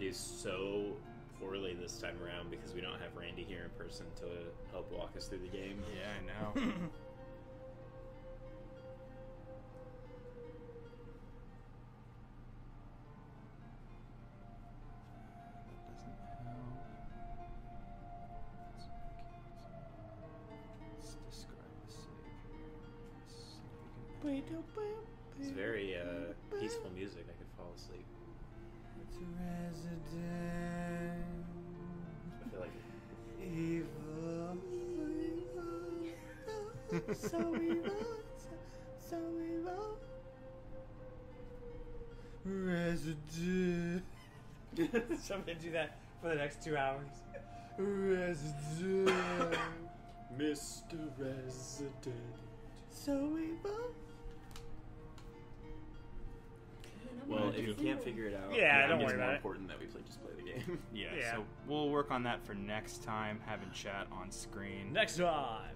do so poorly this time around because we don't have Randy here in person to help walk us through the game. Yeah, I know. do that for the next two hours. Resident. Mr. Resident. So evil. Well, if you can't figure it out, Yeah, I don't think worry it's more about it. important that we play just play the game. Yeah, Yeah. so we'll work on that for next time, having chat on screen. Next time.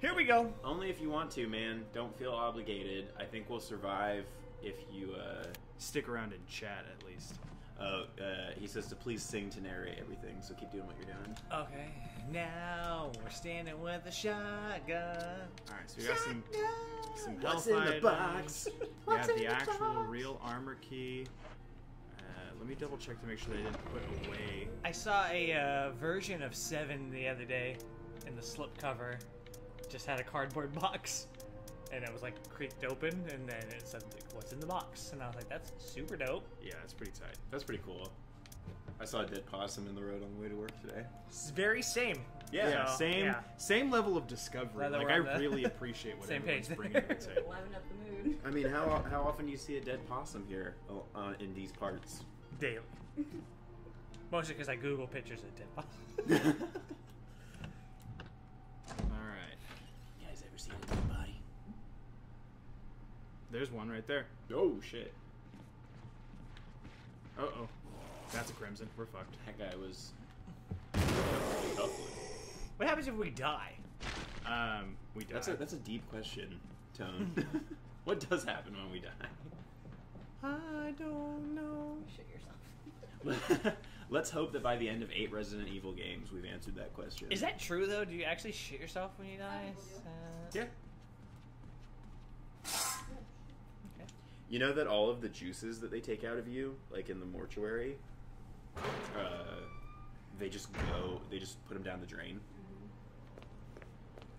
Here we go. Only if you want to, man. Don't feel obligated. I think we'll survive if you. Uh, Stick around and chat at least. uh, uh, he says to please sing to narrate everything, so keep doing what you're doing. Okay, now we're standing with a shotgun. Alright, so we got some some What's health in the box? We have the the actual box? real armor key. Uh, let me double check to make sure they didn't put away. I saw a uh, version of Seven the other day, in the slipcover. just had a cardboard box, and it was like creaked open, and then it said like, "What's in the box?" And I was like, "That's super dope." Yeah, it's pretty tight. That's pretty cool. I saw a dead possum in the road on the way to work today. It's very same. Yeah, So, same yeah. same level of discovery. Glad Like I the really appreciate what same everyone's page. bringing to the table. Liven up the mood. I mean, how how often do you see a dead possum here uh, in these parts? daily. Mostly because I Google pictures of dead possum. All right, You guys ever seen a dead body? There's one right there. Oh shit! Uh oh, that's a crimson. We're fucked. That guy was. What happens if we die? Um, we died. That's a that's a deep question, Tone. what does happen when we die? I don't know. Shit yourself. Let's hope that by the end of eight Resident Evil games, we've answered that question. Is that true though? Do you actually shit yourself when you die? Uh, Yeah. Okay. You know that all of the juices that they take out of you, like in the mortuary, uh, they just go. They just put them down the drain.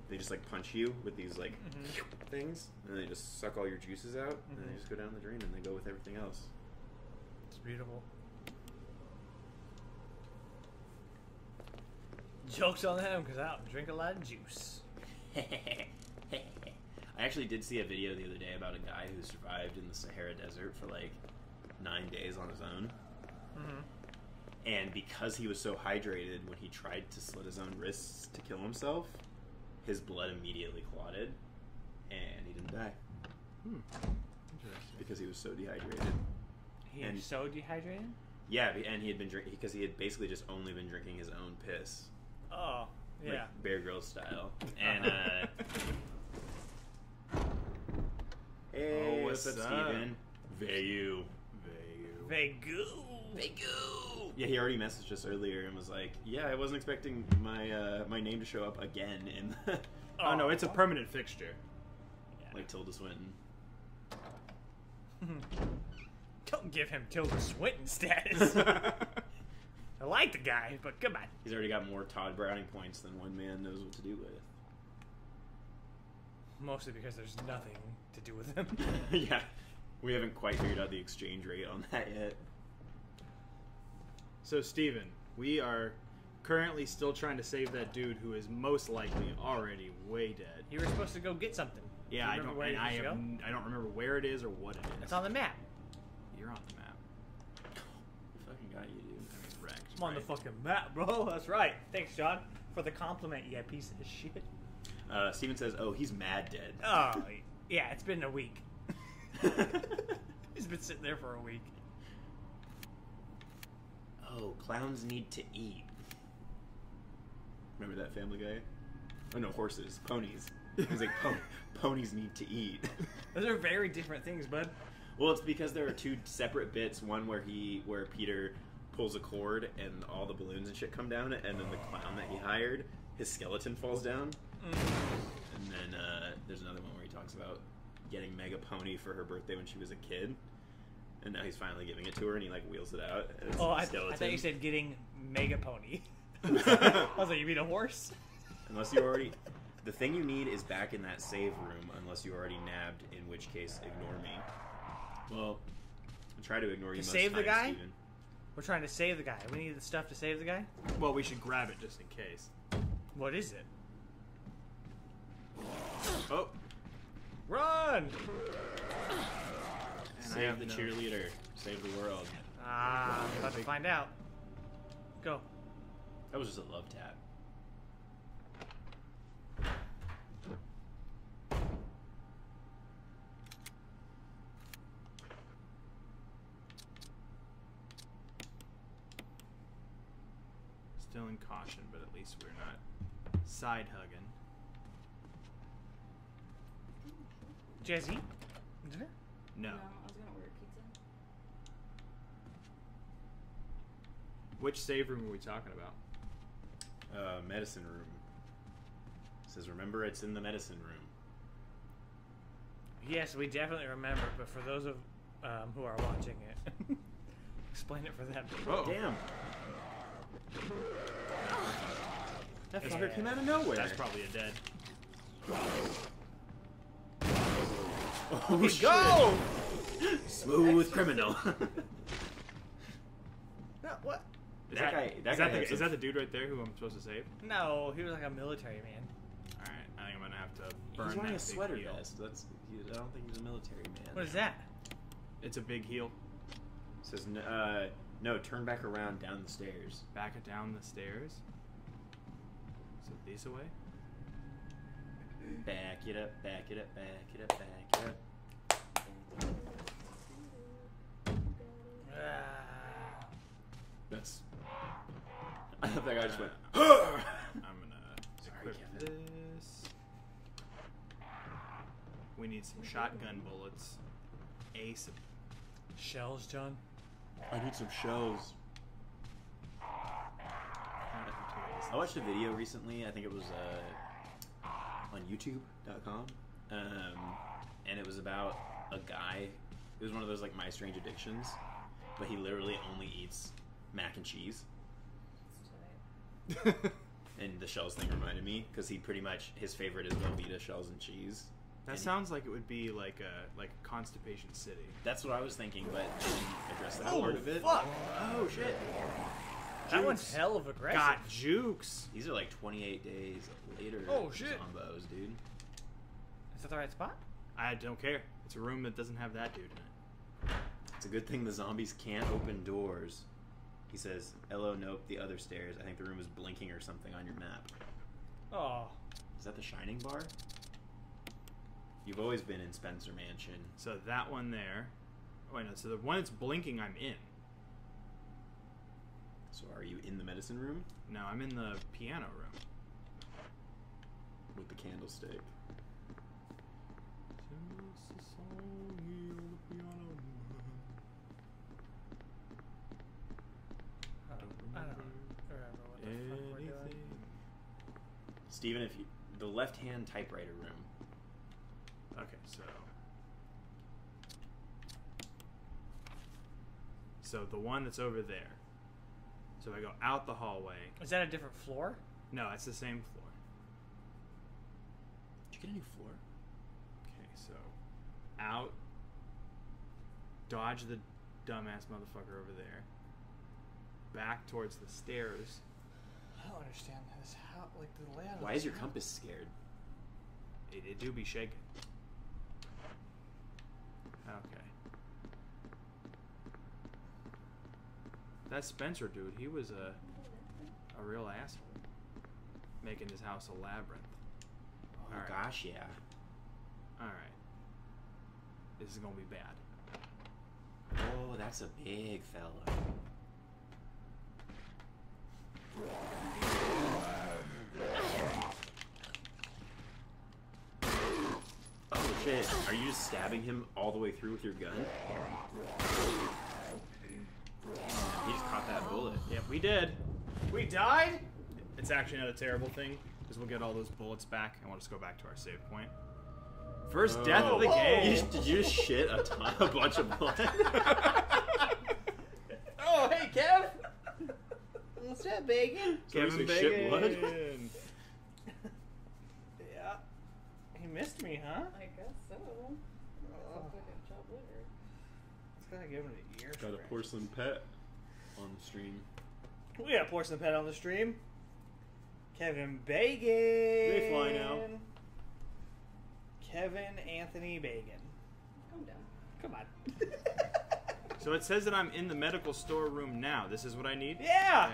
They just like punch you with these like things, and they just suck all your juices out, and they Mhm. just go down the drain, and they go with everything else. It's beautiful. Jokes on them because I don't drink a lot of juice. I actually did see a video the other day about a guy who survived in the Sahara Desert for like nine days on his own. Mm-hmm. And because he was so hydrated, when he tried to slit his own wrists to kill himself, his blood immediately clotted, and he didn't die Hmm. Interesting. because he was so dehydrated. He And- is so dehydrated. Yeah, and he had been drinking because he had basically just only been drinking his own piss, Oh, yeah. like Bear Grylls style. And uh, hey, Oh, what's, what's up, up? Steven? Vayu. Vayu. Vegu. Vagu. Yeah, he already messaged us earlier and was like, "Yeah, I wasn't expecting my uh, my name to show up again in Oh no, it's a permanent fixture. like Tilda Swinton." Don't give him Tilda Swinton status. I like the guy, but come on. He's already got more Tod Browning points than one man knows what to do with. Mostly because there's nothing to do with him. yeah, we haven't quite figured out the exchange rate on that yet. So Steven, we are currently still trying to save that dude who is most likely already way dead. You were supposed to go get something. Yeah, Do I don't. where And I should have. go? n- I don't remember where it is or what it is. It's on the map. You're on the map. I fucking got you, dude. I mean, wrecked. I'm on the fucking map, bro. That's right. Thanks, John, for the compliment, you piece of shit. Uh, Steven says, "Oh, he's mad dead." Oh, yeah, it's been a week. He's been sitting there for a week. oh, clowns need to eat. Remember that Family Guy? Oh no, horses, ponies. He's like, po- ponies need to eat. Those are very different things, bud. Well, it's because there are two separate bits. One where he, where Peter pulls a cord and all the balloons and shit come down, and then the clown that he hired, his skeleton falls down. Mm. And then uh, there's another one where he talks about getting Mega Pony for her birthday when she was a kid, and now he's finally giving it to her, and he like wheels it out. And it's Oh, a I, I skeleton. thought you said getting Mega Pony. I was like, you mean a horse? Unless you already, the thing you need is back in that save room. Unless you already nabbed, in which case ignore me. Well, I'll try to ignore you. To most save the guy? Steven. We're trying to save the guy. We need the stuff to save the guy. Well, we should grab it just in case. What is it? Oh, Run! and Save have the no- cheerleader. Save the world. Ah, I'm about to find out. Go. That was just a love tap. Still in caution, but at least we're not side hugging. Jazzy? Dinner? No. I was gonna order pizza. Which save room are we talking about? Uh, medicine room. It says remember it's in the medicine room. Yes, we definitely remember, but for those of um, who are watching it, explain it for them. Oh, Damn. That Yeah. fucker came out of nowhere. That's probably a dead. Oh, We go! Smooth criminal. No, what? Is that guy- that is guy that, the, is that the dude right there who I'm supposed to save? No, he was like a military man. All right, I think I'm gonna have to burn he's wearing that a sweater heel. vest. That's. He, I don't think he's a military man. What is that? It's a big heel. It says uh, no. Turn back around down the stairs. Back it down the stairs. So this away. Back it up. Back it up. Back it up. Back it up. Ah. That's. I thought that guy just went. I'm gonna equip Kevin. this. We need some shotgun bullets. Ace. Shells, John. I need some shells. I watched a video recently. I think it was uh, on YouTube.com, um, and it was about a guy. It was one of those like My Strange Addictions, but he literally only eats mac and cheese. And the shells thing reminded me because he pretty much his favorite is Velveeta shells and cheese. That And sounds like it would be like a like constipation city. That's what I was thinking, but didn't address that Oh, part of it. fuck. Oh shit! That one's hell of aggressive. Got jukes. These are like 28 days later. Oh, shit. Zombos, dude. Is that the right spot? I don't care. It's a room that doesn't have that dude in it. It's a good thing the zombies can't open doors. He says, "Hello, nope, the other stairs. I think the room is blinking or something on your map. Oh. Is that the Shining Bar? You've always been in Spencer Mansion. So that one there. Oh, wait, no. So the one that's blinking, I'm in. So are you in the medicine room No, I'm in the piano room. with the candlestick? I don't, I don't remember what the fuck we're doing. Anything. Steven, if you the left-hand typewriter room. Okay, so. So the one that's over there. So I go out the hallway. Is that a different floor? No, it's the same floor. Did you get a new floor? Okay, so out. Dodge the dumbass motherfucker over there. Back towards the stairs. I don't understand this. How, like, the layout Why is your house- compass scared? It, it do be shaking. Okay. That Spencer dude, he was a a real asshole. Making his house a labyrinth. Oh Alright. gosh, yeah. Alright. This is gonna be bad. Oh, that's a big fella. Oh shit. Are you just stabbing him all the way through with your gun? He just caught that bullet. Yep, we did. We died? It's actually not a terrible thing because we'll get all those bullets back and we'll just go back to our save point. First oh. death of the Oh. game. You just- did you just shit a ton, a bunch of blood? Oh, hey, Kev! What's up, bacon? Somebody Kevin say shit blood? Bacon. Yeah. He missed me, huh? I guess so. Oh. Looks like a job oh. liver. It's gonna give him an ear Got a porcelain pet on the stream. We got a porcelain pet on the stream. Kevin Bacon. They fly now. Kevin Anthony Bacon. Calm down. Come on. So it says that I'm in the medical storeroom now. This is what I need? yeah.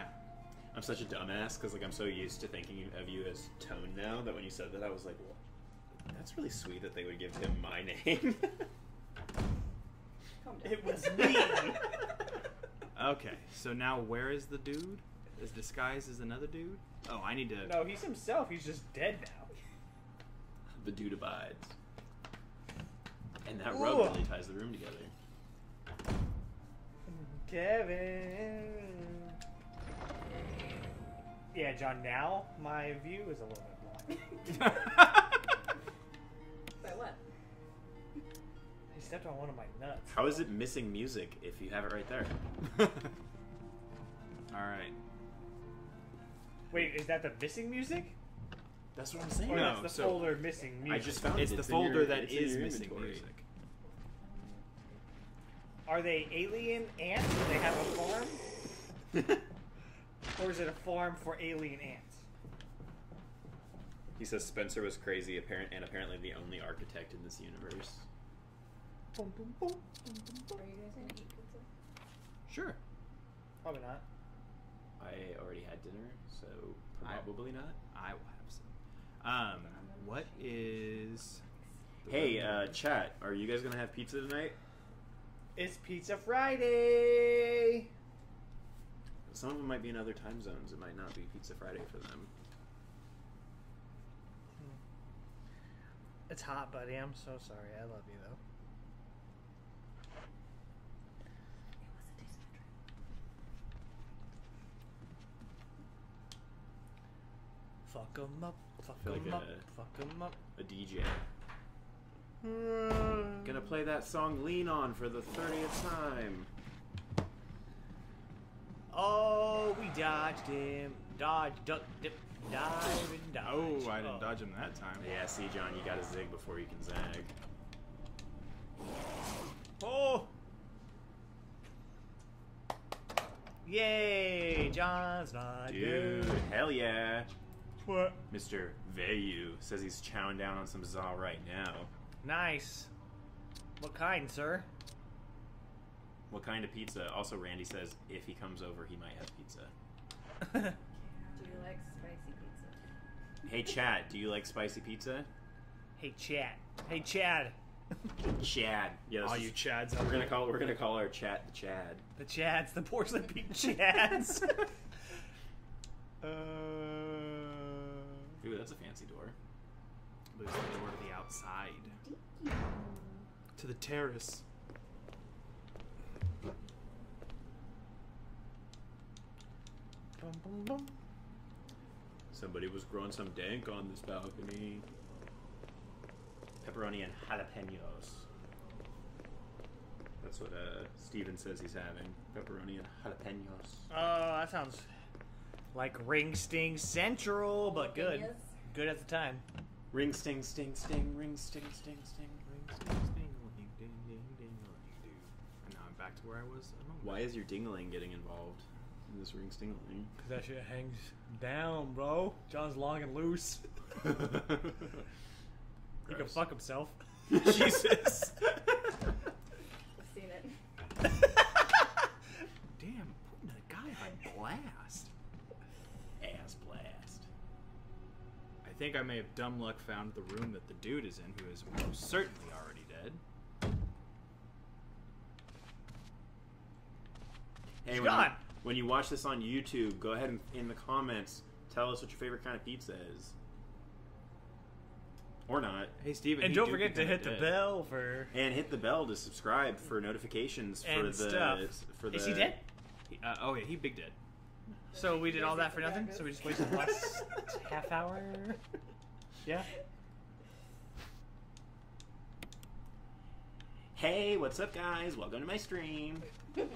I'm such a dumbass because like I'm so used to thinking of you as Tone now that when you said that I was like, well, that's really sweet that they would give him my name. Calm down. It was me. Okay, so now where is the dude? Is disguised as another dude? Oh, I need to. no, he's himself. He's just dead now. the dude abides, and that Ooh. rug really ties the room together. Kevin. Yeah, John. Now my view is a little bit blocked. By what? He stepped on one of my nuts. How is it missing music if you have it right there? All right. Wait, is that the missing music? That's what I'm saying. Or No, that's the so- folder missing music? I just found It's it. the in folder your- that it's in is your missing music. Are they alien ants? Do they have a farm? Or is it a farm for alien ants? He says Spencer was crazy, apparent, and apparently the only architect in this universe. Boom, boom, boom, boom, boom, Are you guys gonna eat pizza? Sure. Probably not. I already had dinner, so I- probably not. I will have some. Um, what is? the Hey, weather? uh, chat, are you guys gonna have pizza tonight? It's Pizza Friday. Some of them might be in other time zones. It might not be Pizza Friday for them. It's hot, buddy. I'm so sorry. I love you though. Fuck 'em up, fuck feel 'em like up, a- fuck 'em up. A DJ. Gonna play that song Lean On for the 30th time. Oh, we dodged him. Dodge, duck, dip, dive, and dodge. Oh, I didn't oh. dodge him that time. Yeah, see, John, you gotta zig before you can zag. Oh! Yay! John's not Dude, good. hell yeah. What? Mr. Vayu says he's chowing down on some za right now. Nice. What kind, sir? What kind of pizza? Also, Randy says if he comes over, he might have pizza. Do you like spicy pizza? Hey, chat, do you like spicy pizza? hey, Chad. Hey, Chad. Chad. Yeah, All you is- chads we're gonna call we're gonna call our chat the Chad. The Chads, the porcelain peak Chads. uh, Ooh, that's a fancy door. Lose the door to the outside. To the terrace. bum, bum, bum. Somebody was growing some dank on this balcony. Pepperoni and jalapenos. That's what uh, Steven says he's having. Pepperoni and jalapenos. Oh, that sounds like Ring Sting Central, but good. Jalapenos? Good at the time. Ring sting sting sting ring sting sting sting ring sting. Sting Ding, ding, ding, ding, ding, And now I'm back to where I was a moment Why is your dingling getting involved in this ring stingling? Cause that shit hangs down, bro. John's long and loose. He can fuck himself. Jesus. think I may have dumb luck found the room that the dude is in, who is most certainly already dead. Hey, when you, when you watch this on YouTube, go ahead and in the comments tell us what your favorite kind of pizza is. or not. Hey, Steven. And he don't forget to kinda hit the bell for. And hit the bell to subscribe for notifications for And the stuff. for the. Is he dead? He- uh, oh yeah, he big dead. So we did all that for nothing. So we just wasted the last half hour. Yeah. Hey, what's up, guys? Welcome to my stream. Hey,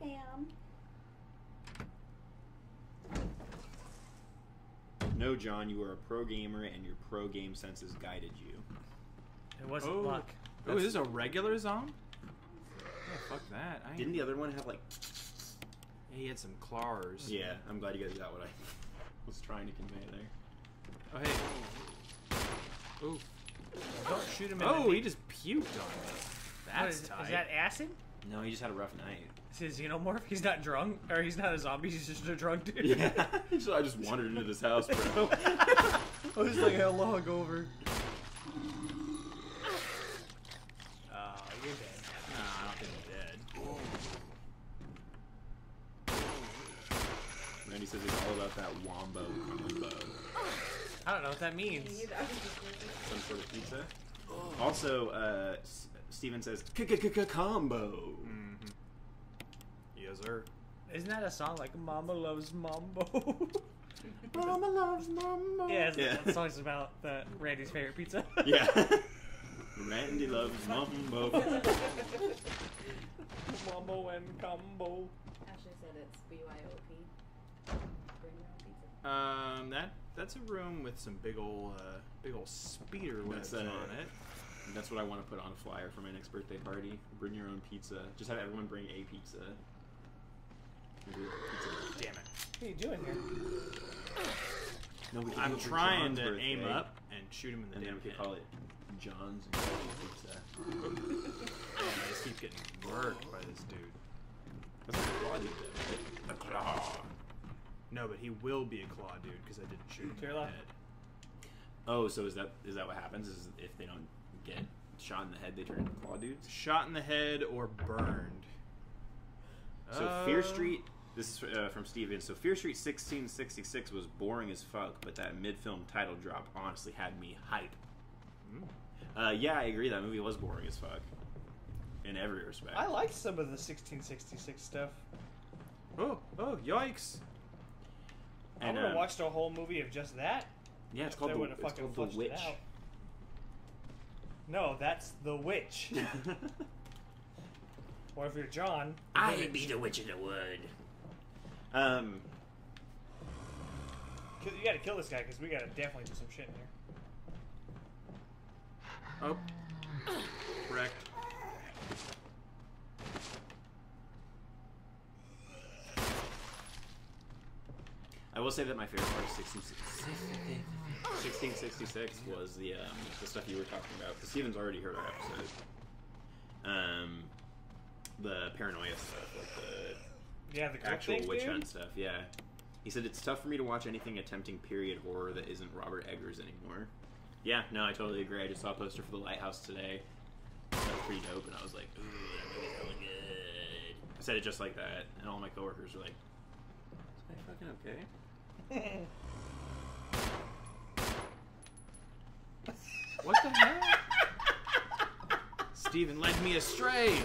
fam. No, John, you are a pro gamer, and your pro game senses guided you. It wasn't Oh. luck. Oh, is this a regular zom? Yeah, fuck that. I Didn't the other one have like? He had some claws. Yeah, I'm glad you guys got what I was trying to convey there. Oh hey. Ooh. Don't shoot him. In Oh, the he just puked on me. That's is, tight. is that acid? No, he just had a rough night. Is his xenomorph? He's not drunk, or he's not a zombie. He's just a drunk dude. Yeah, so I just wandered into this house, bro. I was like a log over. Oh, you're dead. Nah, I don't think I'm dead. Randy says it's all about that wombo combo. I don't know what that means. Neither. I was just looking. Some sort of pizza. Also, uh, S- Steven says combo. Mm-hmm. Yes, sir. Isn't that a song like "Mama Loves Mambo"? Mama loves mambo. yeah, it's, yeah. that song's about the Randy's favorite pizza. yeah. Randy loves mambo. Mambo and combo. Ashley said it's BYOP. Bring your own pizza. Um, that that's a room with some big old uh, big ol' speeder webs That's, uh, on it. That's what I want to put on a flyer for my next birthday party. Bring your own pizza. Just have everyone bring a pizza. Pizza. Damn it! What are you doing here? No, we can do I'm trying John's to aim up and shoot him in the and then damn we could head. call it John's pizza. Oh, I just keep getting murked by this dude. That's what the claw did, though, right? The claw. No, but he will be a claw dude because I didn't shoot him in the head. Oh, so is that is that what happens? Is if they don't get shot in the head, they turn into claw dudes? Shot in the head or burned. So Uh, Fear Street. This is uh, from Steven. So Fear Street 1666 was boring as fuck, but that mid-film title drop honestly had me hype. Mm. Uh, yeah, I agree. That movie was boring as fuck in every respect. I like some of the 1666 stuff. Oh, oh, yikes! I would have watched a whole movie of just that. Yeah, it's called the, it's fucking called the Witch. No, that's the witch. or if you're John, I village. be the Witch of the Wood. Um, You gotta kill this guy because we gotta definitely do some shit in here. Oh, wrecked. I will say that my favorite part of 1666, 1666 was the um, the stuff you were talking about. Because Steven's already heard our episode. Um, the paranoia stuff, like the Yeah, the actual thing, witch dude? hunt stuff. Yeah, he said it's tough for me to watch anything attempting period horror that isn't Robert Eggers anymore. Yeah, no, I totally agree. I just saw a poster for the Lighthouse today. That was pretty dope, and I was like, "Ooh, that movie's really good." I said it just like that, and all my coworkers were like, "Is that fucking okay?" What the hell? Steven led me astray.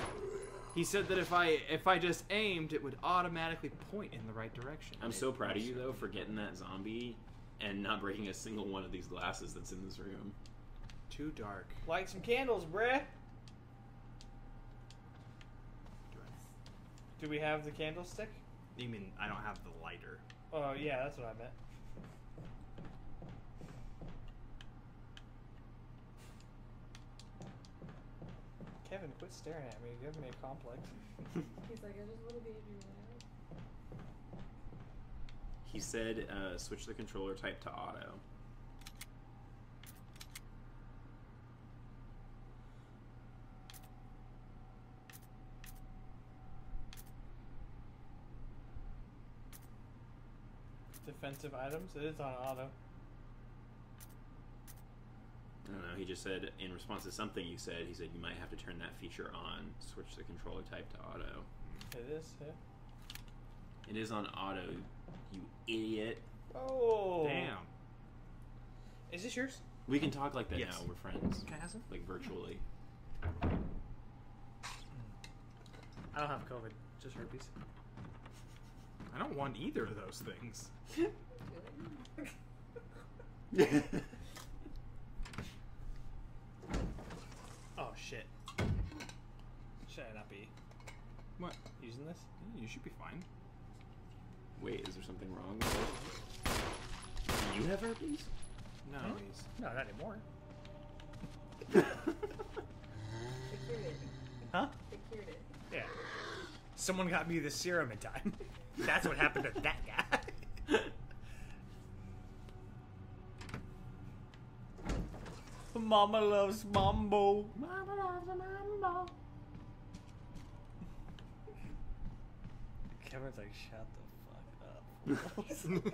He said that if I if I just aimed, it would automatically point in the right direction. I'm so proud of you though for getting that zombie and not breaking a single one of these glasses that's in this room. Too dark. Light some candles, bruh. Do Do we have the candlestick? You mean I don't have the lighter? Oh, yeah, that's what I meant. Kevin, quit staring at me. You're giving me a complex. He's like, I just want to be in your lab. He said, uh, switch the controller type to auto. Defensive items? It is on auto. I don't know. He just said in response to something you said, he said you might have to turn that feature on. Switch the controller type to auto. It is, yeah. It is on auto, you idiot. Oh! Damn. Is this yours? We can talk like that Yes. now. We're friends, Can I have some? like virtually. I don't have COVID, just herpes. I don't want either of those things. Oh shit. Should I not be What? using this? You should be fine. Wait, is there something wrong with it? Do you have herpes? No, Hmm? he's. No, not anymore. They cured it. Huh? They cured it. Yeah. Someone got me the serum in time. That's what happened to that guy. Mama loves mambo. Mama loves a mambo. Kevin's like, shut the fuck up.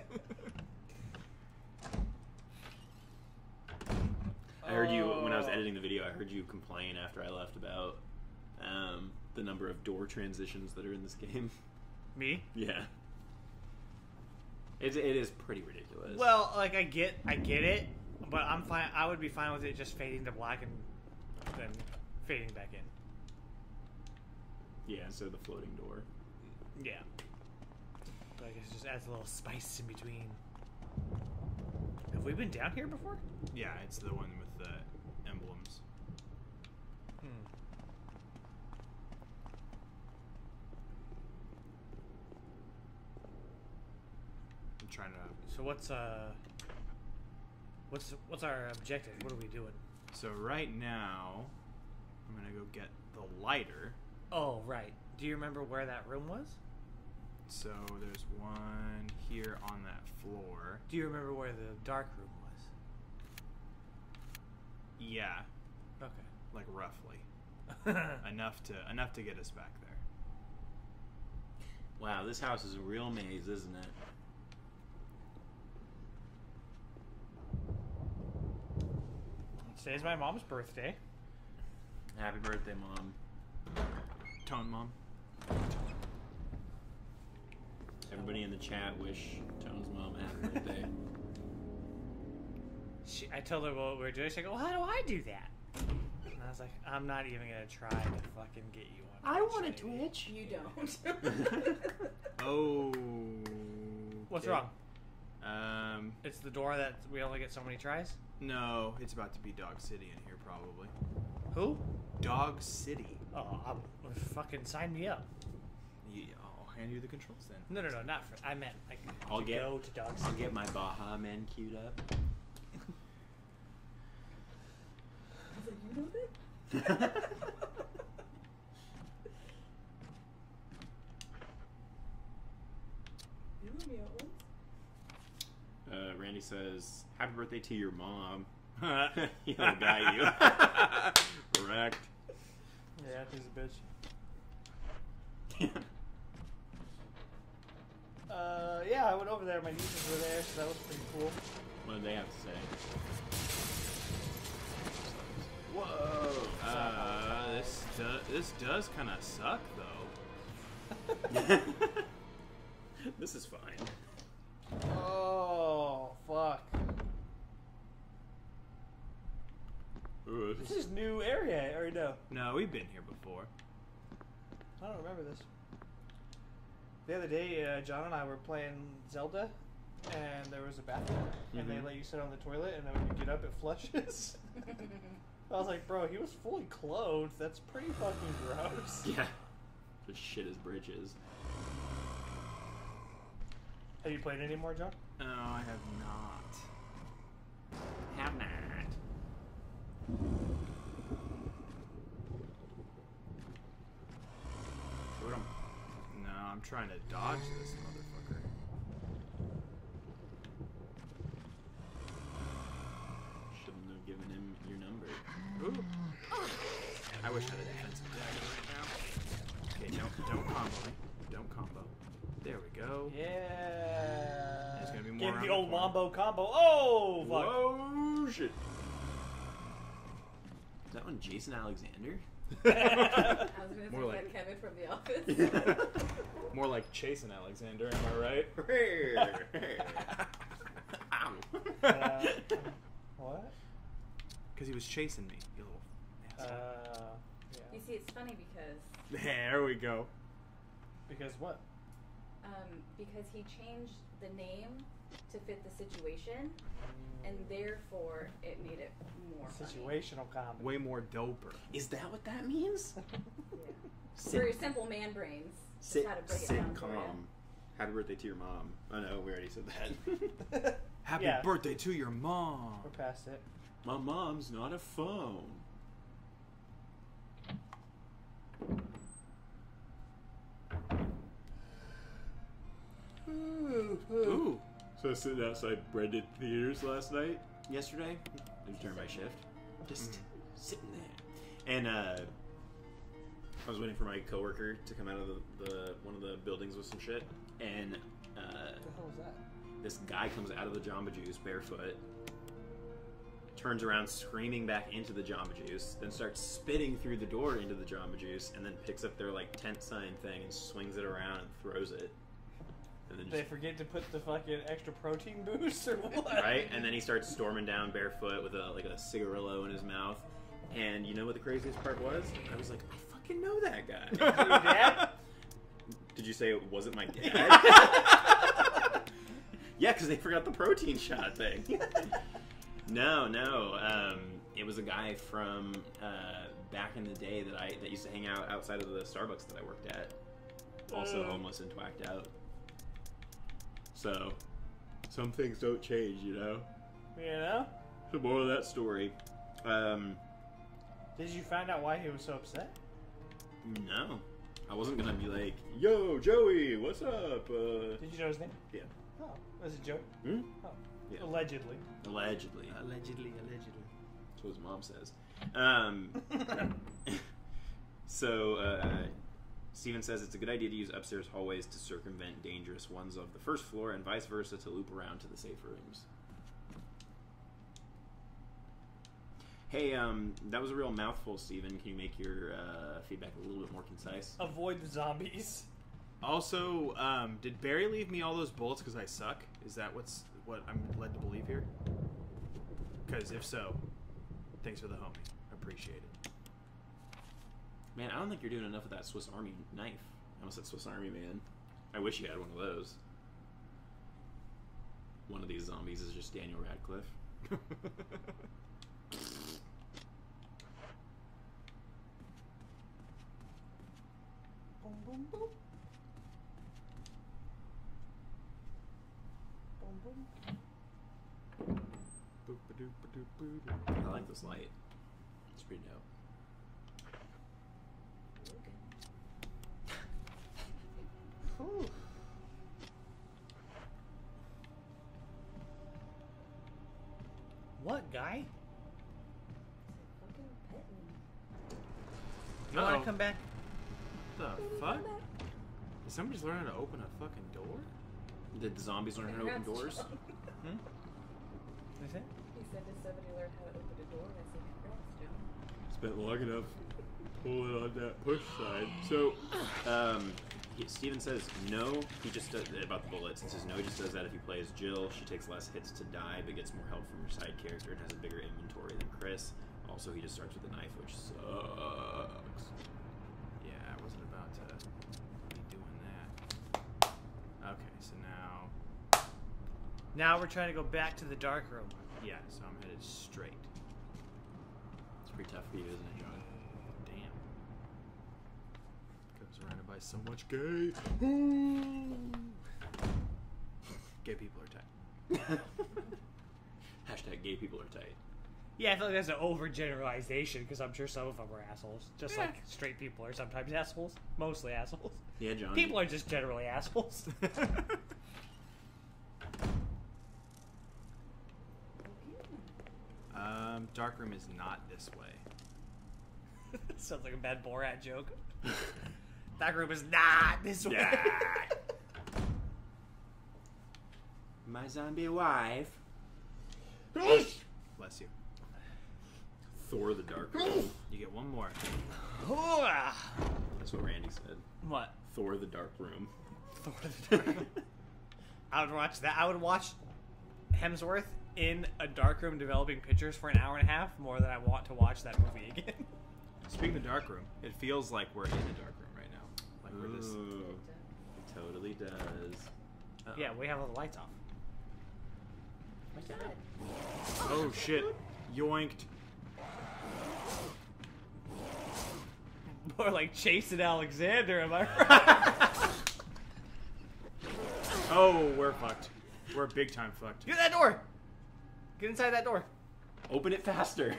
I heard you when I was Oh. editing the video. I heard you complain after I left about um, the number of door transitions that are in this game. Me? Yeah, it, it is pretty ridiculous. Well, like I get, I get it, but I'm fine. I would be fine with it just fading to black and then fading back in. yeah. instead of the floating door. Yeah. But I guess it just adds a little spice in between. Have we been down here before? Yeah, it's the one with the emblems. Hmm. I'm trying to. So what's uh, what's what's our objective? What are we doing? So right now, I'm gonna go get the lighter. Oh, right. Do you remember where that room was? So there's one here on that floor. Do you remember where the dark room was? Yeah, Okay. like roughly enough to enough to get us back there. Wow, this house is a real maze, isn't it? Today's my mom's birthday. Happy birthday, mom. Tone mom. Everybody in the chat wish Tone's mom a happy birthday. She, I told her what we were doing. She's like, "Well, how do I do that?" And I was like, "I'm not even gonna try to fucking get you on." Twitch, lady." Twitch. You don't. Oh. What's okay. wrong? Um, It's the door that we only get so many tries. No, it's about to be Dog City in here probably. Who? Dog City. Oh, um, fucking sign me up. Yeah, I'll hand you the controls then. No, no, no, not for. I meant like I'll to get- go to Dog I'll get my Baha Men queued up. I was like, you know that? You know me at once. Uh, Randy says, "Happy birthday to your mom." yeah, He'll guy you. Correct. Yeah, he's a bitch. Uh, yeah, I went over there. My nieces were there, so that was pretty cool. what do they have to say? Whoa. Uh, this do- this does kind of suck though. this is fine. Oh, fuck. Ugh. This is new area, or no? No, we've been here before. I don't remember this. The other day, uh, John and I were playing Zelda, and there was a bathroom, and they Mhm. let you sit on the toilet, and then when you get up, it flushes. I was like, bro, he was fully clothed. That's pretty fucking gross. Yeah. Just shit his britches. Have you played any more, John? No, I have not. Have not. Shoot him. No, I'm trying to dodge this motherfucker. Shouldn't have given him your number. Ooh. I wish I had a defensive dagger right now. Okay, don't don't combo me. Don't combo. There we go. Yeah. There's gonna be more Give around the the old corner. wombo combo. Oh, fuck. Whoa, shit. Is that one Jason Alexander? I was gonna say More like like- Kevin from The Office. More like Chase and Alexander, am I right? Ow. Uh, what? Because he was chasing me, you little Uh, asshole. yeah. You see, it's funny because there we go. Because what? um, because he changed the name to fit the situation, and therefore it made it more funny. Situational comedy. Way more doper. Is that what that means? Yeah. Sit- For your simple man brains, just sit- how to break it down for you. sitcom. Happy birthday to your mom. Oh no, we already said that. Happy Yeah. birthday to your mom. We're past it. My mom's not a phone. Ooh. So I was sitting outside Brenden Theatres last night, yesterday. It was during my shift. Just sitting there. And uh, I was waiting for my coworker to come out of the, the one of the buildings with some shit. And uh, What the hell was that? this guy comes out of the Jamba Juice barefoot, turns around screaming back into the Jamba Juice, then starts spitting through the door into the Jamba Juice, and then picks up their like tent sign thing and swings it around and throws it. Then They just, forget to put the fucking extra protein boost or what? right? And then he starts storming down barefoot with a like a cigarillo in his mouth. And you know what the craziest part was? I was like, I fucking know that guy. Dad? Did you say it wasn't my dad? yeah, because they forgot the protein shot thing. no, no. Um, it was a guy from uh, back in the day that I that used to hang out outside of the Starbucks that I worked at. Also Oh. homeless and twacked out. So, some things don't change, you know. You know? The moral of that story. Um, Did you find out why he was so upset? no, I wasn't gonna be like, "Yo, Joey, what's up?" Uh, Did you know his name? yeah. Oh, was it Joe? Hmm? Oh, Yeah. allegedly. Allegedly. Allegedly, allegedly. That's what his mom says. Um, so, uh, Steven says it's a good idea to use upstairs hallways to circumvent dangerous ones of the first floor and vice versa to loop around to the safe rooms. Hey, um, that was a real mouthful, Steven. Can you make your uh, feedback a little bit more concise? Avoid the zombies. Also, um, did Barry leave me all those bullets because I suck? Is that what's what I'm led to believe here? Because if so, thanks for the homie. Appreciate it. Man, I don't think you're doing enough with that Swiss Army knife. I almost said Swiss Army man. I wish you had one of those. One of these zombies is just Daniel Radcliffe. Boom, boom, boom. Boom, boom. I like this light. It's pretty dope. You want Uh-oh. to come back? What the fuck? Is somebody just learning to open a fucking door? Did the zombies learn how to open doors? John. Hmm? Is it? He said, "Did somebody learn how to open a door?" And I said, "Congrats, John." Spent long enough pulling on that push side. So, um, he, Steven says no. He just does about the bullets. He says no. He just does that if he plays Jill. She takes less hits to die, but gets more help from her side character and has a bigger inventory than Chris. Also, he just starts with a knife, which sucks. Yeah, I wasn't about to be doing that. Okay, so now, Now we're trying to go back to the dark room. yeah, so I'm headed straight. It's pretty tough for you, isn't it, John? Damn. Got surrounded by so much gay. gay people are tight. Hashtag gay people are tight. Yeah, I feel like that's an overgeneralization because I'm sure some of them are assholes. Just Yeah. like straight people are sometimes assholes. Mostly assholes. Yeah, John. People are just generally assholes. um, dark room is not this way. Sounds like a bad Borat joke. that group is not this way. My zombie wife. Bless you. Thor the Dark Room. You get one more. That's what Randy said. what? Thor the Dark Room. Thor the Dark Room. I would watch that. I would watch Hemsworth in a dark room developing pictures for an hour and a half more than I want to watch that movie again. Speaking of dark room, it feels like we're in a dark room right now. Like we're this. Ooh, it totally does. Uh-oh. yeah, we have all the lights off. Oh, oh shit! Yoinked. More like chasing Alexander, am I right? Oh, we're fucked. We're big time fucked. Get that door! Get inside that door. Open it faster.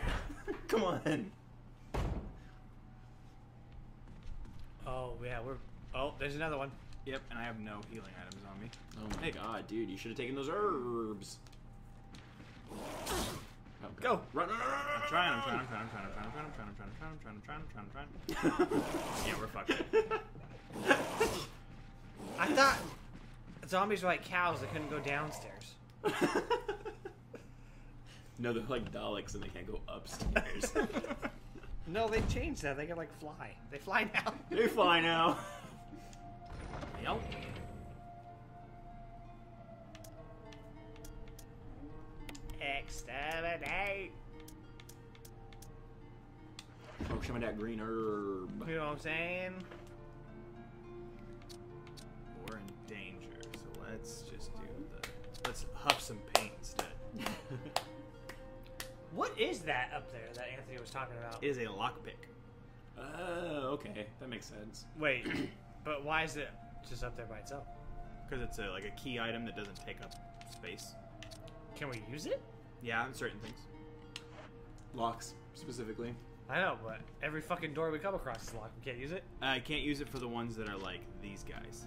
Come on. Oh yeah, we're. Oh, there's another one. Yep, and I have no healing items on me. Oh my god, dude, you should have taken those herbs. Oh, Go. Run, run, run, run, I'm trying, I'm trying, I'm trying, I'm trying, I'm trying, I'm trying, I'm trying, I'm trying, I'm trying, I'm trying, I'm trying, I'm trying. Yeah, we're fucked. I thought zombies were like cows that couldn't go downstairs. No, they're like Daleks and they can't go upstairs. No, they changed that. They can like fly. They fly now. they fly now. Yep. Exterminate. Oh, show me that green herb. You know what I'm saying? We're in danger, so let's just do the. Let's huff some paint instead. What is that up there that Anthony was talking about? It is a lockpick. Oh, okay, that makes sense. Wait, but why is it just up there by itself? Because it's a, like a key item that doesn't take up space. Can we use it? Yeah, on certain things. Locks, specifically. I know, but every fucking door we come across is locked. We can't use it. I can't use it for the ones that are like these guys.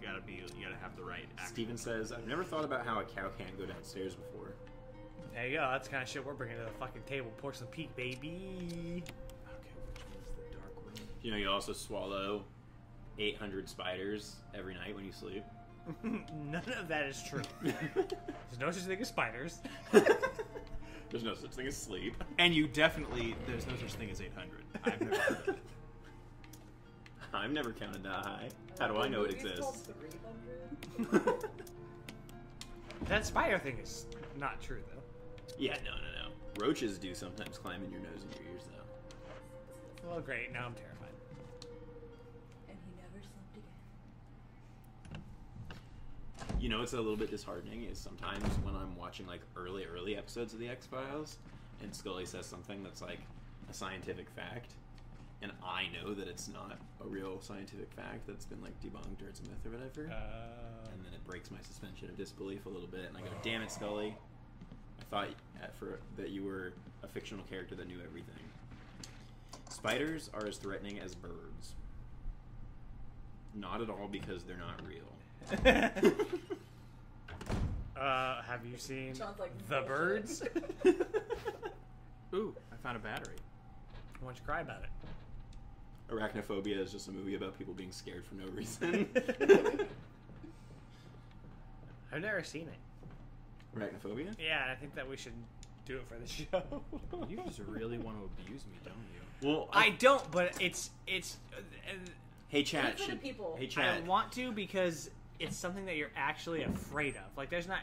You gotta be, you gotta have the right. Steven says, I've never thought about how a cow can't go downstairs before. There you go. That's the kind of shit we're bringing to the fucking table. Porcelain Peak, baby. Okay, which one's the dark room? You know, you also swallow 800 spiders every night when you sleep. None of that is true. There's no such thing as spiders. There's no such thing as sleep. And you definitely, there's no such thing as 800. I've never heard of it. I've never counted that high. How do I know it exists? That spider thing is not true, though. Yeah, no, no, no. Roaches do sometimes climb in your nose and your ears, though. Well, great. Now I'm terrified. And he never slept again. You know, it's a little bit disheartening is sometimes when I'm watching like early, early episodes of the X Files, and Scully says something that's like a scientific fact, and I know that it's not a real scientific fact that's been like debunked or it's a myth or whatever, Uh, and then it breaks my suspension of disbelief a little bit, and I go, "Damn it, Scully! I thought at for that you were a fictional character that knew everything." Spiders are as threatening as birds. Not at all because they're not real. uh, have you seen Sounds like The bullshit. Birds? Ooh, I found a battery. Why don't you cry about it? Arachnophobia is just a movie about people being scared for no reason. I've never seen it. Arachnophobia? Yeah, and I think that we should do it for the show. You just really want to abuse me, don't you? Well, I don't, but it's it's. Uh, hey chat. It's for the should- people. Hey I want to because it's something that you're actually afraid of. Like, there's not.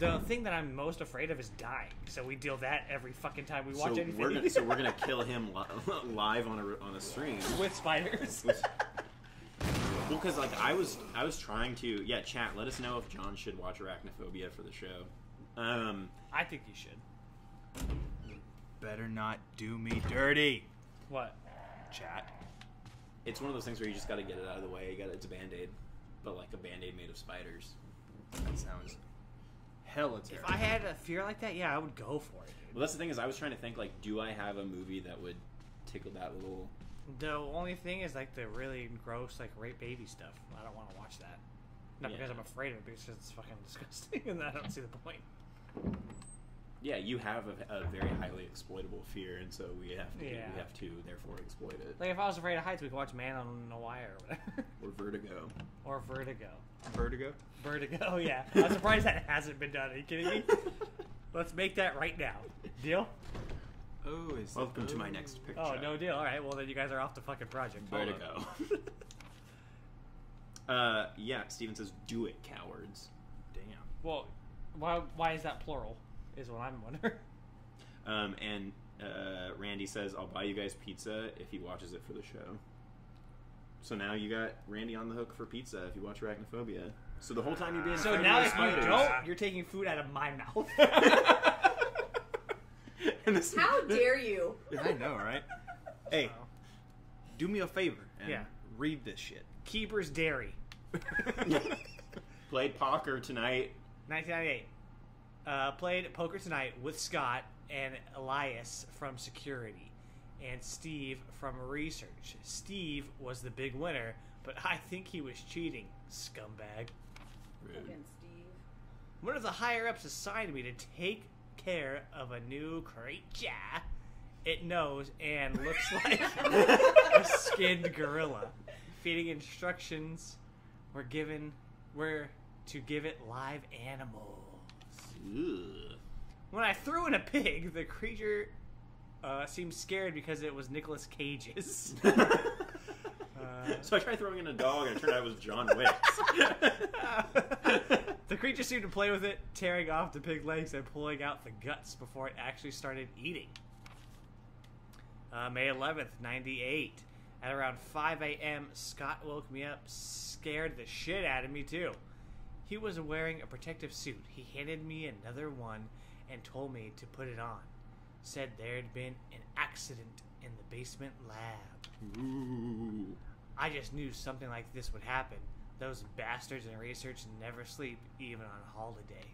The thing that I'm most afraid of is dying. So we deal that every fucking time we so watch anything. we're gonna so we're gonna kill him li- live on a on a stream. with spiders. With- Well, because like I was I was trying to yeah chat. Let us know if John should watch Arachnophobia for the show. Um, I think you should. Better not do me dirty. What? Chat. it's one of those things where you just got to get it out of the way. You got it's a band aid, but like a band aid made of spiders. That sounds hella If. I had a fear like that, yeah, I would go for it. Well, that's the thing is I was trying to think like, do I have a movie that would tickle that little? Dude. The only thing is like the really gross like rape baby stuff. I don't want to watch that. Not Yeah. because I'm afraid of it, because it's fucking disgusting, and I don't see the point. Yeah, you have a, a very highly exploitable fear, and so we have to Yeah. we have to therefore exploit it. Like if I was afraid of heights, we could watch Man on a Wire or whatever, Or Vertigo. or Vertigo. Vertigo. Vertigo, yeah. I'm surprised that hasn't been done. Are you kidding me? Let's make that right now. Deal? Oh, is Welcome it, to my oh. next picture. Oh, no deal. All right. Well, then you guys are off the fucking project. Vertigo. uh, yeah. Steven says, "Do it, cowards." Damn. Well, why? Why is that plural? Is what I'm wondering. Um, and uh, Randy says, "I'll buy you guys pizza if he watches it for the show." So now you got Randy on the hook for pizza if you watch Arachnophobia. So the whole time you're being So now with if you don't, you're taking food out of my mouth. And this- How dare you? I know, right? Hey, do me a favor and Yeah. read this shit. Keeper's Dairy, Played poker tonight. 1998. Uh, played poker tonight with Scott and Elias from security, and Steve from research. Steve was the big winner, but I think he was cheating, scumbag. Fucking Steve. One of the higher ups assigned me to take care of a new creature. It knows and looks like a skinned gorilla. Feeding instructions were given were to give it live animals. Ugh. When I threw in a pig, the creature uh, seemed scared because it was Nicolas Cage's. so I tried throwing in a dog, and it turned out it was John Wick. the creature seemed to play with it, tearing off the pig legs and pulling out the guts before it actually started eating. Uh, May 11th, 98. At around 5 a.m., Scott woke me up, scared the shit out of me, too. He was wearing a protective suit. He handed me another one and told me to put it on. Said there had been an accident in the basement lab. Ooh. I just knew something like this would happen. Those bastards in research never sleep, even on holiday.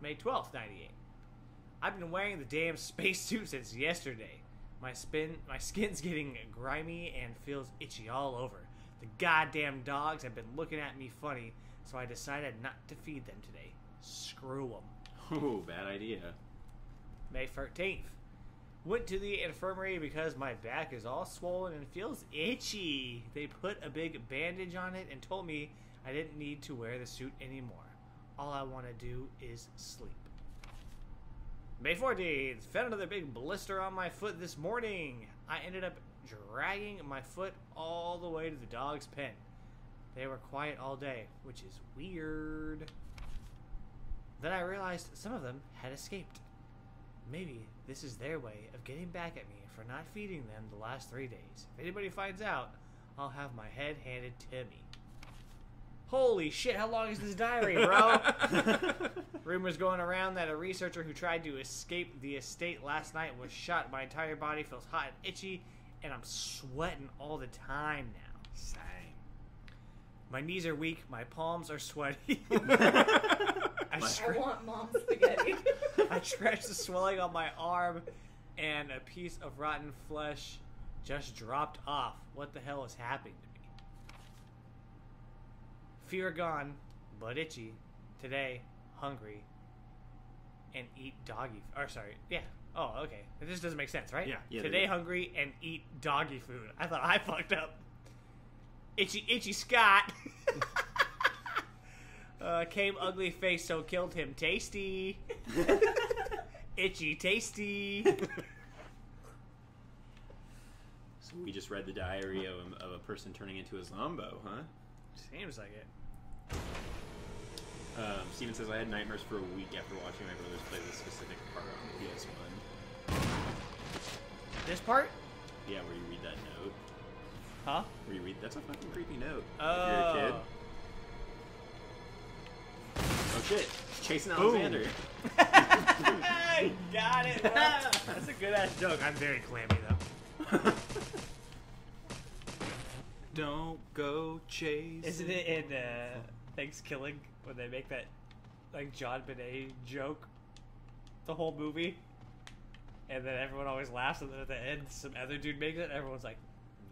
May 12th, 98. I've been wearing the damn spacesuit since yesterday. My spin, my skin's getting grimy and feels itchy all over. The goddamn dogs have been looking at me funny, so I decided not to feed them today. Screw them. Ooh, bad idea. May 13th. Went to the infirmary because my back is all swollen and feels itchy. They put a big bandage on it and told me I didn't need to wear the suit anymore. All I want to do is sleep. May 14th. Found another big blister on my foot this morning. I ended up dragging my foot all the way to the dog's pen. They were quiet all day, which is weird. Then I realized some of them had escaped. Maybe this is their way of getting back at me for not feeding them the last three days. If anybody finds out, I'll have my head handed to me. Holy shit, how long is this diary, bro? Rumors going around that a researcher who tried to escape the estate last night was shot. My entire body feels hot and itchy, and I'm sweating all the time now. Same. My knees are weak, my palms are sweaty. I, I want mom spaghetti. I scratched the swelling on my arm, and a piece of rotten flesh just dropped off. What the hell is happening to me? Fear gone, but itchy. Today, hungry, and eat doggy. Or sorry, yeah. Oh, okay. This doesn't make sense, right? Yeah. Yeah, Today, hungry and eat doggy food. I thought I fucked up. Itchy, itchy Scott. uh, came ugly face, so killed him. Tasty. Itchy, tasty. So we just read the diary of, of a person turning into a zombo, huh? Seems like it. Um, Steven says I had nightmares for a week after watching my brothers play this specific part on the PS1. This part? Yeah, where you read that note. Huh? Where you read that's a fucking creepy note. Oh. If you're a kid. Oh shit! Chasing Alexander. I got it. That's a good ass joke. I'm very clammy though. Don't go chase. Isn't it in uh, Thanksgiving when they make that like John Benet joke the whole movie? And then everyone always laughs, and then at the end, some other dude makes it. And everyone's like,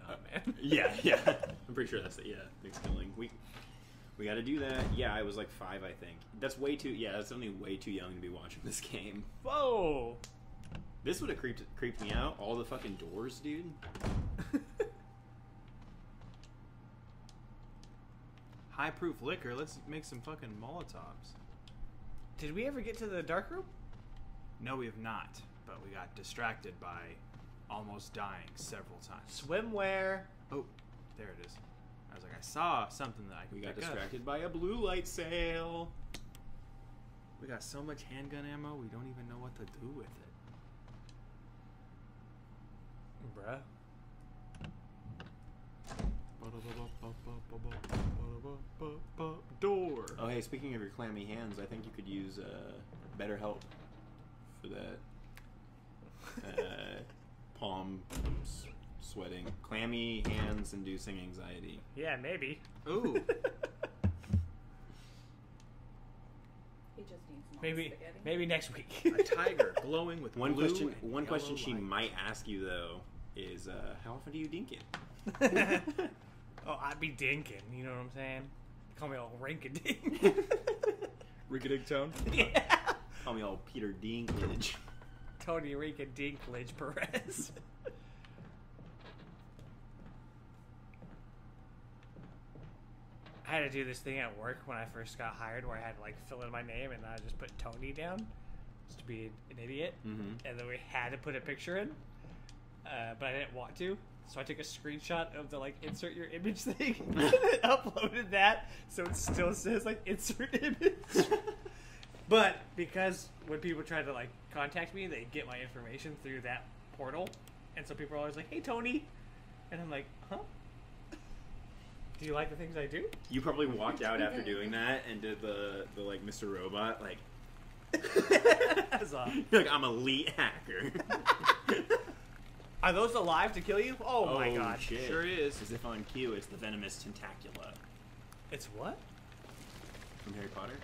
"Nah, man." yeah, yeah. I'm pretty sure that's it. Yeah, Thanksgiving. We we got to do that. Yeah, I was like five, I think. That's way too. Yeah, that's only way too young to be watching this game. Whoa. This would have creeped creeped me out. All the fucking doors, dude. High proof liquor. Let's make some fucking Molotovs. Did we ever get to the dark room? No, we have not. But we got distracted by almost dying several times. Swimwear. Oh, there it is. I was like, I saw something that I could We got pick up. distracted by a blue light sale. We got so much handgun ammo, we don't even know what to do with it. Bruh. Door. Oh, hey, speaking of your clammy hands, I think you could use uh, BetterHelp for that. Uh, palm s- sweating, clammy hands inducing anxiety. Yeah, maybe. Ooh. He just needs Maybe spaghetti. maybe next week. A tiger glowing with One blue question. and One question she light. might ask you though is, uh, how often do you dink it? oh, I'd be dinking. You know what I'm saying? Call me all rinkadink. Rickety tone. yeah. Call me all Peter Dinklage. Tony Rika Dinklage Perez. I had to do this thing at work when I first got hired where I had to like fill in my name and I just put Tony down just to be an idiot. Mm-hmm. And then we had to put a picture in, uh, but I didn't want to. So I took a screenshot of the like insert your image thing and uploaded that so it still says like insert image. But because when people try to like contact me, they get my information through that portal, and so people are always like, "Hey, Tony," and I'm like, "Huh? Do you like the things I do?" You probably walked out after doing that and did the the like Mr. Robot like. As a- You're like I'm a elite hacker. are those alive to kill you? Oh, my oh, god! shit. Sure is. As if on cue, it's the venomous tentacula It's what? from Harry Potter.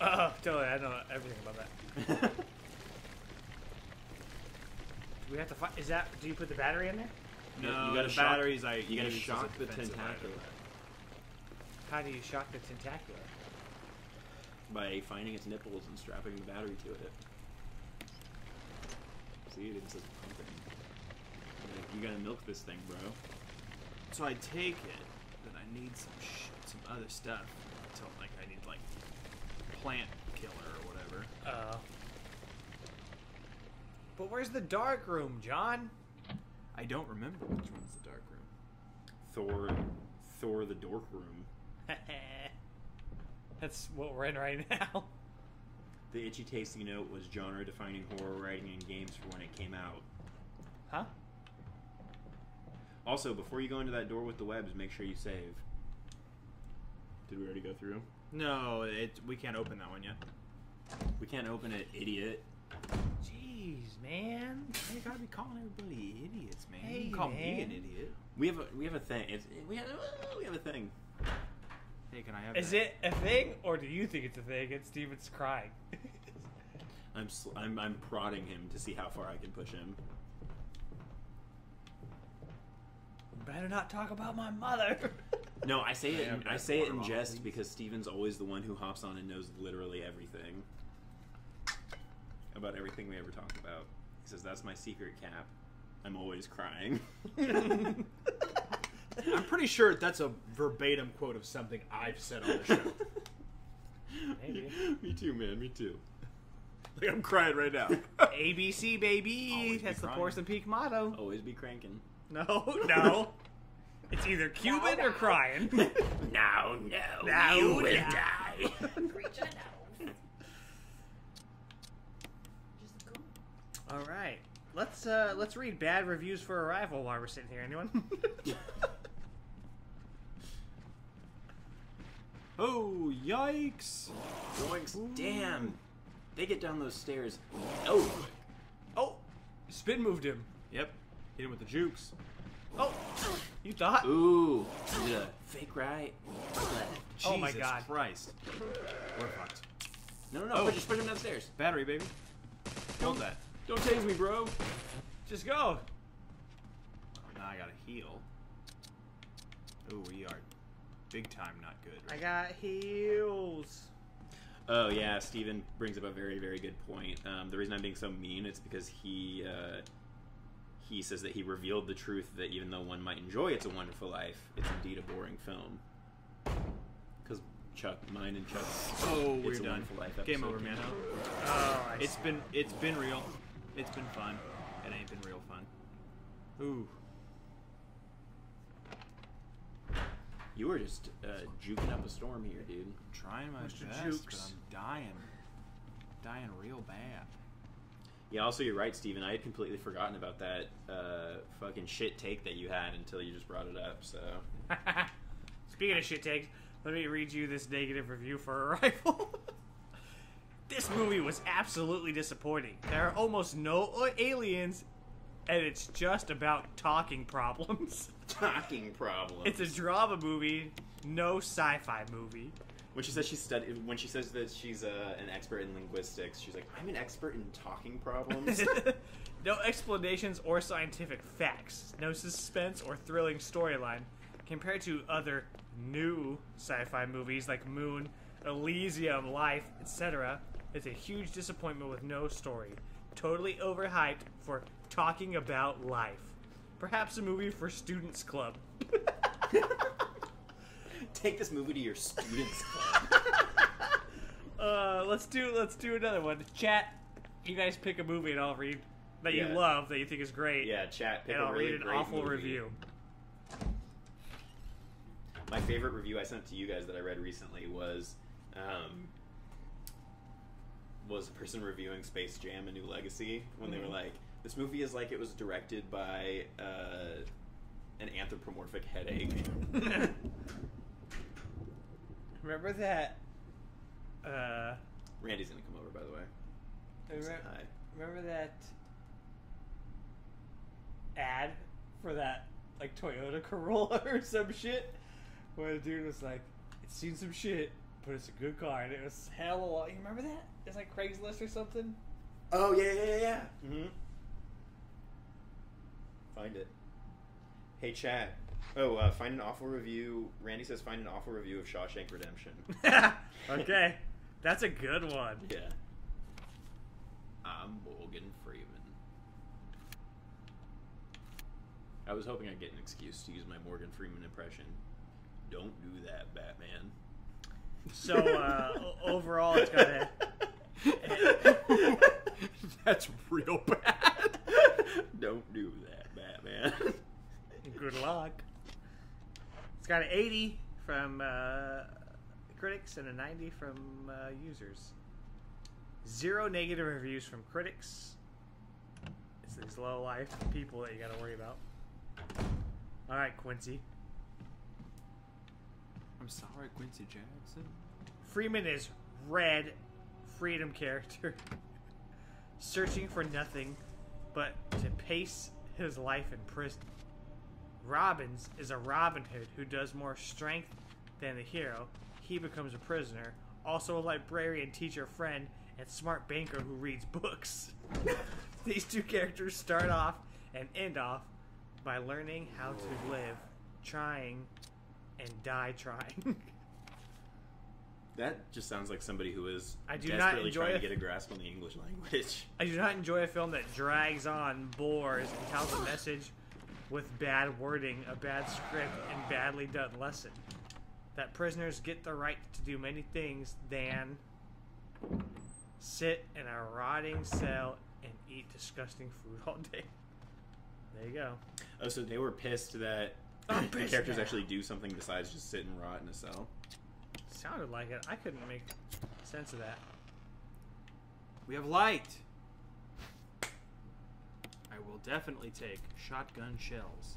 Oh, oh totally. I know everything about that. Do we have to find? Is that? Do you put the battery in there? No, you gotta the shock- batteries I you gotta use as a shock the tentacula item. How do you shock the tentacula? by finding its nipples and strapping the battery to it. See, it says pumping. Like, You gotta milk this thing, bro. So I take it that I need some sh- some other stuff until like I need like plant killer or whatever. Uh. But where's the dark room, John? I don't remember which one's the dark room. Thor, Thor the Dork Room. That's what we're in right now. The itchy tasty note was genre-defining horror writing in games for when it came out. Huh? Also, before you go into that door with the webs, make sure you save. Did we already go through? No, it we can't open that one yet. We can't open it, idiot. Jeez, man. You gotta be calling everybody idiots, man. Hey, you can call me an idiot. We have a we have a thing. It's, we have we have a thing. Hey, can I have? Is that? it a thing, or do you think it's a thing and Steven's crying? I'm sl- I'm I'm prodding him to see how far I can push him. Better not talk about my mother. No, I say it. Yeah, In, I say it in jest please. because Steven's always the one who hops on and knows literally everything about everything we ever talk about. He says that's my secret cap. I'm always crying. I'm pretty sure that's a verbatim quote of something I've said on the show. Maybe. me too, man. Me too. like I'm crying right now. ABC baby. Always be That's the crying. Porcelain Peak motto. Always be cranking. No, no. It's either Cuban or crying. No, no, No, you will no. die. Preacher knows. All right. Let's uh let's read bad reviews for Arrival while we're sitting here. Anyone? oh, yikes! Yoinks! Damn, they get down those stairs. Oh, oh, spin moved him. Yep, hit him with the jukes. Oh, you thought? ooh, fake right? Oh my Jesus God. Christ. We're fucked. No, no, no! Oh. Push, just push him downstairs. Battery, baby. Hold that. Don't tase me, bro. Just go. Oh, now I gotta heal. Ooh, we are big time not. I got heels. Oh yeah, Steven brings up a very, very good point. Um, the reason I'm being so mean is because he uh, he says that he revealed the truth that even though one might enjoy It's a Wonderful Life, it's indeed a boring film. Because Chuck, mine and Chuck. Oh, we're It's a done. Wonderful Life Game over, man. Oh, I It's been it's been real. It's been fun. It ain't been real fun. Ooh. You were just uh, juking up a storm here, dude. Trying my Mr. best, Jukes. but I'm dying. dying real bad. Yeah. Also, you're right, Steven. I had completely forgotten about that uh, fucking shit take that you had until you just brought it up. So Speaking of shit takes, let me read you this negative review for Arrival. this movie was absolutely disappointing. There are almost no aliens, and it's just about talking problems. talking problem. It's a drama movie, no sci-fi movie. when she says she studied. When she says that she's uh, an expert in linguistics, she's like, "I'm an expert in talking problems." no explanations or scientific facts. No suspense or thrilling storyline. Compared to other new sci-fi movies like Moon, Elysium, Life, etc., it's a huge disappointment with no story. Totally overhyped for talking about life. Perhaps a movie for Students Club. Take this movie to your students' club. Uh, let's do let's do another one. Chat, you guys pick a movie and I'll read that you love that you think is great. yeah, chat. Pick and a I'll really read an awful movie. review. My favorite review I sent to you guys that I read recently was um, was a person reviewing Space Jam: A New Legacy when they were Mhm. like, "This movie is like it was directed by uh, an anthropomorphic headache." Remember that? Uh, Randy's gonna come over, by the way. Remember, hi. remember that ad for that like Toyota Corolla or some shit, where the dude was like, "It's seen some shit, but it's a good car," and it was hella. You remember that? It's like Craigslist or something. Oh yeah, yeah, yeah, yeah. Mm-hmm. Find it. Hey, chat. Oh, uh, find an awful review. Randy says find an awful review of Shawshank Redemption. okay, that's a good one. Yeah. I'm Morgan Freeman. I was hoping I'd get an excuse to use my Morgan Freeman impression. Don't do that, Batman. So uh, overall, it's got a That's real bad. Don't do that, Batman. good luck. It's got an 80 from uh, critics and a 90 from uh, users. Zero negative reviews from critics. It's these low life people that you got to worry about. All right, Quincy. I'm sorry, Quincy Jackson. Freeman is red freedom character, searching for nothing but to pace his life in prison. Robbins is a Robin Hood who does more strength than the hero. He becomes a prisoner, also a librarian, teacher, friend, and smart banker who reads books. These two characters start off and end off by learning how to live, trying, and die trying. that just sounds like somebody who is I do not desperately enjoy trying it. to get a grasp on the English language. I do not enjoy a film that drags on, bores, and tells a message with bad wording, a bad script, and badly done lesson. That prisoners get the right to do many things than sit in a rotting cell and eat disgusting food all day. There you go. Oh, so they were pissed that the characters actually do something besides just sit and rot in a cell. Sounded like it. I couldn't make sense of that. We have light. I will definitely take shotgun shells.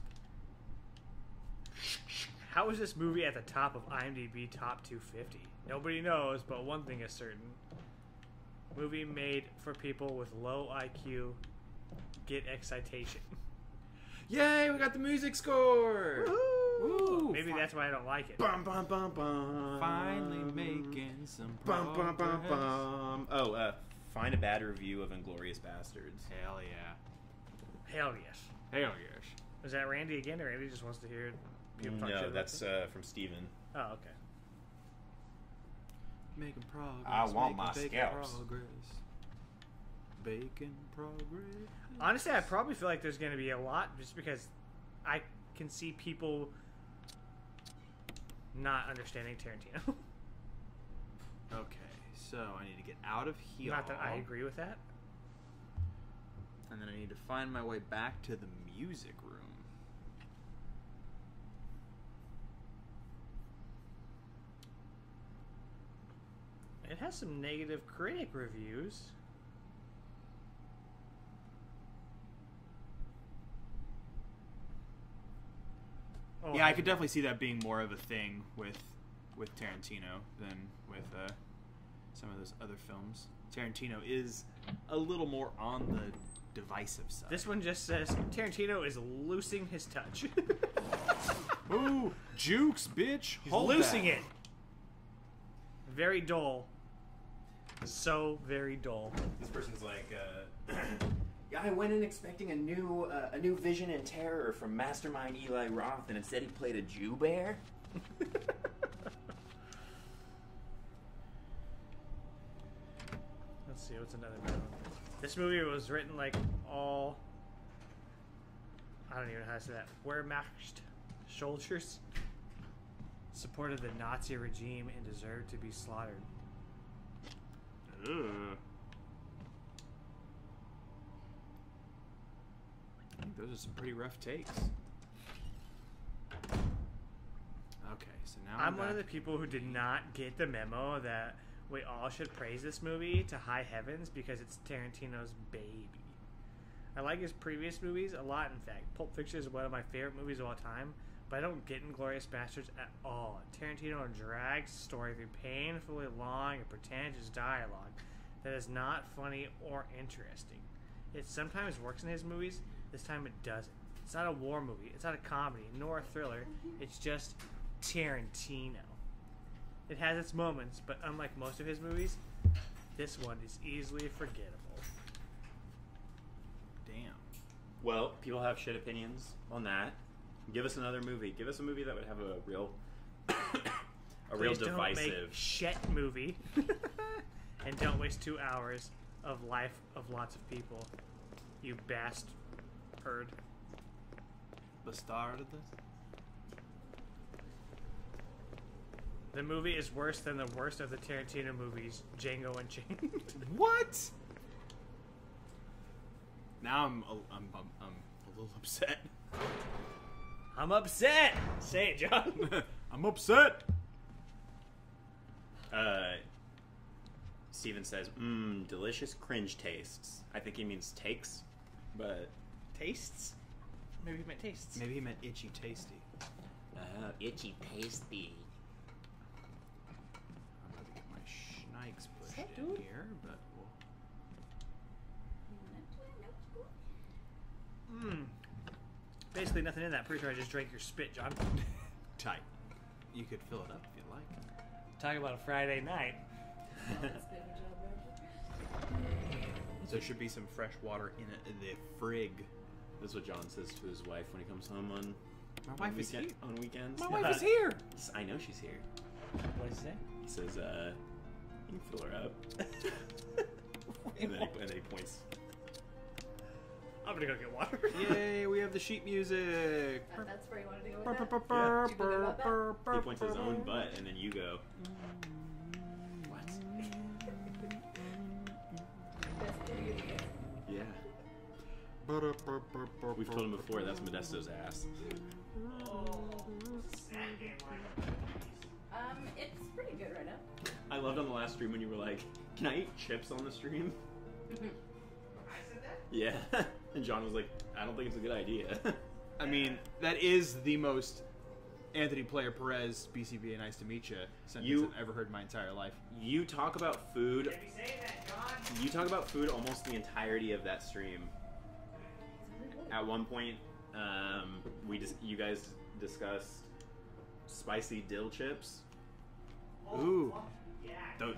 How is this movie at the top of IMDb Top 250? Nobody knows, but one thing is certain. Movie made for people with low IQ get excitation. Yay, we got the music score! Woo! Maybe Fi- that's why I don't like it. Bum bum bum bum. finally making some Bum bum bum progress. bum. Oh, uh, find a bad review of Inglourious Basterds. Hell yeah. Hell yes. Hell yes. Is that Randy again, or Randy just wants to hear people talk No, about that's uh, from Steven. Oh, okay. Making progress. I want making my bacon scalps. Progress. Bacon progress. Honestly, I probably feel like there's going to be a lot just because I can see people not understanding Tarantino. Okay, so I need to get out of here. not that I agree with that. And then I need to find my way back to the music room. It has some negative critic reviews. Oh, Yeah, I could definitely see that being more of a thing with with Tarantino than with uh, some of those other films. Tarantino is a little more on the divisive side. This one just says Tarantino is losing his touch. Ooh, jukes, bitch. He's Hold losing that. it. Very dull. So very dull. This person's like, uh, yeah, I went in expecting a new uh, a new vision and terror from Mastermind Eli Roth, and instead he played a Jew bear. Let's see, what's another movie? This movie was written like all. I don't even know how to say that. Wehrmacht soldiers supported the Nazi regime and deserved to be slaughtered. Ugh. I think those are some pretty rough takes. Okay, so now I'm I'm, one of the people who did not get the memo that we all should praise this movie to high heavens because it's Tarantino's baby. I like his previous movies a lot, in fact. Pulp Fiction is one of my favorite movies of all time, but I don't get Inglourious Basterds at all. Tarantino drags the story through painfully long and pretentious dialogue that is not funny or interesting. It sometimes works in his movies, this time it doesn't. It's not a war movie, it's not a comedy, nor a thriller, it's just Tarantino. It has its moments, but unlike most of his movies, this one is easily forgettable. Damn. Well, people have shit opinions on that. Give us another movie. Give us a movie that would have a real, a real Please don't make divisive. shit movie, and don't waste two hours of life of lots of people. You bastard. The star of this? The movie is worse than the worst of the Tarantino movies, Django Unchained. What? Now I'm a, I'm, I'm, I'm a little upset. I'm upset. Say it, John. I'm upset. Uh, Steven says, mmm, delicious cringe tastes. I think he means takes, but tastes. Maybe he meant tastes. Maybe he meant itchy tasty. uh, itchy tasty. I'm about to get my schnikes pushed that, in dude? here, but we'll... Hmm. Basically nothing in that. Pretty sure I just drank your spit, John. tight. You could fill it up if you like. Talk about a Friday night. That's good of a job, Roger. There should be some fresh water in it, the frig. That's what John says to his wife when he comes home on My on, wife is here. on weekends. My wife is here. I know she's here. What did you say? He says, uh, you can fill her up. and, then he, and then he points. I'm gonna go get water. Yay, we have the sheet music. That- that's where you wanted to go Burr, with that? burr, Did you forget about that? burr, burr, He points to his own butt, and then you go, what? We've told him before, that's Modesto's ass. Um, it's pretty good right now. I loved on the last stream when you were like, can I eat chips on the stream? I said that. Yeah. and John was like, I don't think it's a good idea. I mean, that is the most Anthony Player Perez BCBA nice to meet you sentence You- I've ever heard in my entire life. you talk about food. You talk about food almost the entirety of that stream. At one point, um, we just you guys discussed spicy dill chips. Ooh, those,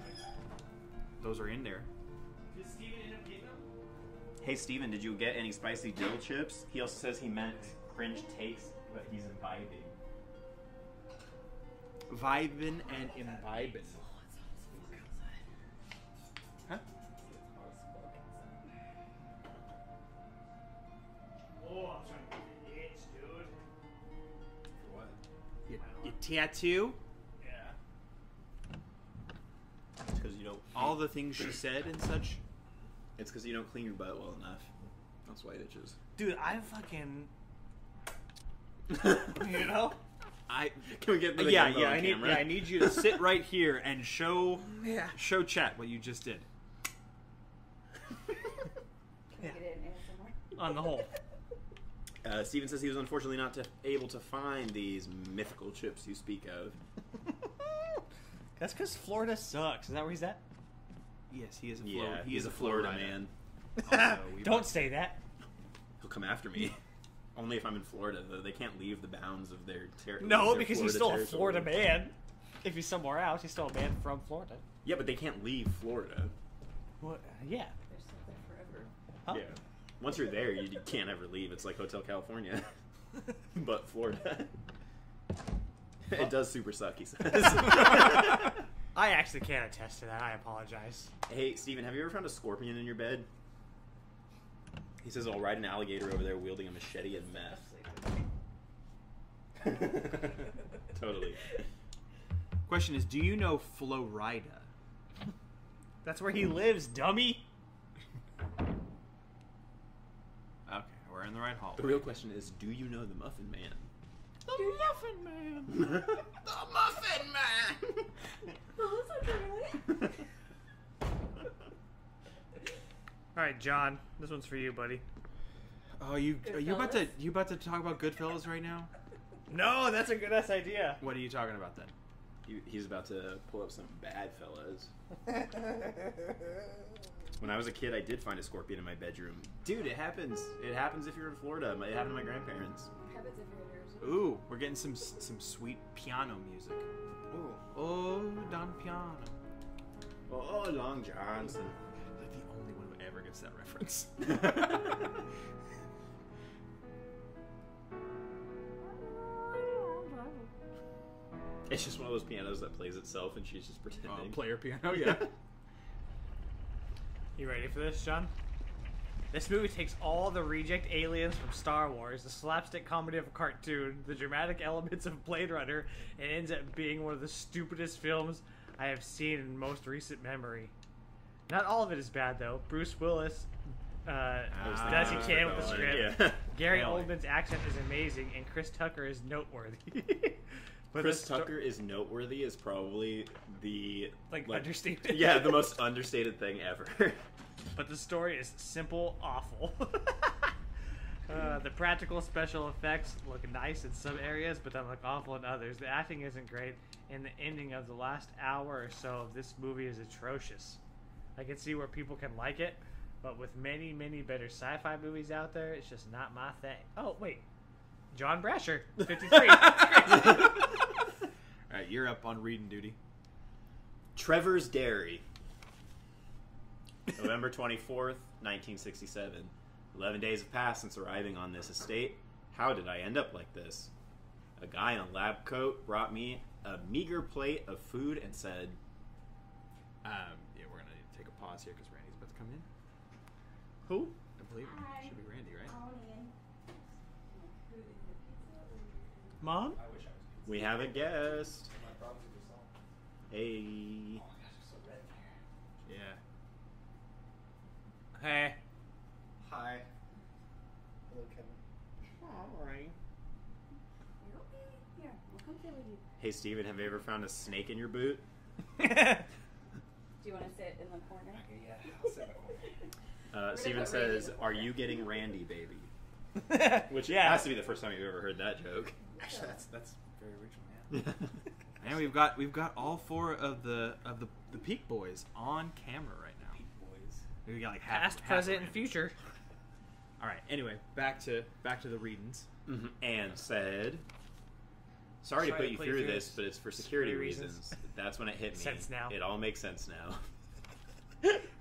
those are in there. Hey Steven, did you get any spicy dill chips? He also says he meant cringe takes, but he's imbibing. Vibin and imbibin. Tattoo? Yeah. It's because you don't. All the things she said and such. It's because you don't clean your butt well enough. That's why it itches. Dude, I fucking. You know? I Can we get the yeah yeah on I need yeah, I need you to sit right here and show Yeah. show chat what you just did. Can we get it in On the whole. Uh, Steven says he was unfortunately not to, able to find these mythical chips you speak of. That's because Florida sucks. Is that where he's at? Yes, he is a Yeah, Florida. he's a Florida man. Also, Don't must- say that. He'll come after me. Only if I'm in Florida, though. They can't leave the bounds of their territory. No, because he's still a Florida man. If he's somewhere else, he's still a man from Florida. Yeah, but they can't leave Florida. What? Yeah. They're still there forever. Huh? Yeah. Once you're there, you can't ever leave. It's like Hotel California, but Florida. it does super suck, he says. I actually can't attest to that. I apologize. hey, Steven, have you ever found a scorpion in your bed? He says, I'll ride an alligator over there wielding a machete and meth. totally. Question is, do you know Florida? That's where he lives, dummy. Okay, we're in the right hall. The real question is, do you know the Muffin Man? The Muffin Man. the Muffin Man! Really? All right, John. This one's for you, buddy. Oh, you are you about to you about to talk about Goodfellas right now? No, that's a good ass idea. What are you talking about then? He- He's about to pull up some bad fellas. When I was a kid, I did find a scorpion in my bedroom. Dude, it happens. It happens if you're in Florida. It happened to my grandparents. Habits if you're yours. Ooh, we're getting some some sweet piano music. Ooh. Oh, Don Piano. Oh, Long Johnson. Like the only one who ever gets that reference. It's just one of those pianos that plays itself, and she's just pretending. Uh, player piano, yeah. You ready for this, John? This movie takes all the reject aliens from Star Wars, the slapstick comedy of a cartoon, the dramatic elements of Blade Runner, and ends up being one of the stupidest films I have seen in most recent memory. Not all of it is bad, though. Bruce Willis uh, I does he can with the script. yeah. Gary Oldman's accent is amazing, and Chris Tucker is noteworthy. but Chris Tucker is noteworthy is probably the like, understatement. yeah the most understated thing ever. but the story is simple, awful. uh, the practical special effects look nice in some areas, but then look awful in others. The acting isn't great, and the ending of the last hour or so of this movie is atrocious. I can see where people can like it, but with many, many better sci-fi movies out there, it's just not my thing. Oh wait, John Brasher, fifty-three. All right, you're up on reading duty. Trevor's Dairy. November 24th, 1967. 11 days have passed since arriving on this estate. How did I end up like this? A guy in a lab coat brought me a meager plate of food and said, Um, yeah, we're gonna take a pause here because Randy's about to come in. Who? I believe it should be Randy, right? Mom, We have a guest. Hey. Yeah. hey, Hi. Hello, Kevin. Alright. You're okay. Here, we'll come sit with. Hey, Steven, have you ever found a snake in your boot? Do you want to sit in the corner? Okay, yeah. I'll sit in the corner. Uh, Steven put Randy in says, Are you getting Randy, baby? Which yeah. has to be the first time you've ever heard that joke. Actually, that's that's very original. Yeah. And we've got we've got all four of the of the the Peak Boys on camera right now. Boys. We got like half, Past, half present, and future. All right. Anyway, back to back to the readings. Mhm. and said, "Sorry, to put you through this, but it's for security Security reasons." reasons. That's when it hit me. Sense now. It all makes sense now.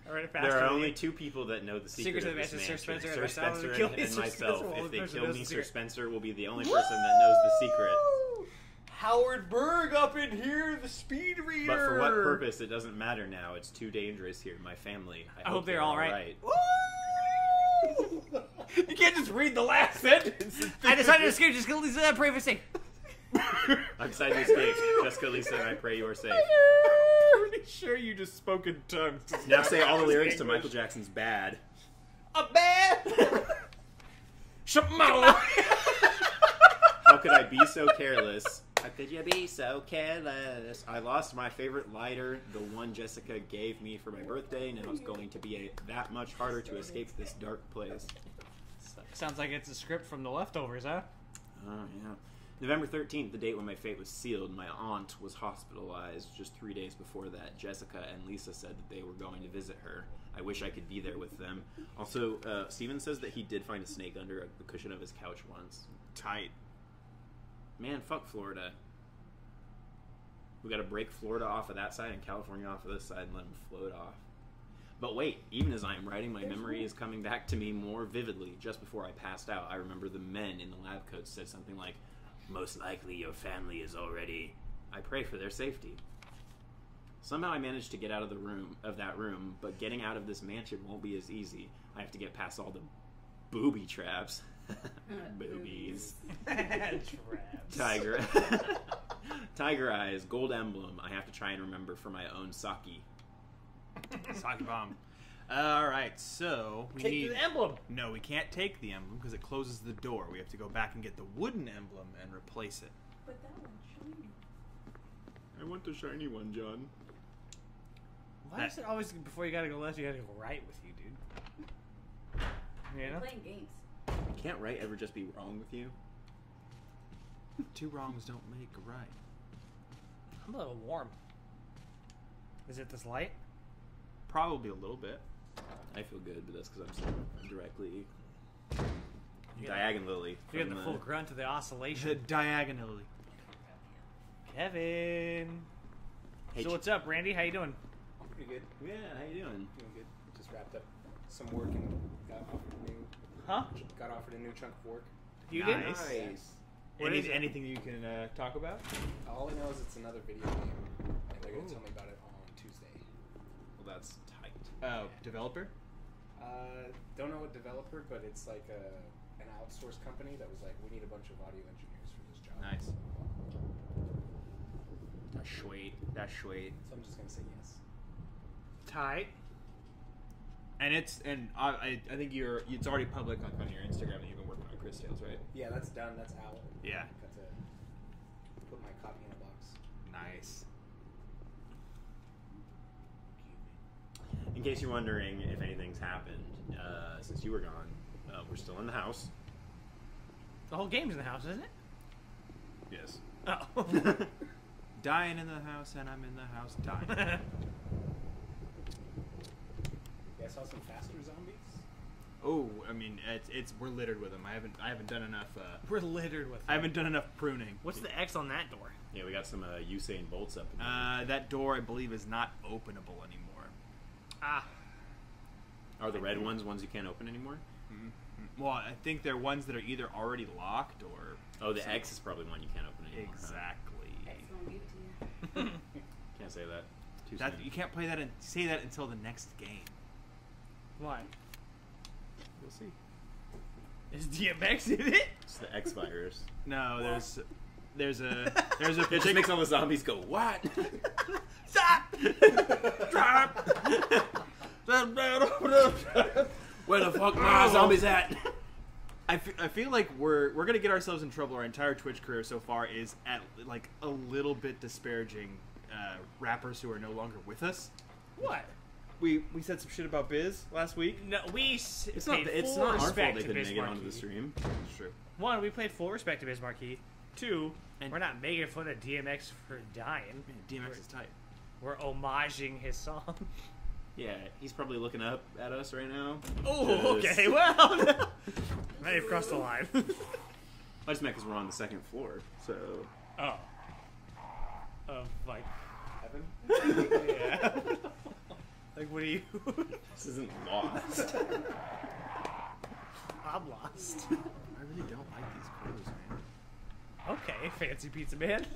All right, there are only two people that know the secret Secrets of of this the mansion: Sir Spencer and Sir myself. Spencer Kill and, and myself. If they kill me, Sir. Spencer will be the only person that knows the secret. Howard Berg up in here, the speed reader. But for what purpose? It doesn't matter now. It's too dangerous here. My family. I, I hope they're all right. you can't just read the last sentence. I decided to escape just because that privacy. I'm decided to escape. Jessica, Lisa, and I pray you are safe. I'm pretty sure you just spoke in tongues. Now say all the lyrics to Michael Jackson's "Bad." A bad. How could I be so careless How could you be so careless? I lost my favorite lighter, the one Jessica gave me for my birthday. Now it's going to be a, that much harder to escape this dark place. Sounds like it's a script from The Leftovers, huh? Oh, yeah. November 13th, the date when my fate was sealed, my aunt was hospitalized. Just three days before that, Jessica and Lisa said that they were going to visit her. I wish I could be there with them. Also, uh, Steven says that he did find a snake under the cushion of his couch once. Tight. Man, fuck Florida. We gotta break Florida off of that side and California off of this side and let them float off. But wait, even as I'm writing, my memory is coming back to me more vividly. Just before I passed out, I remember the men in the lab coats said something like, Most likely your family is already. I pray for their safety. Somehow I managed to get out of the room of that room, but getting out of this mansion won't be as easy. I have to get past all the booby traps. Boobies. Tiger. Tiger eyes, gold emblem. I have to try and remember for my own sake. Sake bomb. All right, so we Take need. the emblem. No, we can't take the emblem because it closes the door. We have to go back and get the wooden emblem and replace it. But that one's shiny. I want the shiny one, John. Why is it always before you gotta go left, you gotta go right with you, dude? You We're know? playing games. Can't right ever just be wrong with you? Two wrongs don't make a right. I'm a little warm. Is it this light? Probably a little bit. I feel good, but that's because I'm sitting directly You got, diagonally. you got from the full grunt of the oscillation. Diagonally. Kevin. Hey, so what's up, Randy? How you doing? Pretty good. Yeah, how you doing? Doing good. Just wrapped up some work and got offered a new Huh? got offered a new chunk of work. You Nice. did? Nice. What Any, is it? anything you can uh, talk about? All I know is it's another video game, and they're gonna tell me about it on Tuesday. Well, that's tight. Oh, developer? Uh, don't know what developer, but it's like a an outsourced company that was like, we need a bunch of audio engineers for this job. Nice. That's sweet. That's sweet. So I'm just gonna say yes. Tight. And it's and I I, I think you're it's already public on, on your Instagram that you've been working on Cris Tales, right? Yeah, that's done. That's out. Yeah. Got to put my copy in a box. Nice. In case you're wondering if anything's happened uh, since you were gone, uh, we're still in the house. The whole game's in the house, isn't it? Yes. Oh. Dying in the house and I'm in the house dying. You guys saw some faster zombies? oh, I mean it's it's we're littered with them. I haven't I haven't done enough. Uh, We're littered with. I haven't done enough pruning. What's the X on that door? Yeah, we got some uh, Usain bolts up. In there. Uh, that door I believe is not openable anymore. Ah. Are the red ones ones you can't open anymore? Well, I think they're ones that are either already locked or Oh, the X is probably one you can't open anymore. huh? exactly. X gonna give it to you. Can't say that. Too That soon. you can't play that and say that until the next game. Why? We'll see. Is DMX in it? It's the X virus. No, there's there's a there's a It just makes all the zombies go what? Stop! Drop! Where the fuck my zombies at? I fe- I feel like we're we're gonna get ourselves in trouble. Our entire Twitch career so far is at like a little bit disparaging uh, rappers who are no longer with us. What? We we said some shit about Biz last week. No, we s- It's not. paid It's full not our fault respect they to couldn't Biz make it onto Markie. the stream. It's true. One, we played full respect to Biz Markie. Two, And- we're not making fun of DMX for dying. Man, DMX is tight. We're homaging his song. Yeah, he's probably looking up at us right now. Oh, Just- okay. Well, now you've crossed the line. I just meant because we're on the second floor, so oh. Of like, Heaven? yeah. Like, what are you? this isn't lost. I'm lost. I really don't like these clothes, man. Okay, fancy pizza man.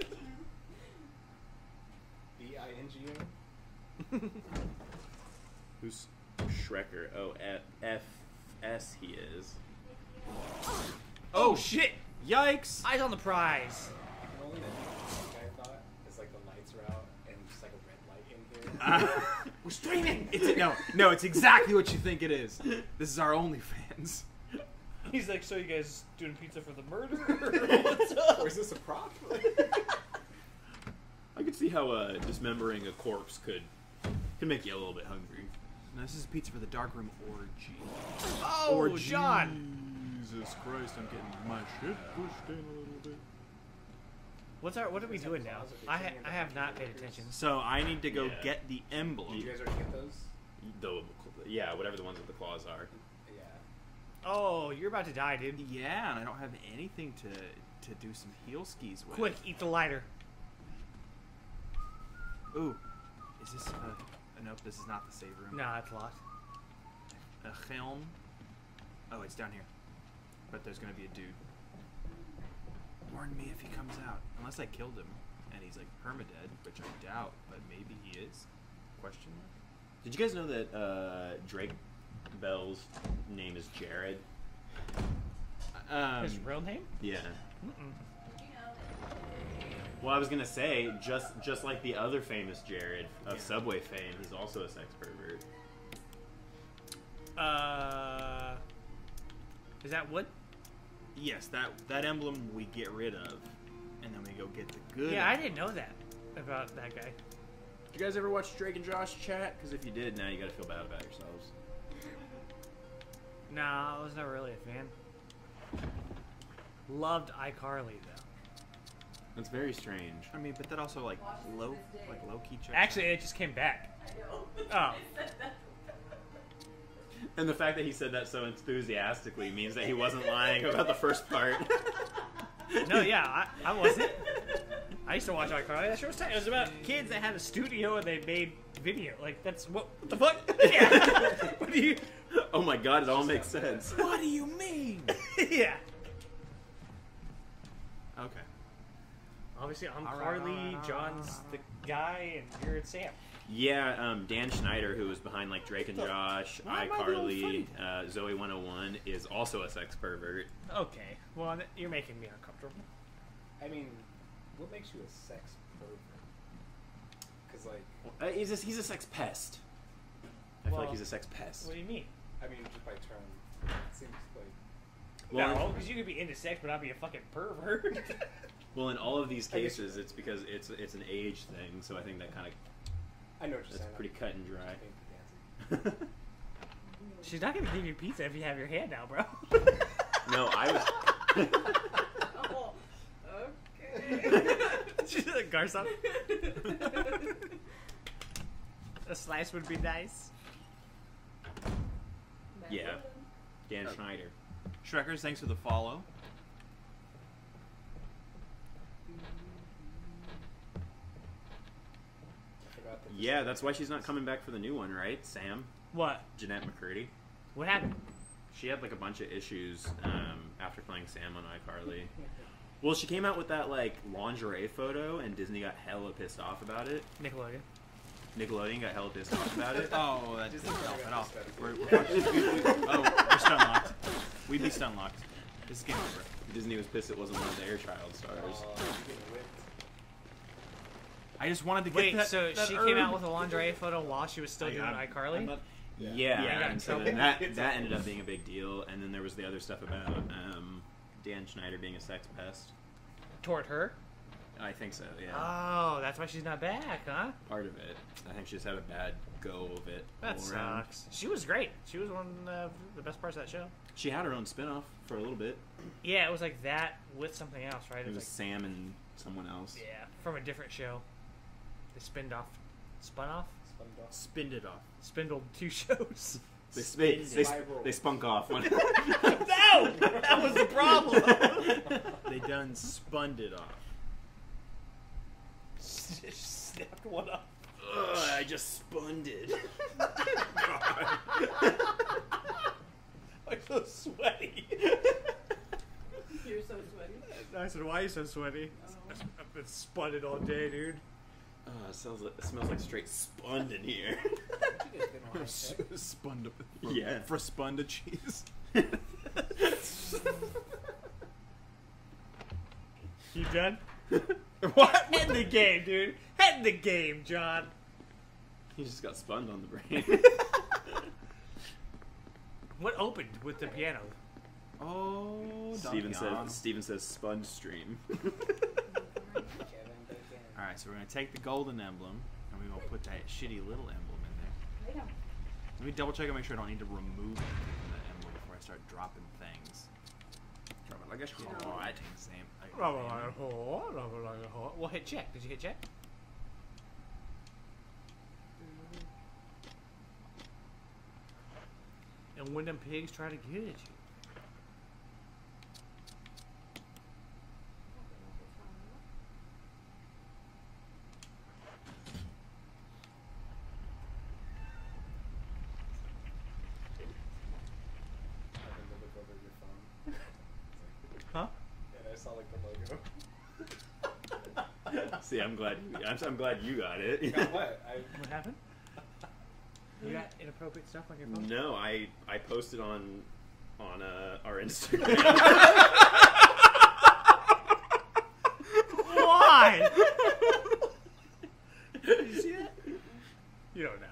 B I N G O? Who's Shrekker? Oh, F, F S he is. Oh, oh. shit! Yikes! Eyes on the prize. Uh, we're streaming. It's no, no. It's exactly what you think it is. This is our OnlyFans. He's like, so you guys doing pizza for the murder? Or What's up? Or is this a prop? I could see how uh, dismembering a corpse could could make you a little bit hungry. No, this is pizza for the darkroom orgy. Oh, Orgy. John. Jesus Christ, I'm getting my shit pushed in a little bit. What's our? What are we doing now? I ha- I have not paid attention. So I need to go Yeah. get the emblem. Did you guys already get those? The yeah, whatever the ones with the claws are. Yeah. Oh, you're about to die, dude. Yeah, and I don't have anything to to do some heel skis with. Quick, eat the lighter. Ooh, is this? Uh, nope, this is not the save room. Nah, it's locked. A helm. Oh, it's down here. But there's gonna be a dude. Warn me if he comes out. Unless I killed him and he's like permadead, which I doubt, but maybe he is. Question mark. Did you guys know that uh, Drake Bell's name is Jared? Um, His real name? Yeah. You know Well, I was gonna say just just like the other famous Jared of Yeah. Subway fame, he's also a sex pervert. Uh, is that wood? Yes, that that emblem we get rid of, and then we go get the good. Yeah, I didn't know that about that guy. Did you guys ever watch Drake and Josh chat? Because if you did, now you gotta feel bad about yourselves. Nah, I was never really a fan. Loved iCarly though. That's very strange. I mean, but that also like low, like low key. checks Actually, out. it just came back. I know. Oh. I said that. And the fact that he said that so enthusiastically means that he wasn't lying about the first part. No, yeah, I, I wasn't. I used to watch iCarly. That show was tight. It was about kids that had a studio and they made video. Like that's what, what the fuck? Yeah. what do you? oh my god, it all makes sense. what do you mean? yeah. okay. Obviously, I'm All right, Carly. all right, John's right, the guy, and you're Sam. Yeah, um, Dan Schneider, who was behind like Drake and Josh, Why am I the only iCarly, uh, Zoey 101, is also a sex pervert. Okay. Well, th- you're making me uncomfortable. I mean, what makes you a sex pervert? Because, like, Uh, he's, a, he's a sex pest. I feel Well, like he's a sex pest. What do you mean? I mean, just by term, it seems like. Well, no, because you could be into sex but not be a fucking pervert. well, in all of these I guess cases, it's because it's it's an age thing. So I think that kind of I know what you're that's saying. pretty cut and dry. She's not gonna give you pizza if you have your hand out, bro. no, I was. Oh, okay. She's a garçon. a slice would be nice. Yeah. Dan oh. Schneider. Shrekkers, thanks for the follow. I forgot that. Yeah, that's why she's not coming back for the new one, right? Sam, What? Jennette McCurdy. What happened? She had like a bunch of issues um, after playing Sam on iCarly. Well, she came out with that like lingerie photo, and Disney got hella pissed off about it. Nickelodeon. Nickelodeon got hella pissed off about it. Oh, that Just doesn't help at at all. this We're, better. we're oh, we're stun locked. We'd be stun locked. This is game over. Disney was pissed it wasn't one of their child stars. Oh, you're getting whipped. I just wanted to get Wait, that. so that she herb. came out with a lingerie photo while she was still I- doing I'm- iCarly? Not- Yeah, Yeah. Yeah, and so then that that ended up being a big deal, and then there was the other stuff about um, Dan Schneider being a sex pest. Toward her? I think so. Yeah, Oh, that's why she's not back, huh? part of it. I think she just had a bad go of it. That all around. sucks. She was great. She was one of the best parts of that show. She had her own spin-off for a little bit. Yeah, it was like that with something else, right? It was was Sam and someone else. yeah, from a different show. They spinned off, spun off, Spun off. Spinned it off. spindled two shows. They, they, they, Spiral. they spunk off one. no, that was the problem. They done spunned it off. Snapped one up. Ugh, I just spunded. I'm so sweaty. You're so sweaty. I said, "Why are you so sweaty?" Oh. I've been spun it all day, dude. Oh, it, smells like, it smells like straight spun in here. You guys been on high tech? Spun up. Yeah. For spun to cheese. You done? what? Head in the game, dude. Head in the game, John. he just got spun on the brain. What opened with the piano? Oh, Steven says Steven says sponge stream. Kevin Bacon. All right, so we're gonna take the golden emblem and we will put that shitty little emblem in there. Let me double check and make sure I don't need to remove anything from that emblem before I start dropping things. Drop it like a No. shot. Same. like, a hole. Well, hit check. Did you hit check? Mm-hmm. And when them pigs try to get at you, Having to look over your phone. huh? And I saw like the logo. See, I'm glad. You, I'm, I'm glad you got it. Got what? I, What happened? You got inappropriate stuff on your phone? No, I I posted on on uh, our Instagram. Why? Did you see that? You don't know.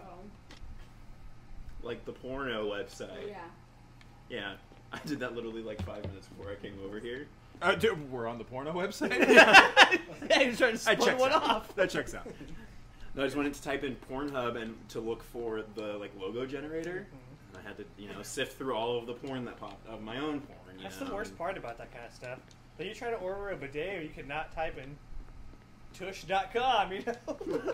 Oh. like the porno website. Oh, yeah. Yeah, I did that literally like five minutes before I came over here. Uh, dude, we're on the porno website. yeah, he was trying to split one out. off. That checks out. No, I just wanted to type in Pornhub and to look for the like logo generator. And I had to, you know, sift through all of the porn that popped of my own porn. That's know? the worst part about that kind of stuff. When you try to order a bidet, you cannot type in tush.com, you know?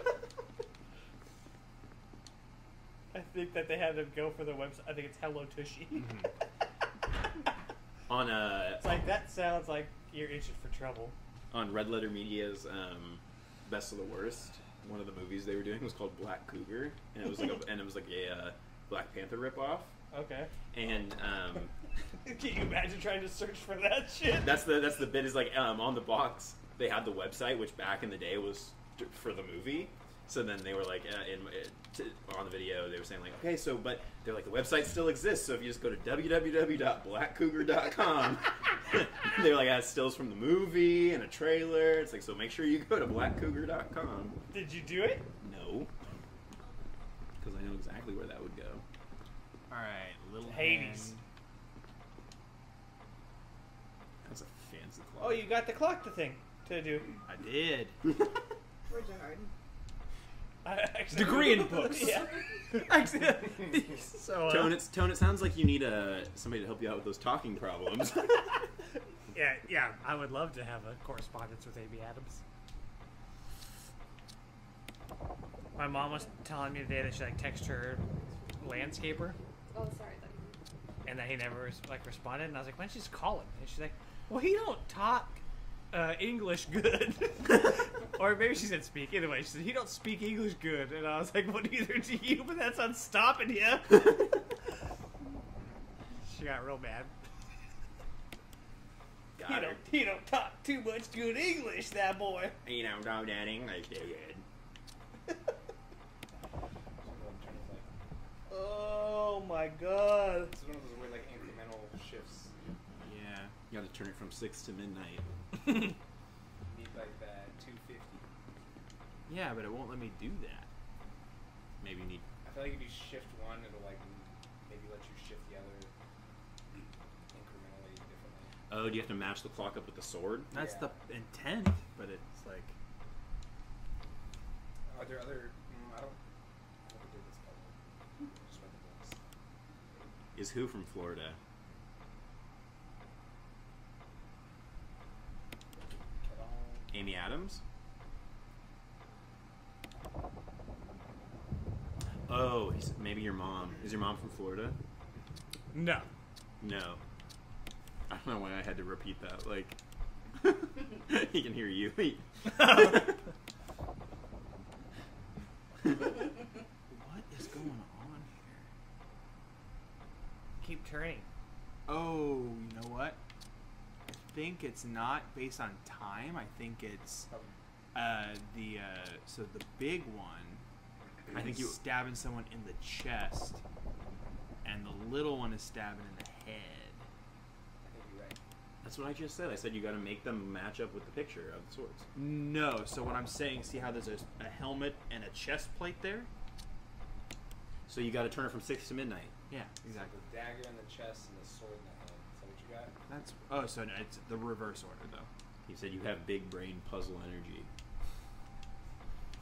I think that they had to go for the website. I think it's Hello Tushy. On uh, it's like, that sounds like you're itching for trouble. on Red Letter Media's um, Best of the Worst, one of the movies they were doing was called Black Cougar, and it was like a, and it was like a uh, Black Panther ripoff. Okay. And um, Can you imagine trying to search for that shit? that's the that's the bit is like um, on the box they had the website, which back in the day was for the movie. So then they were like uh, in uh, t- on the video they were saying like okay so but they're like the website still exists so if you just go to www.blackcougar.com they're like has stills from the movie and a trailer it's like so make sure you go to blackcougar.com Did you do it? no because I know exactly where that would go All right, little Hades. hand. that's a fancy clock. Oh, you got the clock the thing to do. I did. We're hard. I actually- Degree in books. yeah. so, uh, Tone, it's, Tone, it sounds like you need a, somebody to help you out with those talking problems. yeah, yeah, I would love to have a correspondence with Amy Adams. My mom was telling me today that she like text her landscaper Oh, sorry. Then. and that he never like responded, and I was like, "Why don't you just call him?" And she's like, "Well, he don't talk uh, English good." or maybe she said speak. Either way, she said he don't speak English good, and I was like, "Well, neither do you." But that's not stopping you. she got real mad. He Got her. don't, he don't talk too much good English, that boy. You know, know that English, dude. Oh my god. It's one of those weird like incremental shifts. Yeah. You got to turn it from six to midnight. You need like that 250. Yeah, but it won't let me do that. Maybe you need. I feel like if you shift one, it'll like maybe let you shift the other incrementally differently. Oh, do you have to match the clock up with the sword? That's Yeah. the intent, but it's like Are there other? Mm, I don't. I never did this puzzle. Just read the books. Is who from Florida? At all. Amy Adams? Oh, he's, maybe your mom. Is your mom from Florida? No. No. I don't know why I had to repeat that. Like, he can hear you. what is going on here? Keep turning. Oh, you know what? I think it's not based on time. I think it's uh, the uh, so the big one. I think is you- stabbing someone in the chest, and the little one is stabbing in the head. I think you're right. That's what I just said. I said you got to make them match up with the picture of the swords. No. So what I'm saying, see how there's a, a helmet and a chest plate there? So you got to turn it from six to midnight. Yeah, exactly. The dagger in the chest and the sword in the hand. Is that what you got? That's oh, so no, it's the reverse order though. He said you have big brain puzzle energy,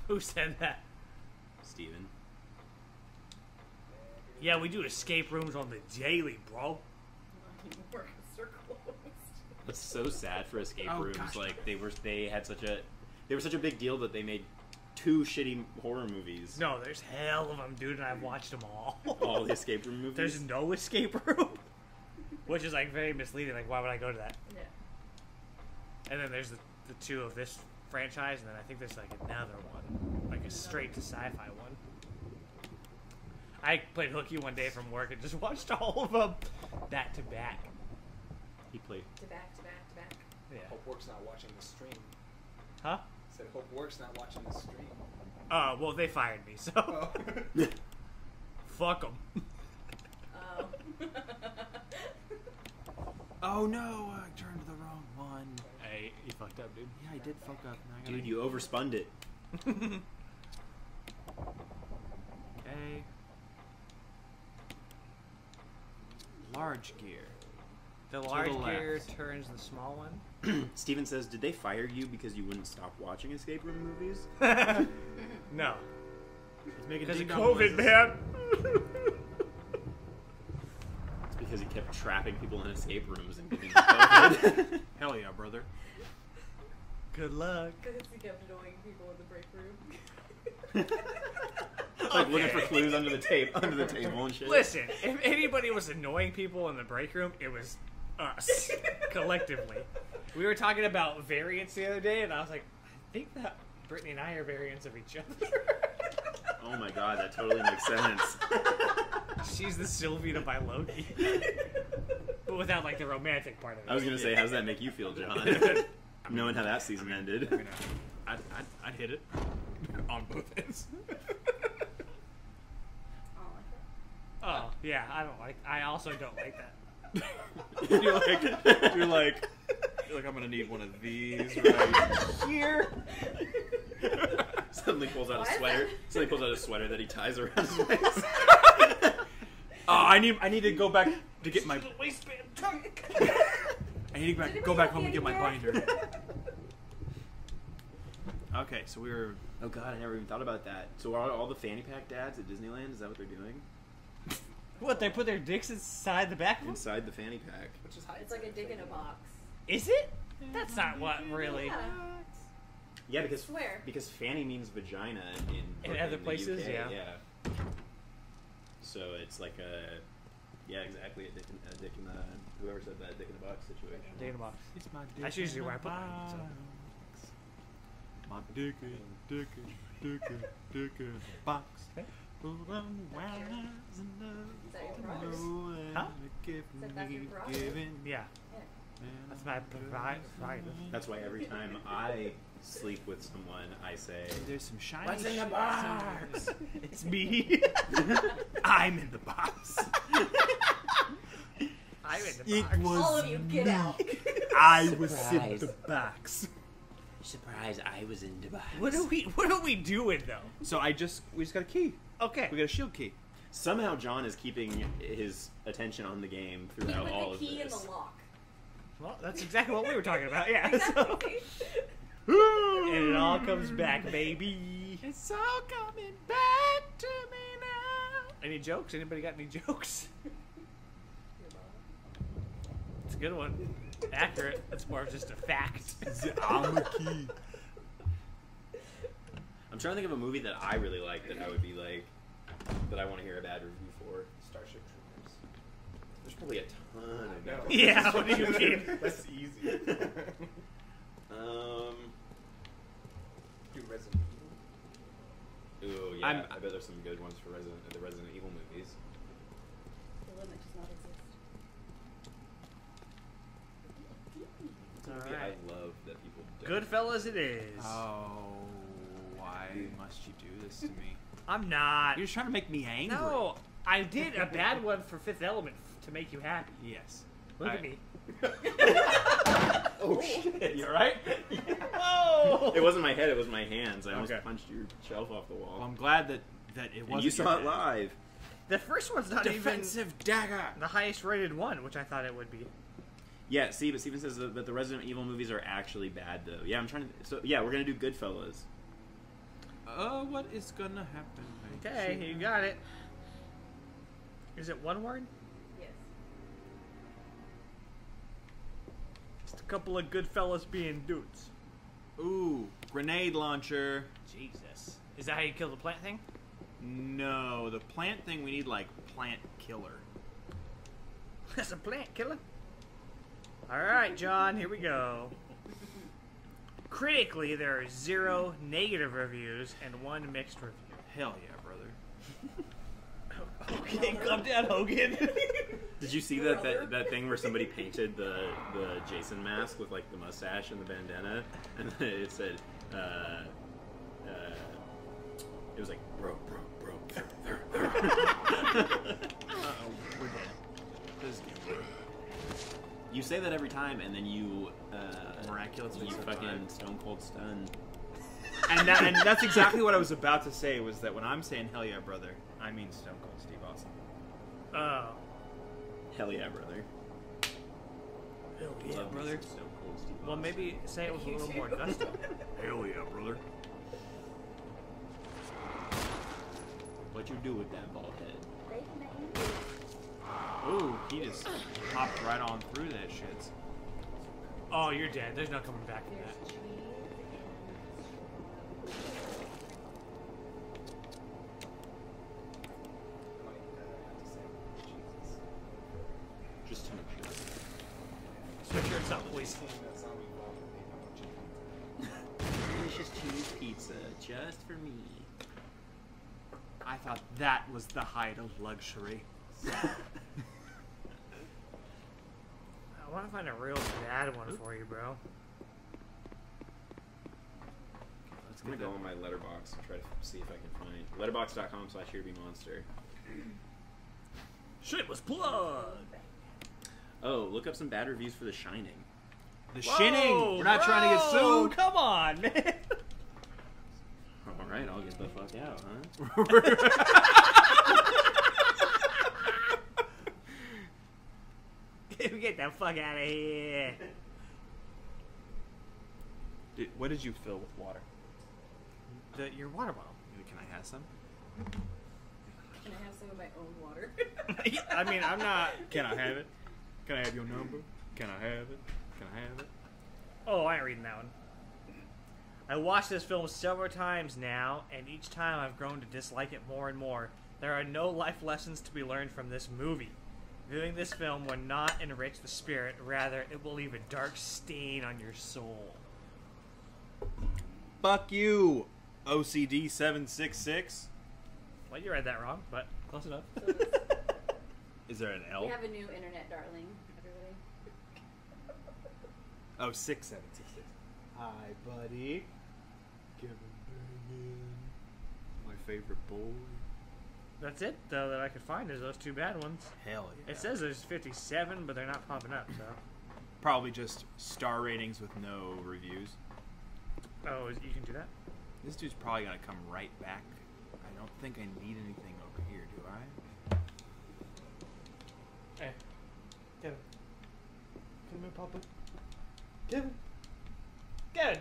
Who said that? Steven. Yeah, we do escape rooms on the daily, bro. Work circles. It's so sad for escape Oh, rooms. gosh. Like they were, they had such a, they were such a big deal that they made two shitty horror movies. No, there's hell of them, dude, and I've watched them all. all the escape room movies. There's no escape room, which is like very misleading. Like, why would I go to that? Yeah. And then there's the, the two of this franchise, and then I think there's like another one, like a straight to sci-fi one. I played hooky one day from work and just watched all of them back to back. he played. To back, to back, to back. Yeah. Hope Work's not watching the stream. Huh? Said Hope Work's not watching the stream. Uh, well, they fired me, so Oh. fuck them. Oh. Oh no, I turned the wrong one. Hey, you fucked up, dude. Yeah, I did fuck up. Now I gotta Dude, you overspun it. Okay. Large gear. The the large left. gear turns the small one. Steven says, "Did they fire you because you wouldn't stop watching escape room movies?" no, He's making because of COVID, noises. man. It's because he kept trapping people in escape rooms and giving them COVID. Hell yeah, brother. Good luck. Because he kept annoying people in the break room. like looking for clues under the tape, under the table and shit. Listen, if anybody was annoying people in the break room, it was us collectively. We were talking about variants the other day, and I was like, I think that Brittany and I are variants of each other. Oh my god, that totally makes sense. She's the Sylvia by Loki, but without like the romantic part of it. I was gonna say, how does that make you feel, John? Knowing how that season ended. I mean, I'd, I'd, I'd hit it on both ends. I don't like that. Oh yeah, I don't like. I also don't like that. you're like, you're like, you're like, I'm gonna need one of these right Here, Suddenly pulls out Why a sweater. Suddenly pulls out a sweater that he ties around his waist. Oh, I need, I need to go back to get my, waistband. I need to go back, go back home and get my binder. Okay, so we were, oh god, I never even thought about that. So are all the fanny pack dads at Disneyland? Is that what they're doing? What? They put their dicks inside the back? Inside the fanny pack. Which is high. It's like a dick in a box. Is it? That's not what really. Yeah. Yeah, because Swear. because fanny means vagina in In other the places, UK, yeah. yeah. So it's like a yeah, exactly a dick in, a dick in the whoever said that dick in the box situation. Dick in a box. it's my dick. That's usually in where I a put mine, so. box. My dick in, dick in, dick in, dick in a box. Okay. I'm wise enough Is that your to know Huh? that if Is that your giving, Yeah, Yeah. That's my prerogative. prerogative. That's why every time I sleep with someone, I say, There's some shiny What's in the shit box? somewhere. It's me. I'm in the box. I'm in the It box. was All of you, get out. I was in Surprise. the box. "Surprise! I was in the box." What are we? What are we doing though? So I just we just got a key. Okay. We got a shield key. Somehow John is keeping his attention on the game He throughout put the of key in this. the lock. Well, that's exactly what we were talking about. Yeah. Exactly. So, and it all comes back, baby. It's all coming back to me now. Any jokes? Anybody got any jokes? It's a good one. Accurate. It's more of just a fact. I'm a key. I'm trying to think of a movie that I really like that I would be like that I want to hear a bad review for. Starship Troopers. There's probably a ton of No. Yeah, what do you mean? That's easy. Um. Do Resident Evil. Ooh, yeah. I'm- I bet there's some good ones for Resident the Resident Evil movies. The limit does not exist. It's a Alright. I love that people. Don't. Goodfellas, it is. Oh, why must you do this to me? I'm not. You're just trying to make me angry. No, I did a bad one for Fifth Element f- to make you happy. Yes. Look I- at me. Oh shit! You alright? oh! It wasn't my head; it was my hands. I almost Okay. punched your shelf off the Well, wall. I'm glad that that it and wasn't. you saw your it head. live. The first one's not Defensive dagger. the highest rated one, which I thought it would be. Yeah, see, but Steven says that, that the Resident Evil movies are actually bad, though. Yeah, I'm trying to. So yeah, we're gonna do Goodfellas. Uh, what is gonna happen? Okay, you got it. Is it one word? Just a couple of good fellas being dudes. Ooh, grenade launcher. Jesus. Is that how you kill the plant thing? No, the plant thing we need like plant killer. That's a plant killer. Alright, John, here we go. Critically, there are zero negative reviews and one mixed review. Hell yeah, brother. Okay, calm down, Hogan. Did you see that, that that thing where somebody painted the the Jason mask with like the mustache and the bandana, and then it said, uh, uh, it was like bro, bro, bro. thur, thur, thur." Uh-oh, we're dead. This is getting you say that every time, and then you uh, Miraculously you survive. fucking stone cold stun. And, that, and that's exactly what I was about to say was that when I'm saying hell yeah, brother, I mean Stone Cold Steve Austin. Oh. Hell yeah, brother. Hell Love me some Stone Cold Steve Well, Austin. maybe say it with a little more gusto. Hell yeah, brother. What you do with that bald head? Ooh, he just hopped right on through that shit. Oh, you're dead. There's no coming back from There's that. Just for me. I thought that was the height of luxury. I want to find a real bad one for you, bro. I'm gonna go on my letterboxd and try to see if I can find letterboxd.com slash here be monster. Shit was plugged. Oh, look up some bad reviews for The Shining. The shinning. We're not trying to get sued. Come on, man. All right, I'll get the fuck out, huh? Get the fuck out of here. Dude, what did you fill with water? The, your water bottle. Can I have some? Can I have some of my own water? I mean, I'm not. Can I have it? Can I have your number? Can I have it? Can I have it? Oh, I ain't reading that one. I watched this film several times now, and each time I've grown to dislike it more and more. There are no life lessons to be learned from this movie. Viewing this film will not enrich the spirit, rather, it will leave a dark stain on your soul. Fuck you, OCD seven six six. Well, you read that wrong, but close enough. Is there an L? we have a new internet darling, everybody. Oh, six seven six six. Hi, buddy. Kevin My favorite boy. That's it, though, that I could find is those two bad ones. Hell yeah. It says there's 57, but they're not popping up, so. probably just star ratings with no reviews. Oh, is- you can do that? This dude's probably gonna come right back. I don't think I need anything over here, do I? Hey. Kevin. Come here, Papa. Kevin. Kevin.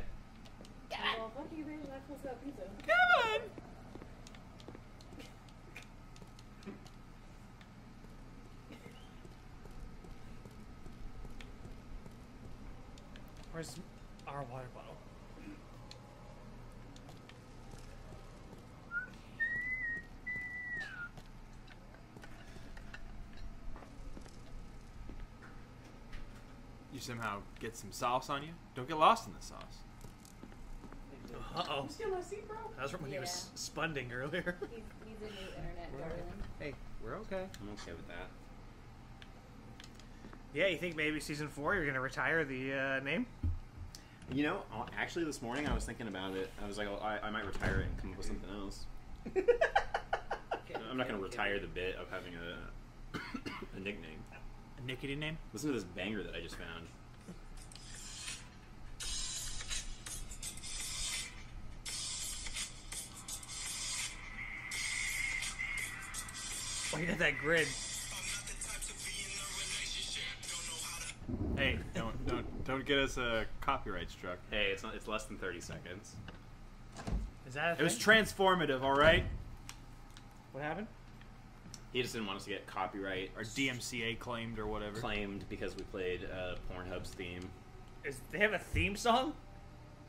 Close that pizza. Kevin! Where's our water bottle? You somehow get some sauce on you. Don't get lost in the sauce. Uh oh. Still I see, bro. That was from when he was Yeah. spunding earlier. He's, he's a new internet darling. Hey, we're okay. I'm okay with that. yeah, you think maybe season four you're gonna retire the uh, name? You know, uh, actually, this morning I was thinking about it. I was like, oh, I, I might retire it and come up with something else. I'm not going to retire the bit of having a a nickname. A nickety name? Listen to this banger that I just found. You got that grid. Hey, don't don't don't get us a copyright struck. Hey, it's not. It's less than thirty seconds. Is that a It was transformative, all right. what happened? He just didn't want us to get copyright Or DMCA claimed or whatever. claimed because we played uh, Pornhub's theme. Is they have a theme song?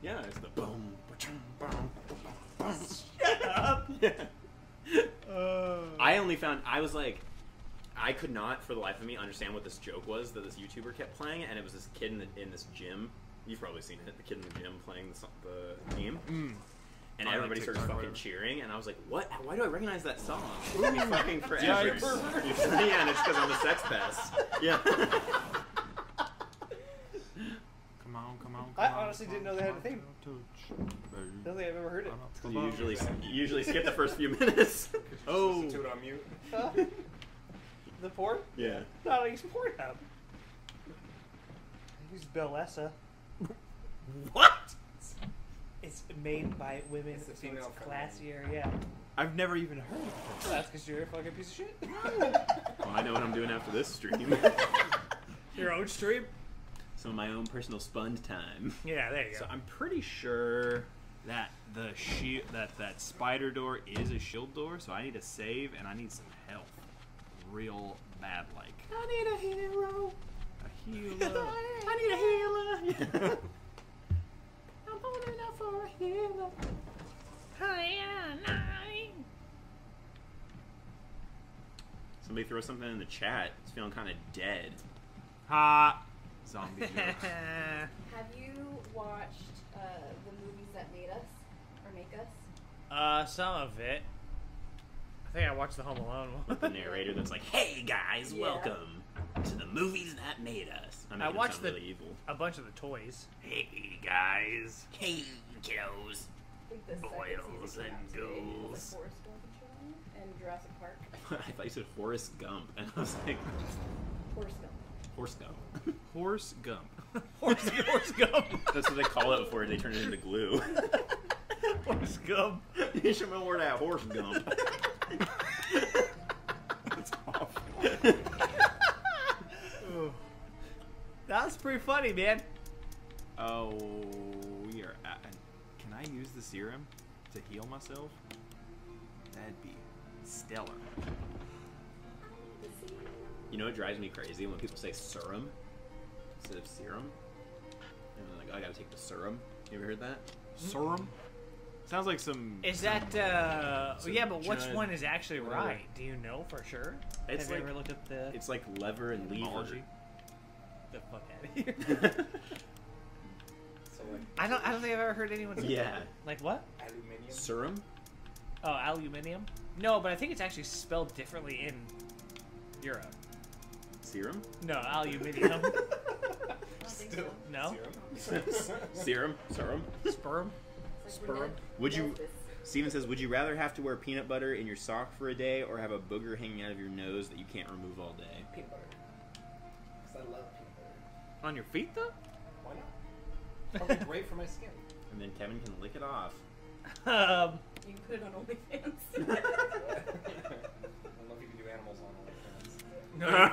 Yeah, it's the boom, ba-chung, boom, boom, Shut up. Uh, I only found I was like, I could not for the life of me understand what this joke was that this YouTuber kept playing, and it was this kid in, the, in this gym. You've probably seen it. The kid in the gym playing the, the theme, Mm. and like, everybody starts fucking cheering, and I was like, "What? Why do I recognize that song? It's fucking forever." Yeah, and it's because I'm a sex pest. Yeah. Come on, come on. I honestly didn't know they had a theme. on, touch, baby. don't think I've ever heard it. Come you usually you usually skip the first few minutes. Oh, Listen to it on mute. Huh? the port? Yeah. No, I use Pornhub. I use Bellesa. What? It's made by women, It's so it's female classier. Yeah. I've never even heard of it. Well, that's because you're a fucking piece of shit. Well, oh, I know what I'm doing after this stream. Your own stream? Some of my own personal spund time. Yeah, there you go. So I'm pretty sure that the shield that that spider door is a shield door. So I need to save and I need some health, real bad like. I need a hero. A healer. I need a healer. I'm holding out for a healer. Somebody throw something in the chat. It's feeling kind of dead. ha! Zombie joke. Have you watched uh, the movies that made us or make us? uh, some of it. I think I watched the Home Alone one. With the narrator that's like, "Hey guys, Yeah. welcome to the movies that made us." I'm I watched the- really evil. A bunch of the toys. Hey guys. Hey kiddos. I think the second Boils season came and today. It ghouls. like Forrest Gump and Jurassic Park. I thought you said Forrest Gump, and I was like, Forrest Gump. Horse gum. Horse gum. Horse, horse gum. That's what they call it before they turn it into glue. horse gum. you should know where that horse gum. That's awful. That's pretty funny, man. Oh, we are. At, can I use the serum to heal myself? That'd be stellar. You know what drives me crazy when people say serum instead of serum? And they're like, oh, I gotta take the serum. You ever heard that? Serum? Sounds like some. Is that, uh. Some yeah, but which Judd- one is actually whatever. right? Do you know for sure? It's Have like- you ever looked up the. It's like lever and lever. Etymology? the fuck out of here. So like I don't, I don't think I've ever heard anyone say Yeah. that. Like what? aluminium. serum? Oh, aluminium? No, but I think it's actually spelled differently in Europe. Serum? No, aluminium. I don't think Still. No? Serum. Serum? Serum? Sperm? Like Sperm. Would you- knows. Steven says, would you rather have to wear peanut butter in your sock for a day or have a booger hanging out of your nose that you can't remove all day? Peanut butter. Because I love peanut butter. On your feet, though? Why not? Probably great for my skin. And then Kevin can lick it off. Um, You can put it on OnlyFans. On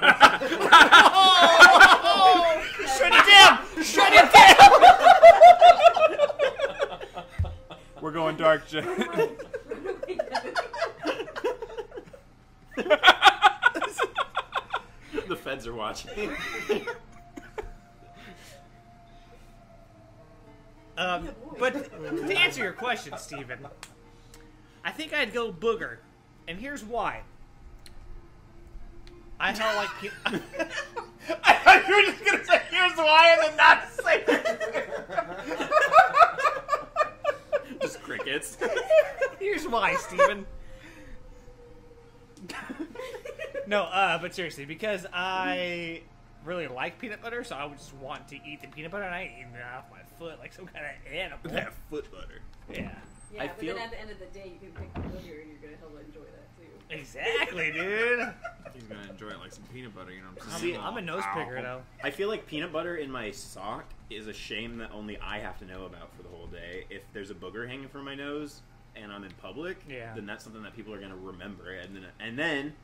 OnlyFans. shut it down! Shut it down! We're going dark, Jay. the feds are watching. Um, but to answer your question, Steven, I think I'd go booger, and here's why. I don't like. I thought you were just gonna say here's why, and then not say. Just crickets. Here's why, Stephen. no, uh, but seriously, because I really like peanut butter, so I would just want to eat the peanut butter, and I eat it off my foot like some kind of animal. that foot butter. Yeah, Yeah, I but feel- then at the end of the day, you can pick the booger and you're gonna hella enjoy that too. Exactly, dude. He's gonna enjoy it like some peanut butter, you know what I'm I'm, saying? I'm a nose picker though. I feel like peanut butter in my sock is a shame that only I have to know about for the whole day. If there's a booger hanging from my nose and I'm in public, Yeah. then that's something that people are gonna remember, and then and then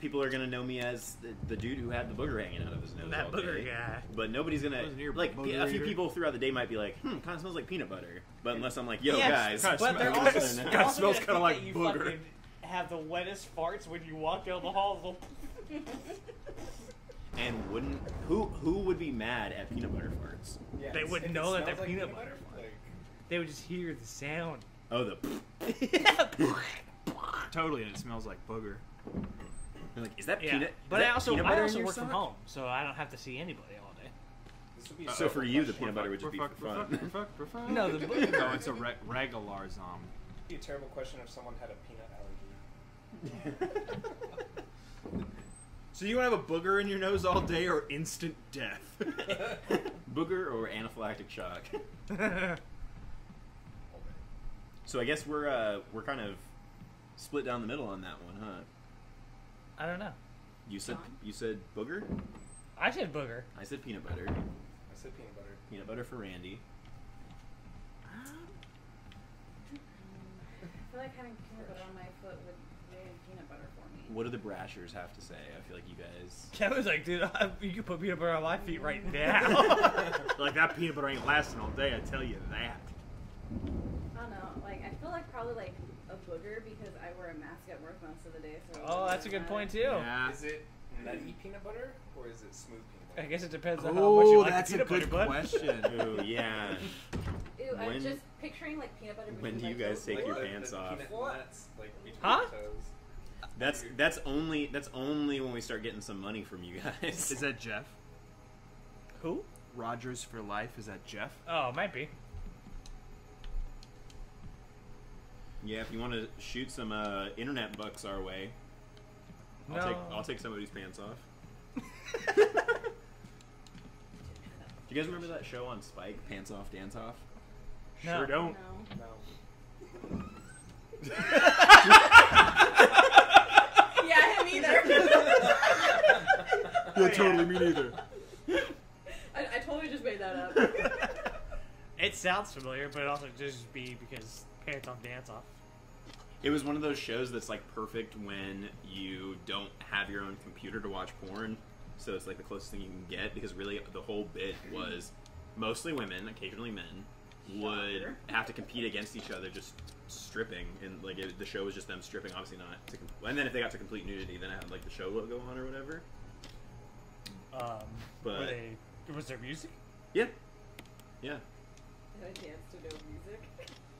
people are gonna know me as the, the dude who had the booger hanging out of his nose. That all booger day. guy. But nobody's gonna like a few eater? people throughout the day might be like, hmm, kind of smells like peanut butter. But unless I'm like, yo Yes, guys, Kinda but they're smells- also, kinda they're kinda also smells kinda like booger. fucking have the wettest farts when you walk down the hall. and wouldn't who who would be mad at peanut butter farts? Yeah, They wouldn't know that they're like peanut butter. Like, They would just hear the sound. Oh, the Totally, and it smells like booger. They're like, is that Yeah, peanut? but is I also peanut I also your work from home, so I don't have to see anybody all day. this So for you, the peanut butter would just be fucked, for fun. fucked, we're fucked, we're fucked. No, the booger. no, it's a re- regular zom. Um, It'd be a terrible question if someone had a peanut allergy. So you want to have a booger in your nose all day or instant death? Booger or anaphylactic shock. So I guess we're uh, we're kind of split down the middle on that one, huh? I don't know. You said John? you said booger. I said booger. I said peanut butter. I said peanut butter. Peanut butter for Randy. I feel like having peanut butter on my foot would ruin peanut butter for me. What do the Brashers have to say? I feel like you guys. Kevin's like, dude, I, you can put peanut butter on my feet mm. right now. like that peanut butter ain't lasting all day. I tell you that. I don't know. Like I feel like probably like a booger because I wear a mask at work most of the day. So oh, that's a good matter. point too. Yeah. Is it nutty peanut butter or is it smooth peanut butter? I guess it depends on how much you Oh, like that's the a good butter, question. Ooh, yeah. Ew, When- I'm just picturing like peanut butter. when do you guys toes. take Like your pants the off? What? like Huh? That's that's only that's only when we start getting some money from you guys. Is that Jeff? Who? Rogers for life? Is that Jeff? Oh, it might be. yeah, if you want to shoot some uh, internet bucks our way, I'll No. take I'll take somebody's pants off. Do you guys remember that show on Spike, Pants Off, Dance Off? No. Sure don't. No. No. Yeah, him either. Oh, yeah, totally me neither. I, I totally just made that up. It sounds familiar, but it also just be because pants on dance off. It was one of those shows that's like perfect when you don't have your own computer to watch porn. So it's like the closest thing you can get because really the whole bit was mostly women, occasionally men, would have to compete against each other just stripping and like it, the show was just them stripping obviously not to com- and then if they got to complete nudity then it had like the show logo on or whatever Um, But- were they, was there music? yeah yeah Did I dance to no music?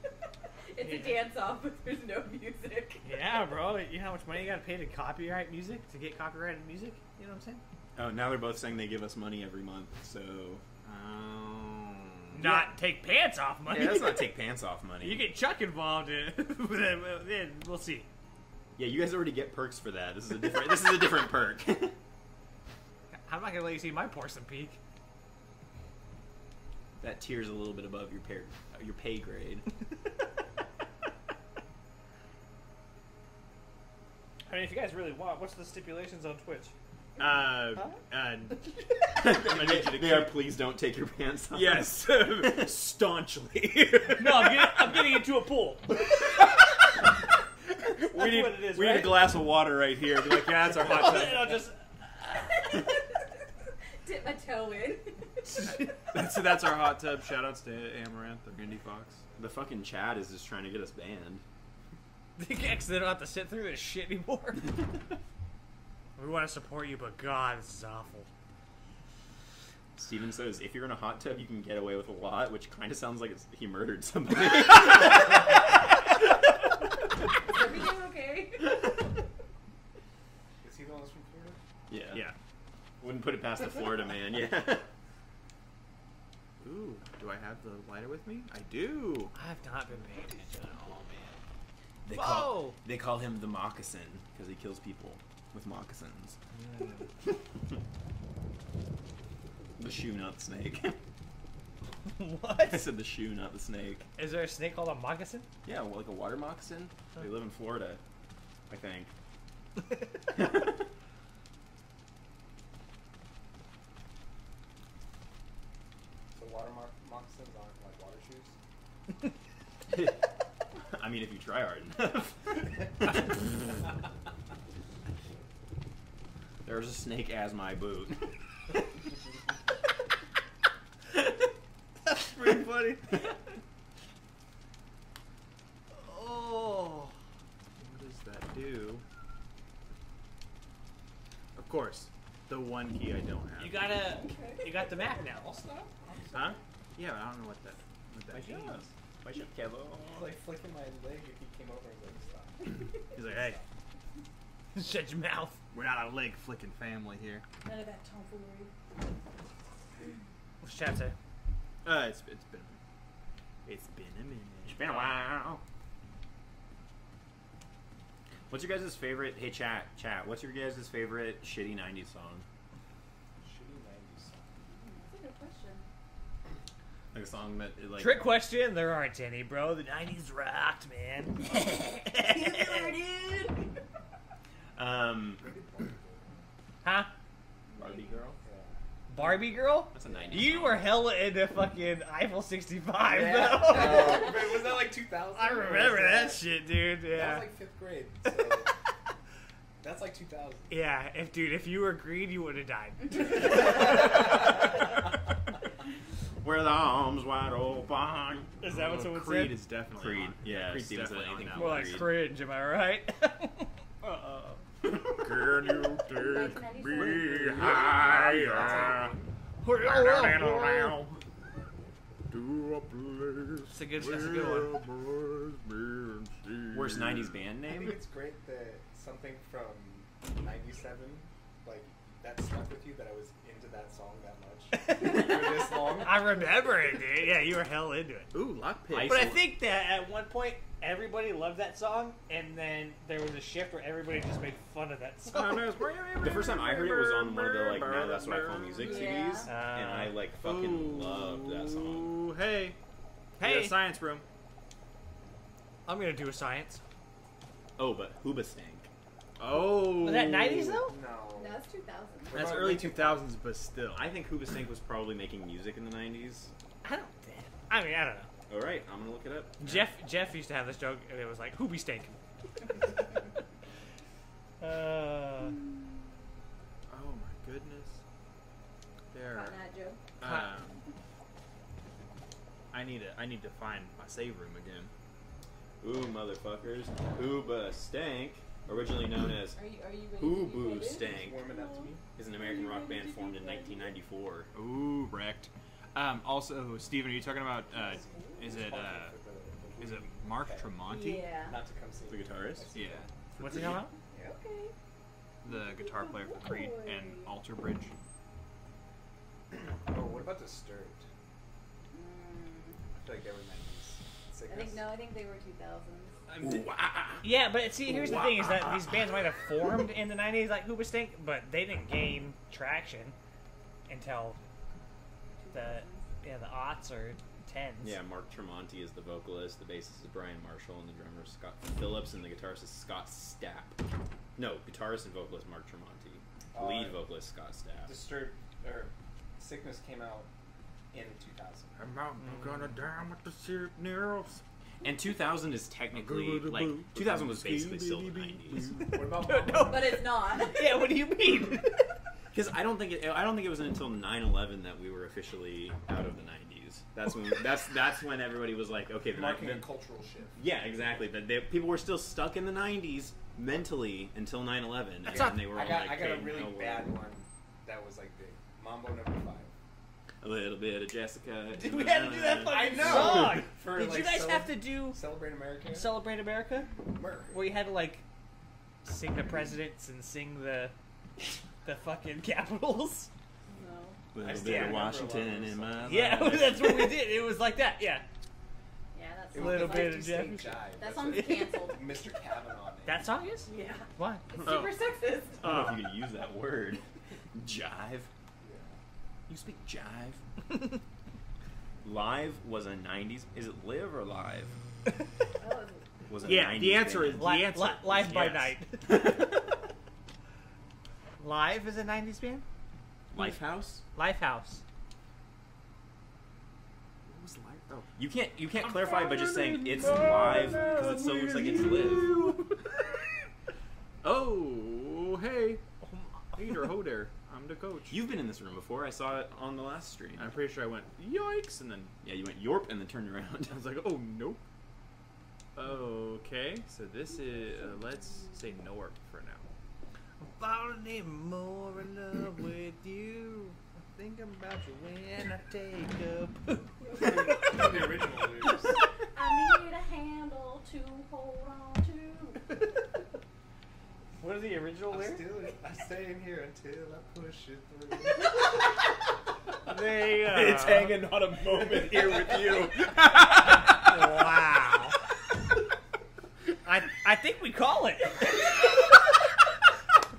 it's a dance off, but there's no music. Yeah, bro. You know how much money you gotta pay to copyright music to get copyrighted music? You know what I'm saying? oh now they're both saying they give us money every month so Um, Not take pants off money. yeah let's not take pants off money You get Chuck involved in it, we'll see. yeah you guys already get perks for that this is a different this is a different perk I'm not gonna let you see my porcelain peak. that tier's a little bit above your pay, uh, your pay grade. I mean, if you guys really want, what's the stipulations on Twitch? Uh, uh, I need you to they are please don't take your pants off. yes, staunchly. No, I'm getting, I'm getting into a pool. we need, what it is, we need a glass of water right here. Be like, yeah, that's our hot and I'll tub. just. Dip my toe in. That's, that's our hot tub. Shoutouts to Amaranth or Indy Fox. The fucking Chad is just trying to get us banned. Because they don't have to sit through this shit anymore. We want to support you, but God, this is awful. Steven says if you're in a hot tub, you can get away with a lot, which kind of sounds like it's, he murdered somebody. Everything okay? Is he the one from Florida? yeah. Yeah. Wouldn't put it past the Florida man. Yeah. Ooh, do I have the lighter with me? I do. I've not been paying attention at all, man. They Whoa! call they call him the moccasin because he kills people with moccasins. the shoe, not the snake. I said the shoe, not the snake. Is there a snake called a moccasin? Yeah, well, like a water moccasin. They live in Florida, I think. So water mo- moccasins aren't like water shoes? I mean, if you try hard enough. There's a snake as my boot. That's pretty funny. oh, what does that do? Of course, the one key I don't have. You gotta. You got the map now. Huh? Yeah, but I don't know what that what that means. Why should Kevo? I was like flicking my leg if he came over and like, stop. He's like, hey, Shut your mouth. we're not a leg flicking family here. None of that tomfoolery. What's chat say? Uh, it's it's been it's been a minute. It's been a while. What's your guys' favorite? Hey, chat, chat. What's your guys' favorite shitty '90s song? Shitty 90s song. That's a good question. Like a song that like Trick question. There aren't any, bro. The '90s rocked, man. Um, huh? Barbie Girl. Barbie girl? That's a '90s. You were hella into fucking Eiffel 65, Yeah. though. Oh, but was that like 2000? I remember that shit, dude. That Yeah. was like fifth grade. So that's like 2000. yeah, if dude, if you were green, you would have died. Where the arms wide open. Is that what someone Creed said? is definitely Creed. on. Yeah, Creed's Steven said definitely on anything that More like Creed. cringe, am I right? uh-oh. Can you take me higher? To a place It's a good- that's a good one. where birds Worst '90s band name? I think it's great that something from 97, like, that stuck with you that I was into that song that much for this long. I remember it, dude. Yeah, you were hell into it. Ooh, lockpick. But I think that at one point everybody loved that song, and then there was a shift where everybody just made fun of that song. The first time I heard it was on one of the like now that's what I call music Yeah. CDs, Ah. and I like fucking loved that song. Ooh, hey. Hey. Yeah, science room. I'm gonna do a science. Oh, but Hoobastank. Oh. Was that 90s though? No. No, it's 2000. That's early 2000s, but still. I think Hoobastank was probably making music in the '90s. I don't. I mean, I don't know. All right, I'm gonna look it up. Jeff Jeff used to have this joke, and it was like, "Who be stank?" uh, Oh my goodness. There. Cotton Eye Joe. Um, I need to. I need to find my save room again. Ooh, motherfuckers. Hoobastank, originally known as Are you, are you ready Who to be Boo voted? Stank, Warming up to me. is an American rock band formed in 1994. Ooh, wrecked. Um, also, Steven, are you talking about? Uh, is it? Uh, is it Mark Tremonti? Yeah. Not to come see The guitarist? Yeah. what's it about? Okay. The guitar player for Creed and Alter Bridge. Oh, what about Disturbed? Mm, I feel like they were 90s. I think no, I think they were 2000s. Ooh, ah. Yeah, but see, here's the thing: is that these bands might have formed in the '90s, like Hooba Stink, but they didn't gain traction until the yeah the aughts or tens. Yeah, Mark Tremonti is the vocalist, the bassist is Brian Marshall, and the drummer is Scott Phillips, and the guitarist is Scott Stapp. No, guitarist and vocalist Mark Tremonti. Lead Uh, vocalist Scott Stapp. Disturbed, or Sickness came out in 2000. I'm out, gonna down with the signals. And 2000 is technically like 2000 was basically still the 90s. What about No, Mambo? But it's not. Yeah, what do you mean? Because I don't think it, I don't think it was until 9/11 that we were officially out of the 90s. That's when that's that's when everybody was like, okay, the Marking a cultural shift. yeah, exactly. But they, people were still stuck in the 90s mentally until 9/11, and That's not- they were I got, like, I got a really no, bad one that was like big. Mambo number five. A little bit of Jessica. Did we have to do that I fucking know. song? For, Did like, you guys cele- have to do Celebrate America? Celebrate America? America. Where you had to like sing the presidents and sing the the fucking capitals? No. A I little still bit of remember a lot Washington of in my songs. Yeah, life. that's what we did. It was like that. Yeah, Yeah, that's A little bit of 50 Jefferson. Jive. That That's song's what- canceled. Mr. Kavanaugh. name. that song is. Yeah. Why? It's Oh. super sexist. I don't know if you could use that word. Jive. Yeah. You speak jive. Live was a 90s. Is it live or live? Oh, Was it Yeah, 90s the answer band? is- Li- answer li- live is by yes. night. Live is a '90s band. Lifehouse. Lifehouse. What was life? Oh. You can't you can't clarify by just saying it's live because it so looks like it's live. Oh, hey. Oh, Peter, ho there. I'm the coach. You've been in this room before. I saw it on the last stream. I'm pretty sure I went yikes, and then Yeah, you went yorp and then turned around. I was like, oh nope. Okay, so this is uh, let's say Norp for now. I'm falling more in love with you. I think I'm about you when I take a poop. the original lyrics. I need a handle to hold on to. What are the original I'm lyrics? still, I'm staying here until I push it through. They, uh, it's hanging on a moment here with you. Wow. I I think we call it. I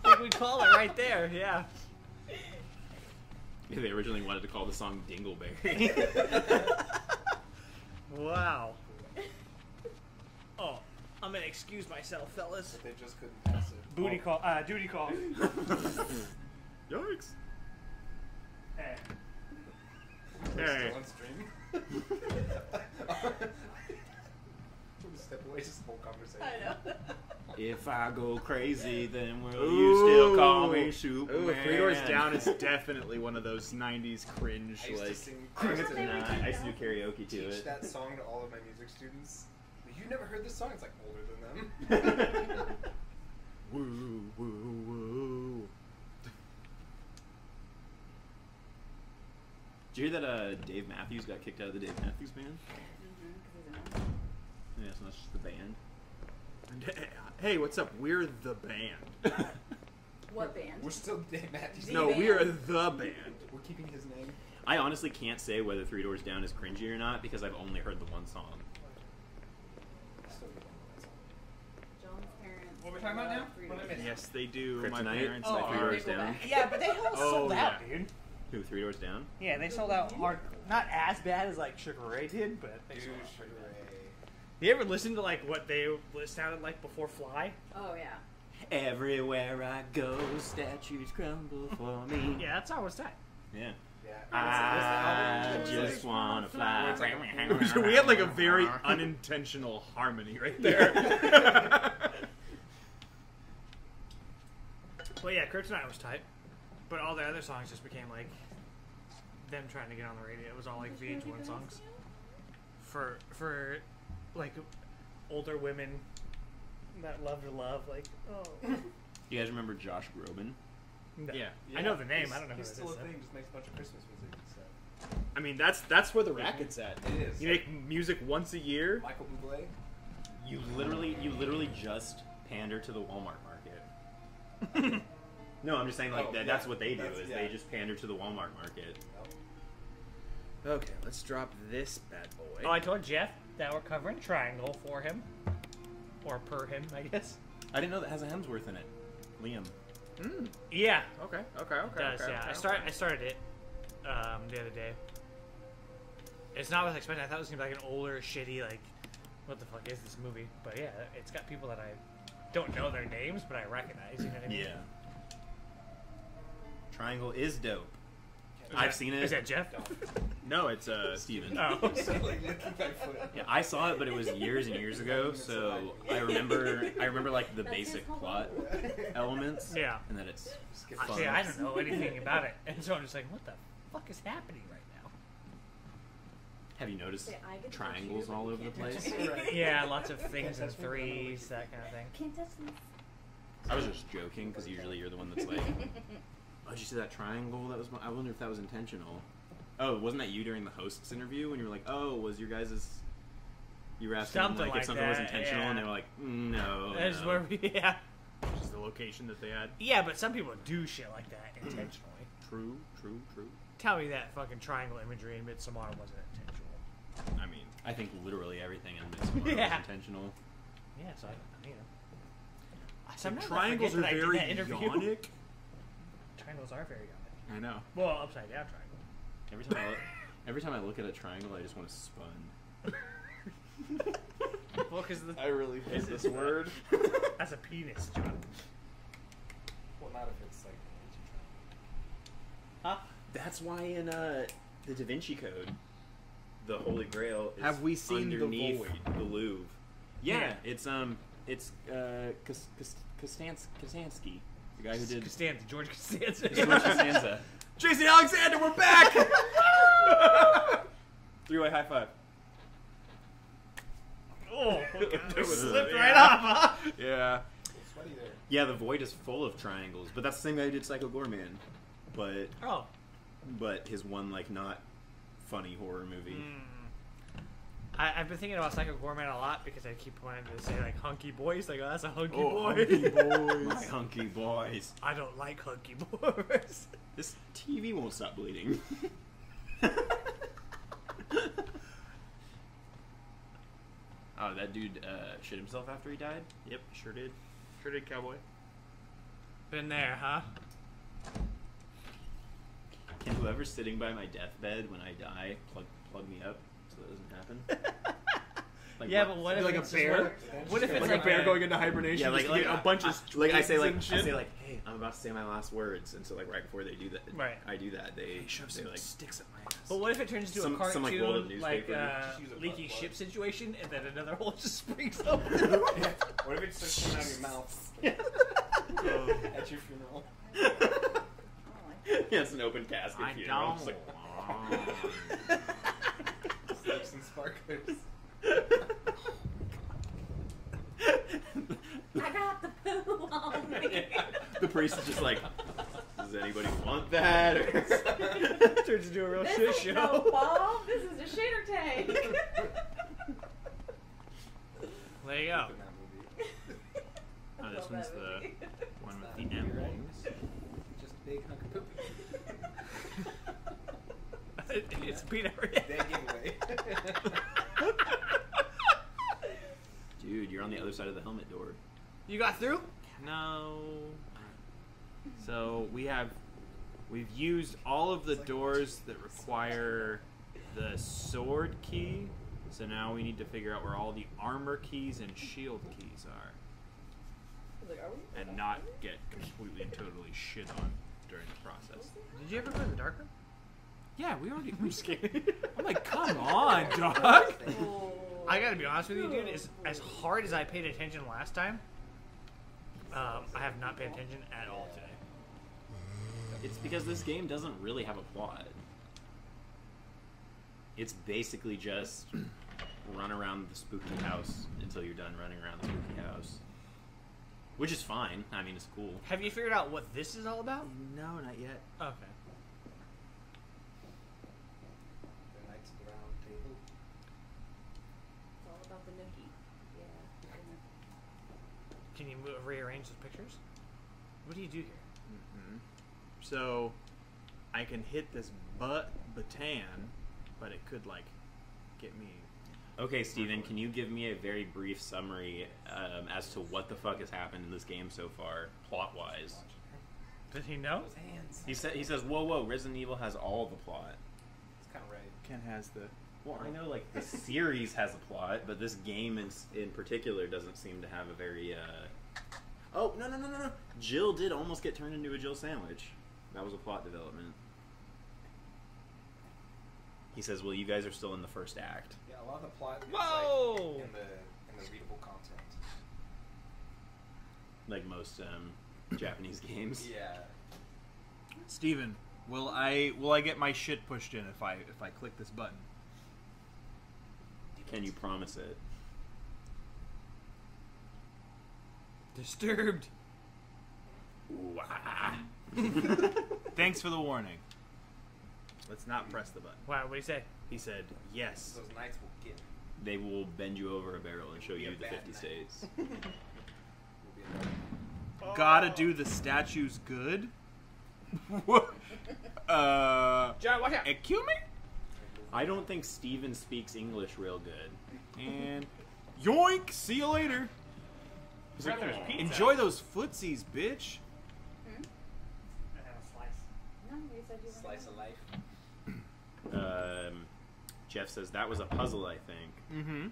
think we call it right there. Yeah. they originally wanted to call the song Dingleberry. Wow. Oh, I'm gonna excuse myself, fellas. But they just couldn't pass it. Booty call. Uh, duty call. Yikes. Hey. We're Hey. still on stream. We'll step away, just the whole conversation. I know. if I go crazy, then will Ooh. you still call me Superman? Ooh, Three Doors Down is definitely one of those '90s cringe I used like. to sing. I used to Nah, I used to do karaoke to teach it. that song to all of my music students. You never heard this song? It's like older than them. Woo woo woo. Did you hear that uh, Dave Matthews got kicked out of the Dave Matthews Band? Mhm, 'cause he's a man. Yeah, so that's just the band. Hey, what's up? We're the band. What band? We're still Dave Matthews. The no, band. we're the band. We're keeping his name. I honestly can't say whether Three Doors Down is cringy or not because I've only heard the one song. Still good on that song. John's parents. What are we talking about now? What did I miss? Yes, they do. My Kryptonite? parents Oh, like Three are- Doors Down. Yeah, but they all Oh, sold out, yeah. dude. Who? Three Doors Down? Yeah, they sold out hard. Not as bad as like Sugar Ray did, but they Dude, sold out Sugar pretty bad. Ray. You ever listen to like what they sounded like before Fly? Oh yeah. Everywhere I go, statues crumble for me. Yeah, that song was tight. Yeah. Yeah. I What's the album? just wanna fly. we had like a very unintentional harmony right there. Well, yeah, Kryptonite was tight, but all the other songs just became like them trying to get on the radio. It was all like VH1 songs for for like older women that love to love. Like, oh, You guys remember Josh Groban? No. Yeah. I know the name. He's- I don't know who He's it still is. a though. thing. Just makes a bunch of Christmas music. So. I mean, that's that's where the racket's at. It is. You make music once a year. Michael Bublé. You literally, you literally just pander to the Walmart market. No, I'm just saying like Oh, that. yeah. That's what they do. That's- is yeah. they just pander to the Walmart market. Yep. Okay, let's drop this bad boy. Oh, I told Jeff that we're covering Triangle for him, or per him, I guess. I didn't know that has a Hemsworth in it. Liam. Mm, Yeah, okay, okay, okay. it does. okay, yeah, okay, I start. okay. I started it um, the other day. It's not what I was expecting. I thought it was gonna be like an older, shitty, like, what the fuck is this movie? But yeah, it's got people that I don't know their names, but I recognize. You know what I mean? Yeah. Triangle is dope. Is I've that- seen it. Is that Jeff? No, it's uh. Steven. Oh. So, like, licking my. Yeah, I saw it, but it was years and years ago. So I remember, I remember like the basic plot elements. Yeah. And that it's Skip I, fun. see, I don't know anything about it, and so I'm just like, what the fuck is happening right now? Have you noticed Say, I get to triangles all over the place? touch. Yeah, lots of things in threes, that kind of thing. Can't touch me. I was just joking because usually you're the one that's like, "Oh, did you see that triangle? That was." my... I wonder if that was intentional. Oh, wasn't that you during the host's interview when you were like, "Oh, was your guys' You were asking them, Something like, like if something was that, intentional, and they were like, "No." That's no." where we, yeah. Which is the location that they had. Yeah, but some people do shit like that intentionally. True, true, true. Tell me that fucking triangle imagery in Midsommar wasn't intentional. I mean, I think literally everything in Midsommar Yeah. was intentional. Yeah, so I, you know. I- the Sometimes I triangles are forget that I did very that interview. yonic. Triangles are very yonic. I know. Well, upside down triangle. Every time I look, every time I look at a triangle, I just want to spun. Well, because I really hate this word. that's a penis, John. Well, not if it's like. Huh? That's why in uh, the Da Vinci Code, the Holy Grail is Have we seen the underneath void? the Louvre. Yeah, Yeah. it's um, it's uh, Kos- Kos- Kostans- Kostanski. The guy who did Costanza, George Costanza. George Costanza. Jason Alexander, we're back! Three-way high five. oh, It was- slipped yeah. right off, huh? Yeah. Sweaty there. Yeah, the void is full of triangles, but that's the same guy who did Psycho Goreman. But Oh. but his one like not funny horror movie. Mm. I, I've been thinking about Psycho Goreman a lot because I keep wanting to say like hunky boys. Like, oh, that's a hunky Oh, boy. hunky boys. My hunky boys. I don't like hunky boys. This TV won't stop bleeding. oh, that dude uh, shit himself after he died. Yep, sure did. Sure did, cowboy. Been there, huh? Can whoever's sitting by my deathbed when I die plug plug me up so that doesn't happen? Like yeah, what- but what if Like a bear? Just like, what if it's like, like, a bear going into hibernation? Yeah, like, like a bunch of I- like I say like I say like hey, I'm about to say my last words, and so like right before they do that, Right. I do that. They Hey, shove some like sticks up my ass. But what if it turns into Some- a some, like, cartoon, rolled like, uh, a leaky plug. ship situation, and then another hole just springs open? Yeah. What if it starts coming out of your mouth at your funeral? yeah, it's an open casket I funeral. don't. It's like, Slips and sparklers. I got the poo on me. the priest is just like, does anybody want that? Or- turns into a real this shit is show. no ball. This is a shitter tank. There you go. In that movie. Oh, this one's the one with the movie, M right? Just big hunk of poop. it's peanut. Dead giveaway. Dude, you're on the other side of the helmet door. You got through? No. So we have we've used all of the doors that require the sword key. So now we need to figure out where all the armor keys and shield keys are, like, are we? and not get completely and totally shit on during the process. Did you ever play the dark room? Yeah, we already. I'm just kidding. I'm like, come on, dog. I gotta be honest with you, dude. As, as hard as I paid attention last time, um, I have not paid attention at all today. It's because this game doesn't really have a plot. It's basically just run around the spooky house until you're done running around the spooky house. Which is fine. I mean, it's cool. Have you figured out what this is all about? No, not yet. Okay. The Knights of the Round Table. It's all about the nookie. Yeah. Can you move, rearrange those pictures? What do you do here? hmm So I can hit this butt batan, but it could like get me. Okay, Steven, can you give me a very brief summary um, as to what the fuck has happened in this game so far, plot wise? Did he know? Hands. He said he says, "Whoa, whoa! Resident Evil has all the plot." It's kind of right. Ken has the. Well, I know like the series has a plot, but this game in in particular doesn't seem to have a very. Uh... Oh no no no no no! Jill did almost get turned into a Jill sandwich. That was a plot development. He says, "Well, you guys are still in the first act." Yeah, a lot of the plot is Whoa! like in the in the readable content. Like most um, Japanese games. Yeah. Steven, will I will I get my shit pushed in if I if I click this button? Can you promise it? Disturbed. Thanks for the warning. Let's not press the button. Wow, what do you say? He said yes. Those knights will get. they will bend you over a barrel and show you the 50 night. states. Will be a Gotta do the statues good. Uh, John, watch out! excuse me. I don't think Steven speaks English real good. And yoink. See you later. Like, There's "Aw." pizza. Enjoy those footsies, bitch. Hmm? I have a slice. No, you said you Slice of life. Um, Jeff says that was a puzzle. I think. Mm-hmm.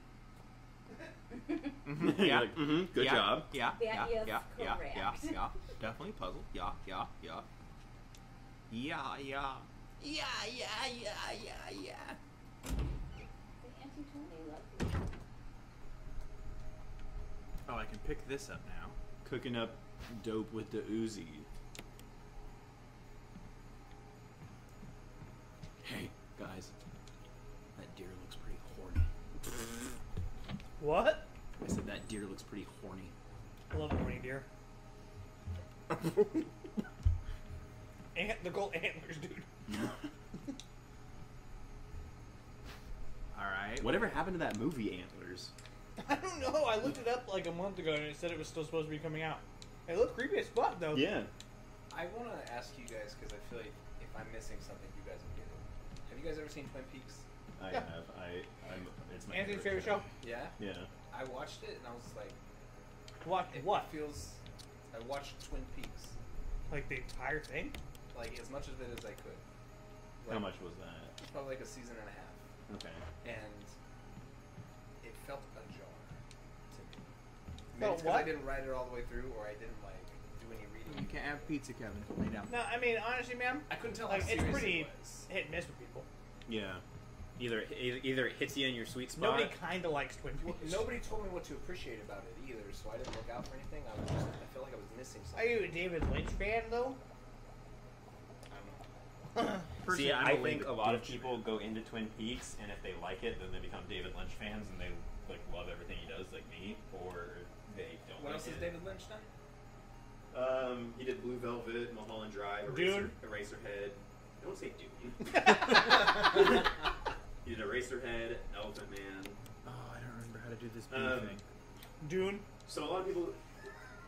You're Yeah. like, "Mhm, good yeah, job. Yeah, That yeah, is yeah, yeah, yeah, yeah. Definitely puzzle. Yeah, yeah, yeah. Yeah, yeah. Yeah, yeah, yeah, yeah, yeah. The Auntie Tony loves you. Oh, I can pick this up now. Cooking up dope with the Uzi. Hey, guys. That deer looks pretty horny. What? I said that deer looks pretty horny. I love horny deer. Ant, they're called antlers, dude. All right. Whatever happened to that movie Antlers? I don't know. I looked it up like a month ago and it said it was still supposed to be coming out. It looked creepy as fuck though. Yeah. I want to ask you guys because I feel like if I'm missing something, you guys will get it. Have you guys ever seen Twin Peaks? I Yeah. have. I. I'm. It's my Anthony's favorite show? Yeah. Yeah. I watched it and I was like, What? it What? feels. I watched Twin Peaks Like the entire thing? like as much of it as I could. How much was that? Probably like a season and a half, Okay. and it felt ajar to me. Maybe Felt it's 'cause I what? didn't write it all the way through, or I didn't like do any reading. You can't have pizza, Kevin. Lay down. No, I mean honestly, man, I couldn't tell like how it's serious pretty it was. hit and miss with people. Yeah. Either either, either it hits you in your sweet spot. Nobody kind of likes Twin Well, Peaks. nobody told me what to appreciate about it either, so I didn't look out for anything. I was just, I felt like I was missing something. Are something. you a David Lynch fan though? I don't know. See, Personally, I'm I a think a lot of people go into Twin Peaks, and if they like it, then they become David Lynch fans, and they like love everything he does, like me, or they don't. What like else has. David Lynch done? Um, he did Blue Velvet, Mulholland Drive, Dune? Eraser, Eraserhead. Don't say Dune. he did Eraserhead, Elephant Man. Oh, I don't remember how to do this bee Um, thing. Dune. So a lot of people,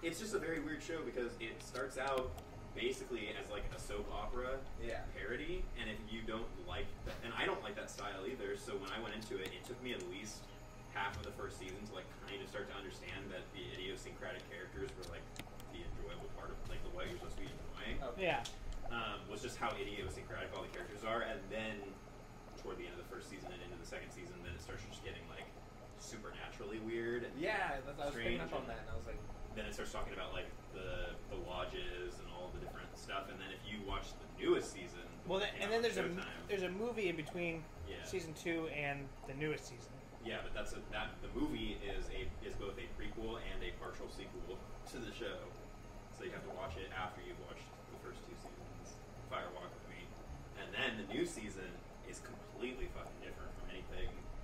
it's just a very weird show because it starts out basically as like a soap opera Yeah. parody, and if you don't like, that, and I don't like that style either. So when I went into it, it took me at least half of the first season to like kind of start to understand that the idiosyncratic characters were like the enjoyable part of like the what you're supposed to be enjoying. Okay. Yeah. Um, was just how idiosyncratic all the characters are, and then toward the end of the first season and into the second season, then it starts just getting like supernaturally weird. And Yeah, that's, I was picking up on that, and I was like, then it starts talking about like the the lodges and all the different stuff, and then if you watch the newest season, the Well, then, and then there's a there's a movie in between Yeah. season two and the newest season. yeah, but that's a, that the movie is a is both a prequel and a partial sequel to the show, so you have to watch it after you've watched the first two seasons. Fire Walk with Me, and then the new season is completely fucking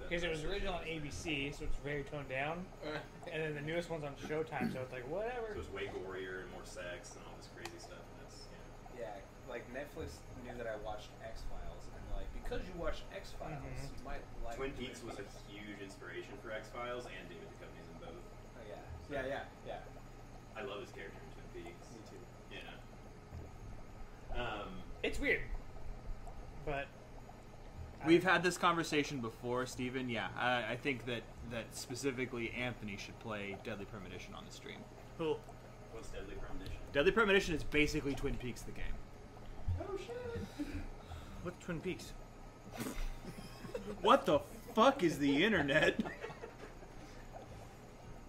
Because it was show original on. ABC, so it's very toned down. And then the newest one's on Showtime, so it's like whatever. So it's way gorier and more sex and all this crazy stuff. And that's yeah. yeah, like Netflix knew that I watched X Files, and like, because you watched X Files, Mhm. you might like Twin Peaks was a huge inspiration for X Files, and David Duchovny's in both. Oh, yeah, yeah, yeah, yeah. I love his character in Twin Peaks. Me too. Yeah. Um, It's weird, but I- We've had this conversation before, Stephen. Yeah, I, I think that, that specifically Anthony should play Deadly Premonition on the stream. Who? what's Deadly Premonition? Deadly Premonition is basically Twin Peaks the game. Oh shit! What's Twin Peaks? What the fuck is the internet?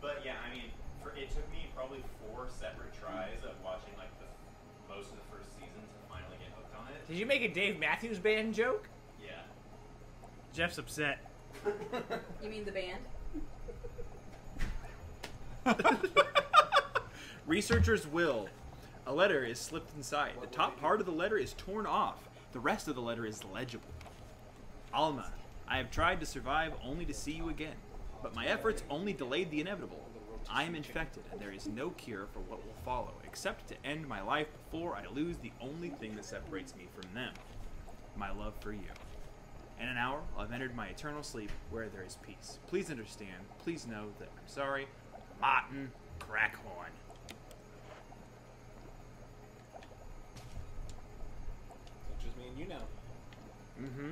But yeah, I mean, for, it took me probably four separate tries of watching like the most of the first season to finally get hooked on it. Did you make a Dave Matthews Band joke? Yeah. Jeff's upset. You mean the band? Researchers will. A letter is slipped inside. What The top part of the letter is torn off. The rest of the letter is legible. Alma, I have tried to survive only to see you again, but my efforts only delayed the inevitable. I am infected, and there is no cure for what will follow, except to end my life before I lose the only thing that separates me from them my love for you. In an hour, I've entered my eternal sleep where there is peace. Please understand. Please know that I'm sorry. Martin Crackhorn. So just me and you now. Mm-hmm.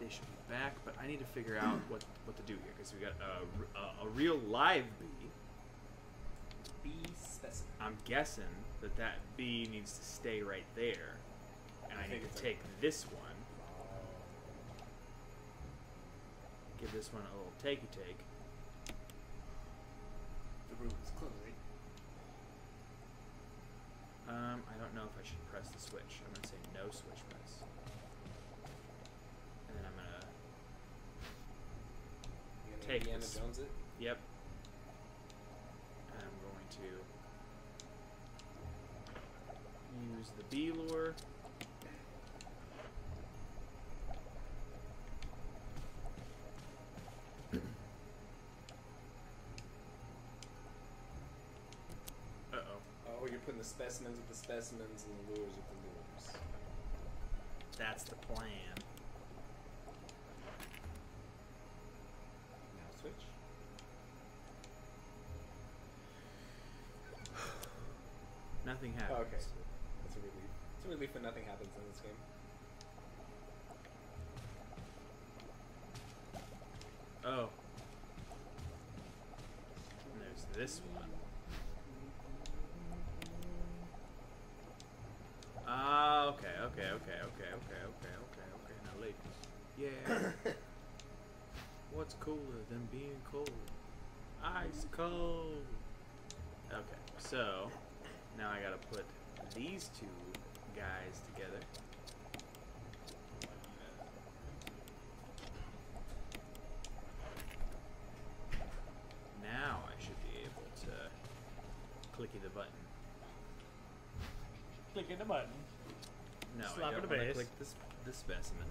They should be back, but I need to figure out what what to do here because we got a, a, a real live bee. Be specimen. I'm guessing that that bee needs to stay right there, and I, I need to take this one, give this one a little takey take. The room is closing. Um, I don't know if I should press the switch. I'm gonna say no switch press. And then I'm gonna, gonna take Indiana this. Jones it? Yep. And I'm going to use the B lure. Oh, you're putting the specimens with the specimens and the lures with the lures. That's the plan. Now switch. Nothing Oh, happens. okay. That's a relief. It's a relief when nothing happens in this game. Oh. And there's this one. Yeah. What's cooler than being cold? Ice cold. Okay, so now I gotta put these two guys together. Now I should be able to clicky the button. Clicking the button. No, Slap I don't want to click this this specimen.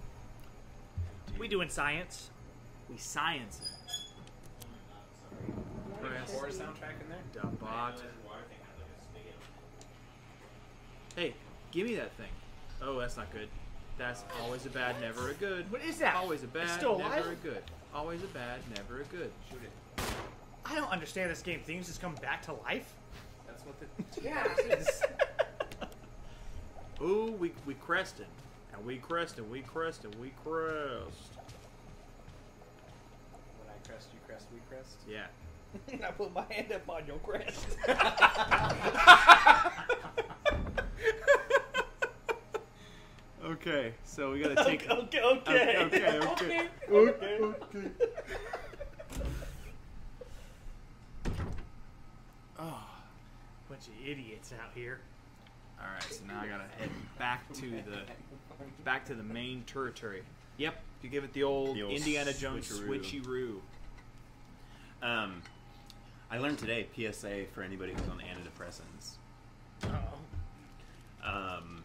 We doing science. We science it. Horror soundtrack in there? the bot. Hey, give me that thing. Oh, that's not good. That's always a bad, never a good. What is that? Always a bad, It's still never alive? a good. Always a bad, never a good. Shoot it. I don't understand this game. Things just come back to life. That's what the. Yeah. Ooh, we we crested. And we crested, we crested, we crest. When I crest, you crest, we crest. Yeah. And I put my hand up on your crest. Okay, so we gotta take. okay, okay, Okay, okay, okay, okay. Oh. Bunch of idiots out here. All right, so now I gotta head back to the back to the main territory. Yep, you give it the old, The old Indiana Jones switcheroo. switcheroo. Um, I learned today PSA for anybody who's on antidepressants. Uh-oh. Um,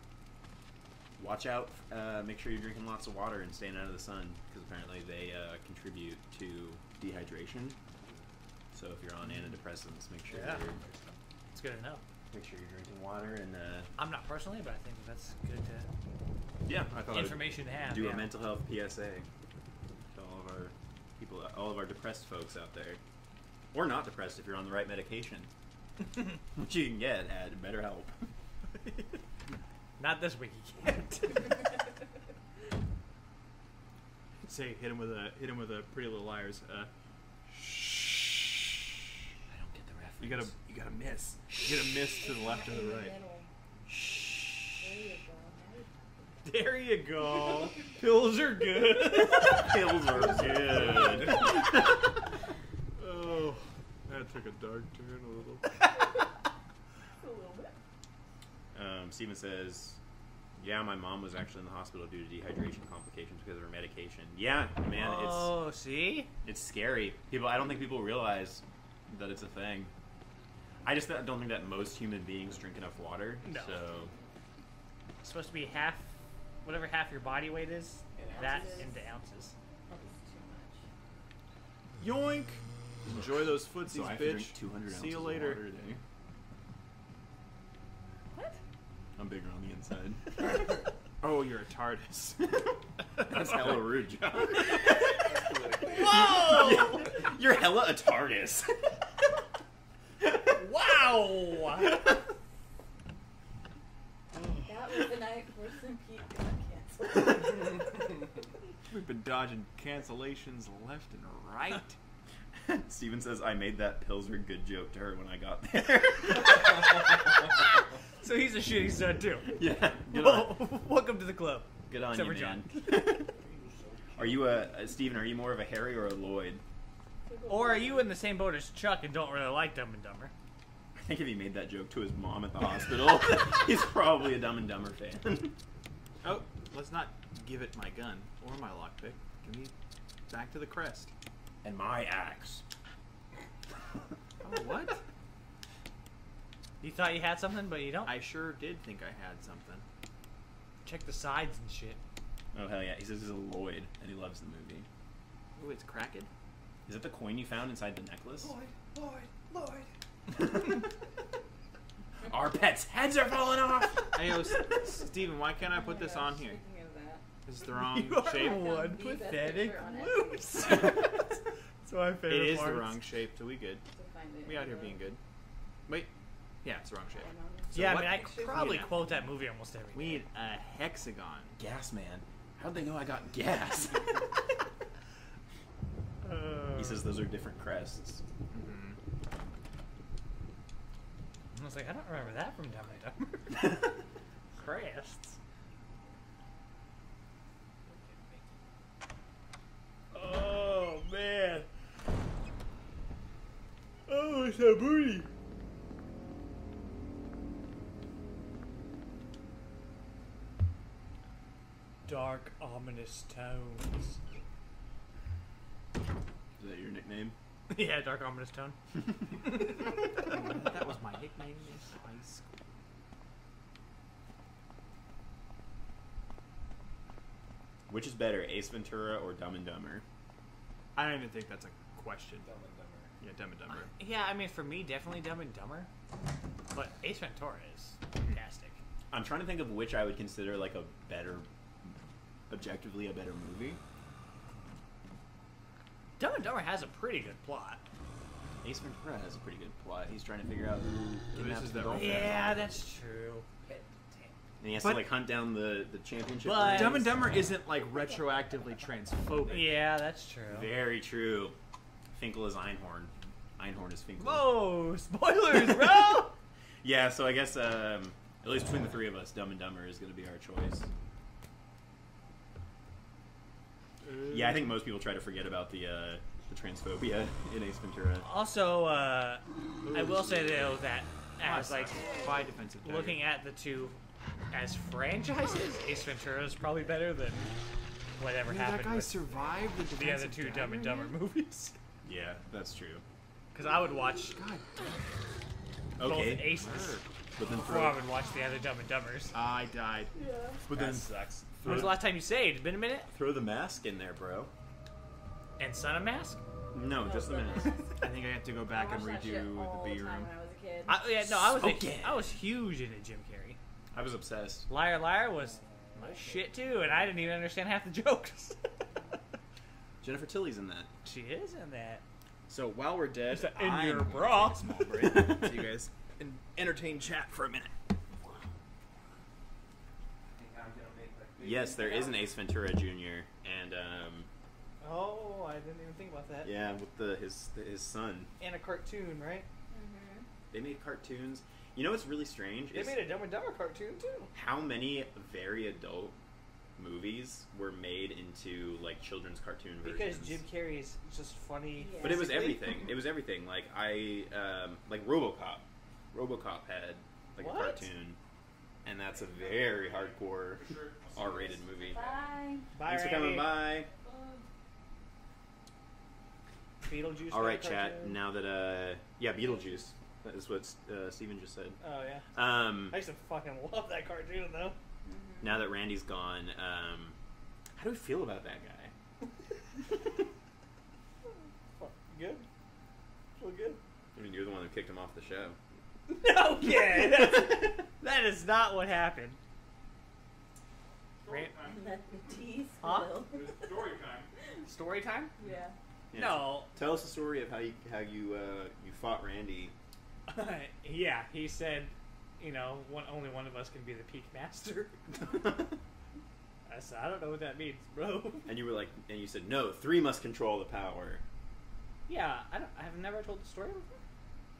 watch out. Uh, make sure you're drinking lots of water and staying out of the sun because apparently they uh, contribute to dehydration. So if you're on antidepressants, make sure Yeah. you're It's good to know. Make sure you're drinking water and uh, I'm not personally, but I think that's good to yeah, I thought I'd information to have. do yeah. a mental health PSA to all of our people, all of our depressed folks out there, or not depressed if you're on the right medication, which you can get at BetterHelp. Not this week, you can't. Say, hit him with a hit him with a Pretty Little Liars. Uh, I don't get the reference. You gotta you gotta miss. You gotta miss to the left or the right. There you go. Now you're talking. there you go. Pills are good. pills are good. Oh, that took a dark turn a little. A little bit. Um, Steven says, "Yeah, my mom was actually in the hospital due to dehydration complications because of her medication. Yeah, man, oh, see? it's it's scary. People, I don't think people realize that it's a thing. I just don't think that most human beings drink enough water. No. So It's supposed to be half, whatever half your body weight is, In that ounces? into ounces. Too much. Yoink! Enjoy those footsies, so I have bitch. drink 200 See you later. of water a day. What? I'm bigger on the inside. Oh, you're a TARDIS. That's hella rude, John. Whoa! You're hella a TARDIS. Wow! That was the night Force and Pete got canceled. We've been dodging cancellations left and right. Steven says I made that pills are good joke to her when I got there. So he's a shitty stud too. yeah, good on, welcome to the club. good on Except you, for man. John. are you a uh, Steven? Are you more of a Harry or a Lloyd? Or are you in the same boat as Chuck and don't really like Dumb and Dumber? I think if he made that joke to his mom at the hospital, he's probably a Dumb and Dumber fan. Oh, let's not give it my gun or my lockpick. Give me back to the crest. and my axe. Oh, what? You thought you had something, but you don't. I sure did think I had something. check the sides and shit. Oh hell yeah! He says he's a Lloyd and he loves the movie. Ooh, it's Kraken. Is that the coin you found inside the necklace? Lloyd, Lloyd, Lloyd. Our pets' heads are falling off. Hey, yo, S- Steven, why can't I put Oh this gosh, on here? Speaking of that, This is the wrong You are shape. one the best pathetic picture on Etsy. loose. That's my favorite It is the wrong shape, so we good. to find it. We out here being good. Wait. Yeah, it's the wrong shape. So yeah, I mean, I could do we probably have? quote that movie almost every We need a hexagon. gas man. How'd they know I got gas? Uh, he says those are different crests. Mm-hmm. I was like, I don't remember that from Dumb and Dumber. Crests. Oh man. Oh, it's a booty. Dark, ominous tones. Is that your nickname? yeah, dark, ominous tone. that was my nickname in high school. Which is better, Ace Ventura or Dumb and Dumber? I don't even think that's a question. Dumb and Dumber. Yeah, Dumb and Dumber. Yeah, I mean, for me, definitely Dumb and Dumber. But Ace Ventura is fantastic. I'm trying to think of which I would consider like a better, objectively a better movie. Dumb and Dumber has a pretty good plot. Ace Ventura has a pretty good plot. He's trying to figure out who This kidnapped is the the- girlfriend. Yeah, that's true. And he has But- to like hunt down the the championship. But- rings. Dumb and Dumber isn't like retroactively transphobic. Yeah, that's true. Very true. Finkel is Einhorn. Einhorn is Finkel. Whoa, spoilers, bro! Yeah, so I guess um, at least between the three of us, Dumb and Dumber is going to be our choice. Yeah, I think most people try to forget about the uh, the transphobia in Ace Ventura. also, uh, I will say though that as like by defensive dagger. looking at the two as franchises, Ace Ventura is probably better than whatever I mean, that guy with survived the, the other two Dumb and Dumber man? movies. Yeah, that's true. Because I would watch God, Okay, both Aces but then before I throw. would watch the other Dumb and Dumbers. I died. But then sucks. throw, When's the last time you saved? It's been a minute? throw the mask in there, bro. And Son of Mask? No, Oh, just the goodness. mask. I think I have to go back I and watched that shit redo all the B time room. When I was a kid. I, yeah, no, I was a, Smoking. I was huge into Jim Carrey. I was obsessed. Liar Liar was my shit too, and I didn't even understand half the jokes. Jennifer Tilly's in that. she is in that. So while we're dead, Is that in I'm your bra? take small break so you guys can entertain chat for a minute. Yes, there is an Ace Ventura Jr. and um, Oh, I didn't even think about that. yeah, with the his his son. And a cartoon, right? Mhm. They made cartoons. You know what's really strange? They is made a Dumb and Dumber cartoon too. how many very adult movies were made into like children's cartoon Because versions. Jim Carrey is just funny. Yeah. but it was physically. everything. It was everything. Like I um, like RoboCop. RoboCop had like What? a cartoon, and that's a very hardcore R-rated movie. Bye. Bye, Thanks for coming Randy. by. Beetlejuice. All got a right, chat. cartoon. Now that uh, yeah, Beetlejuice. That is what uh, Steven just said. Oh yeah. Um, I used to fucking love that cartoon though. Mhm. now that Randy's gone, um, how do we feel about that guy? Good. Feel good. I mean, you're the one who kicked him off the show. Okay, that's, that is not what happened. Ran- Let the tea Huh? spill. story time? yeah. Yeah. No. Tell us the story of how you how you uh, you fought Randy. yeah, he said, you know, one, only one of us can be the peak master. I said, I don't know what that means, bro. and you were like, and you said, no, three must control the power. Yeah, I don't. I have never told the story before.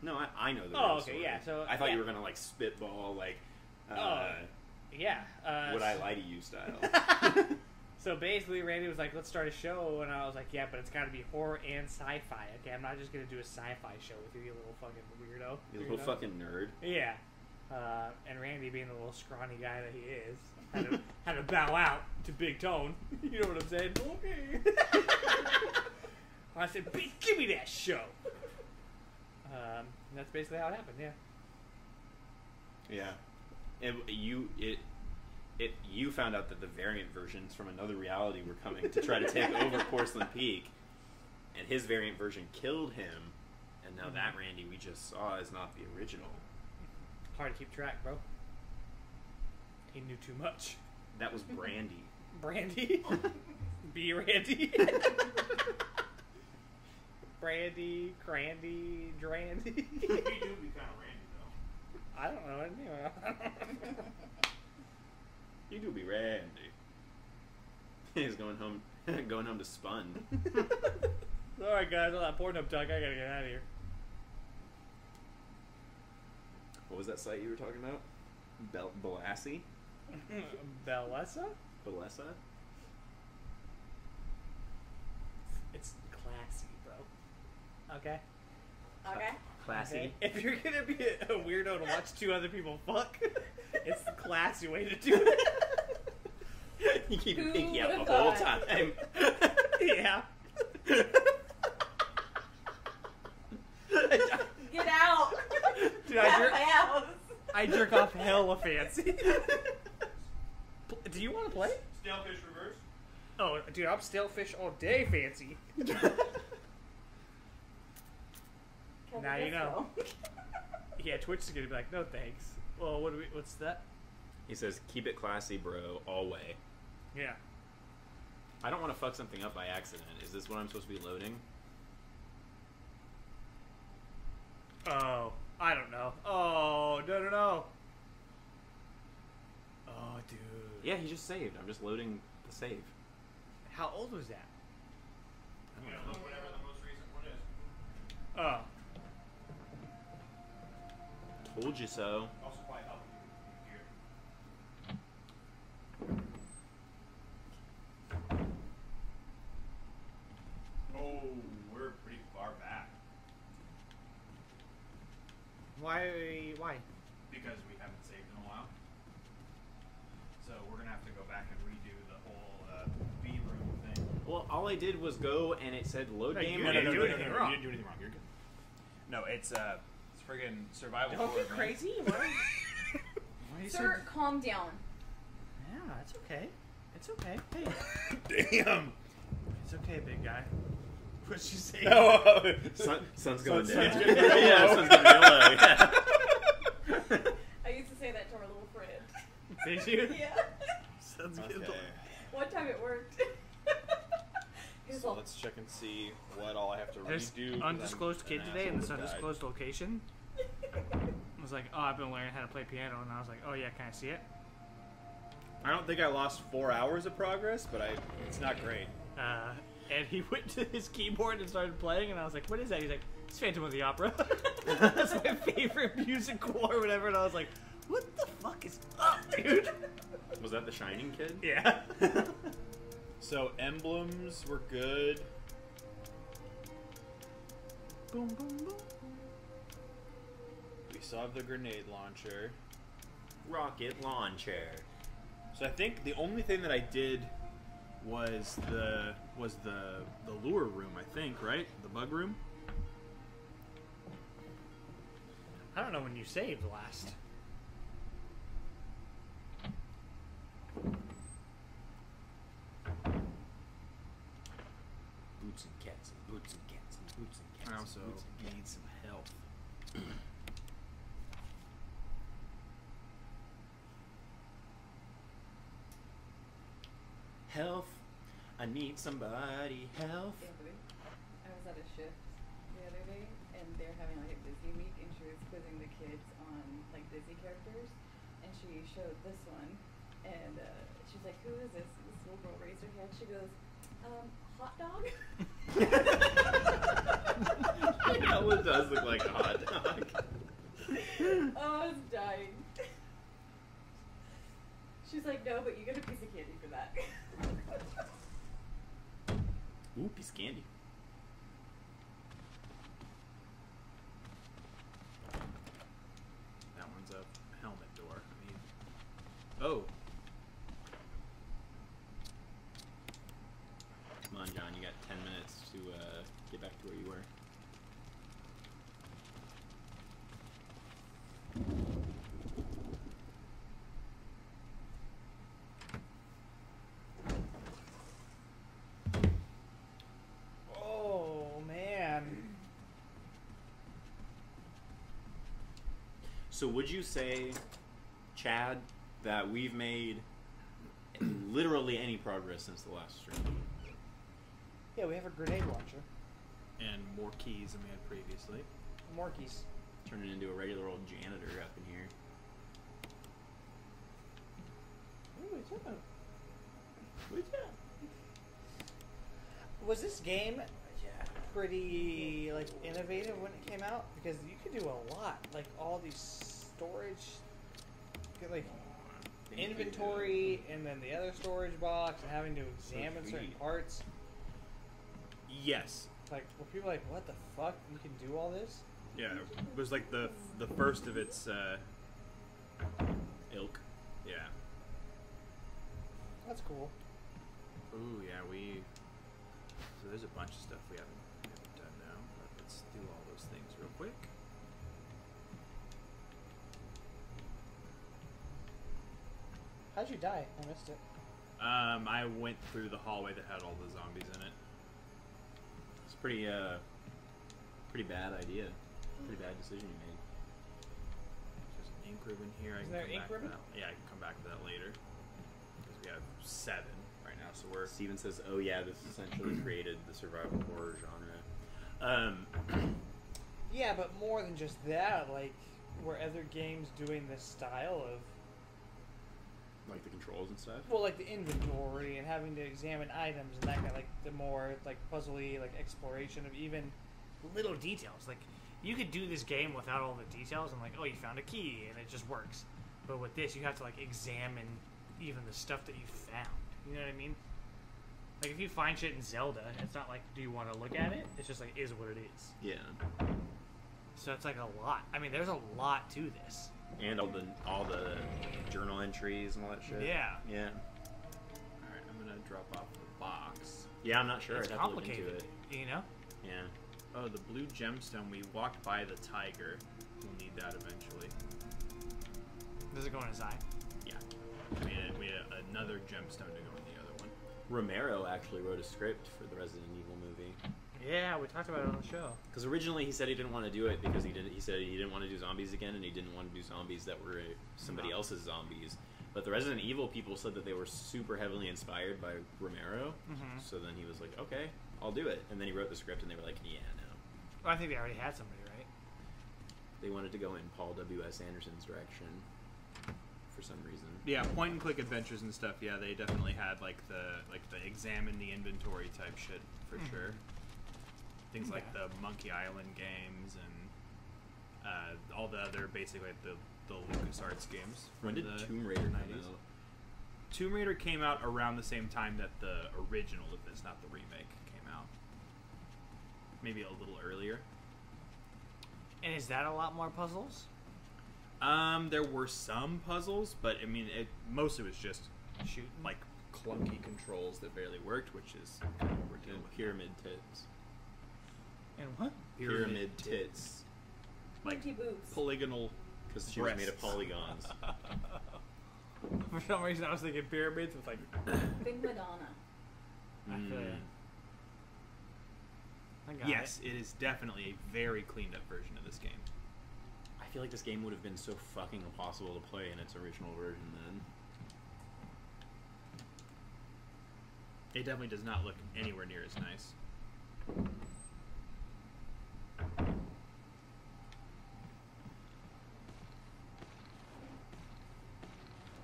No, I, I know the Oh, real okay, story. yeah, so- I thought yeah. you were gonna like spitball like, uh, Oh. Yeah. Uh, would I lie to you style. So basically, Randy was like, "Let's start a show," and I was like, "Yeah, but it's got to be horror and sci-fi. Okay, I'm not just gonna do a sci-fi show with you, you little fucking weirdo." you little weirdo." fucking nerd. Yeah. Uh, and Randy, being the little scrawny guy that he is, had to, had to bow out to Big Tone. You know what I'm saying? Okay. I said, "Bitch, "Give me that show." Um, and that's basically how it happened. Yeah. Yeah, and you it it you found out that the variant versions from another reality were coming to try to take over Porcelain Peak, and his variant version killed him, and now that Randy we just saw is not the original. Hard to keep track, bro. He knew too much. That was Brandy. Brandy. B Randy. Brandy, Crandy, Drandy. you do be kind of randy though. I don't know. Anyway. You do be Randy. He's going home, going home to Spun. All right, guys. All that Pornhub talk. I gotta get out of here. What was that site you were talking about? Bel Belassi? Bellessa? Belessa? It's classy, bro. Okay. Okay. Classy. Okay. If you're gonna be a, a weirdo to watch two other people fuck, it's the classy way to do it. you keep your Who pinky out the whole thought? time. yeah. Get out. Dude, I Get out jerk- of my house. I jerk off hella fancy. Do you want to play? Stalefish reverse. Oh, dude, I'm stalefish all day fancy. Kevin, Now you know. Yeah, Twitch is gonna be like, no thanks. Well, what do we? What's that? he says, keep it classy, bro, all way. Yeah. I don't want to fuck something up by accident. Is this what I'm supposed to be loading? Oh, I don't know. Oh, no, no, no. Oh, dude. Yeah, he just saved. I'm just loading the save. How old was that? Told you so. I'll supply help here. Oh, we're pretty far back Why? Why? because we haven't saved in a while. So we're gonna have to go back and redo the whole uh, B room thing. Well, all I did was go and it said load No, game. you and didn't I do did anything it. wrong. You didn't do anything wrong. You're good. No, it's uh, it's friggin' survival. Don't be crazy. Why? Why are you so? Sir, calm down. Yeah, it's okay. It's okay. Hey, Damn. it's okay, big guy. What'd she say? No. Sun, sun's going Sun- down. sun's getting real yeah, low. sun's getting real low. Yeah. I used to say that to our little friend. Did you? yeah. Sounds Okay. good. One time it worked. So let's check and see what all I have to There's redo. 'cause undisclosed kid today in this asshole died. undisclosed location. I was like, oh, I've been learning how to play piano, and I was like, oh yeah, can I see it? I don't think I lost four hours of progress, but I it's not great. Uh, and he went to his keyboard and started playing, and I was like, what is that? He's like, it's Phantom of the Opera. That's my favorite musical or whatever. And I was like, what the fuck is up, dude? Was that the Shining kid? Yeah. So emblems were good. boom, boom, boom. We still have the grenade launcher. Rocket launcher. So I think the only thing that I did was the was the the lure room. I think right, the bug room. I don't know when you saved last. Boots and cats and boots and cats and boots and cats. I also boots and cats. need some health. Health. I need somebody. Health. Anthony, I was at a shift the other day, and they're having like a Disney week, and she was quizzing the kids on like Disney characters, and she showed this one, and uh, she's like, "Who is this?" This little girl raised her hand. She goes, "Um, hot dog." that one does look like a hot dog. oh, I was dying. She's like, "No, but you get a piece of candy for that." Ooh, piece of candy. That one's a helmet door. I mean, oh, Come on, John. You got ten minutes to uh, get back to where you were. So would you say, Chad, that we've made literally any progress since the last stream? Yeah, we have a grenade launcher. And more keys than we had previously. More keys. Turning into a regular old janitor up in here. Was this game pretty like innovative when it came out? Because you could do a lot, like all these storage, like inventory, and then the other storage box, and having to examine certain parts. Yes. Like, were people like, "What the fuck? You can do all this?" Yeah, it was like the the first of its. Uh, Ilk. yeah. That's cool. Ooh, yeah, we. So there's a bunch of stuff we haven't done now. But let's do all those things real quick. How'd you die? I missed it. Um, I went through the hallway that had all the zombies in it. It's pretty, uh, pretty bad idea. Pretty bad decision you made. There's an ink ribbon here. I can there come ink back to that- Yeah, I can come back to that later. Because we have seven right now, so we're. Steven says, "Oh yeah, this essentially created the survival horror genre." Um, Yeah, but more than just that, like, were other games doing this style of like the controls and stuff. Well, like the inventory and having to examine items and that kind of like the more like puzzly like exploration of even little details. Like you could do this game without all the details and like oh you found a key and it just works. But with this you have to like examine even the stuff that you found. You know what I mean? Like if you find shit in Zelda, it's not like do you want to look at it? It's just like is what it is. Yeah, So it's like a lot. I mean, there's a lot to this. and all the all the journal entries and all that shit. Yeah. yeah, Alright, I'm gonna drop off the box. yeah. I'm not sure. it's I'd have to look into complicated. it. You know? Yeah. Oh, the blue gemstone. We walked by the tiger. We'll need that eventually. Does it go in his eye? Yeah. We had, we had another gemstone to go in the other one. Romero actually wrote a script for the Resident Evil movie. Yeah, we talked about it on the show. Because originally he said he didn't want to do it because he didn't. He said he didn't want to do zombies again, and he didn't want to do zombies that were somebody No. else's zombies. But the Resident Evil people said that they were super heavily inspired by Romero. Mhm. So then he was like, "Okay, I'll do it." And then he wrote the script, and they were like, "Yeah, no." Well, I think they already had somebody, right? They wanted to go in Paul W. S. Anderson's direction for some reason. Yeah, point and click adventures and stuff. Yeah, they definitely had like the like the examine the inventory type shit for Mhm. sure. Things like the Monkey Island games and uh, all the other basically the the LucasArts games. When did the Tomb Raider come 90s. out? Tomb Raider came out around the same time that the original if it's not the remake, came out. Maybe a little earlier. And is that a lot more puzzles? Um, there were some puzzles, but I mean, it mostly was just Shooting. like clunky controls that barely worked, which is kind of what we're dealing with. pyramid tits. And what? Pyramid tits. like Pointy boobs. polygonal. Because she was made of Breasts. polygons. For some reason, I was thinking pyramids with like. Big Madonna. I feel ya. Mm. I got Yes, it is definitely a very cleaned up version of this game. I feel like this game would have been so fucking impossible to play in its original version then. It definitely does not look anywhere near as nice.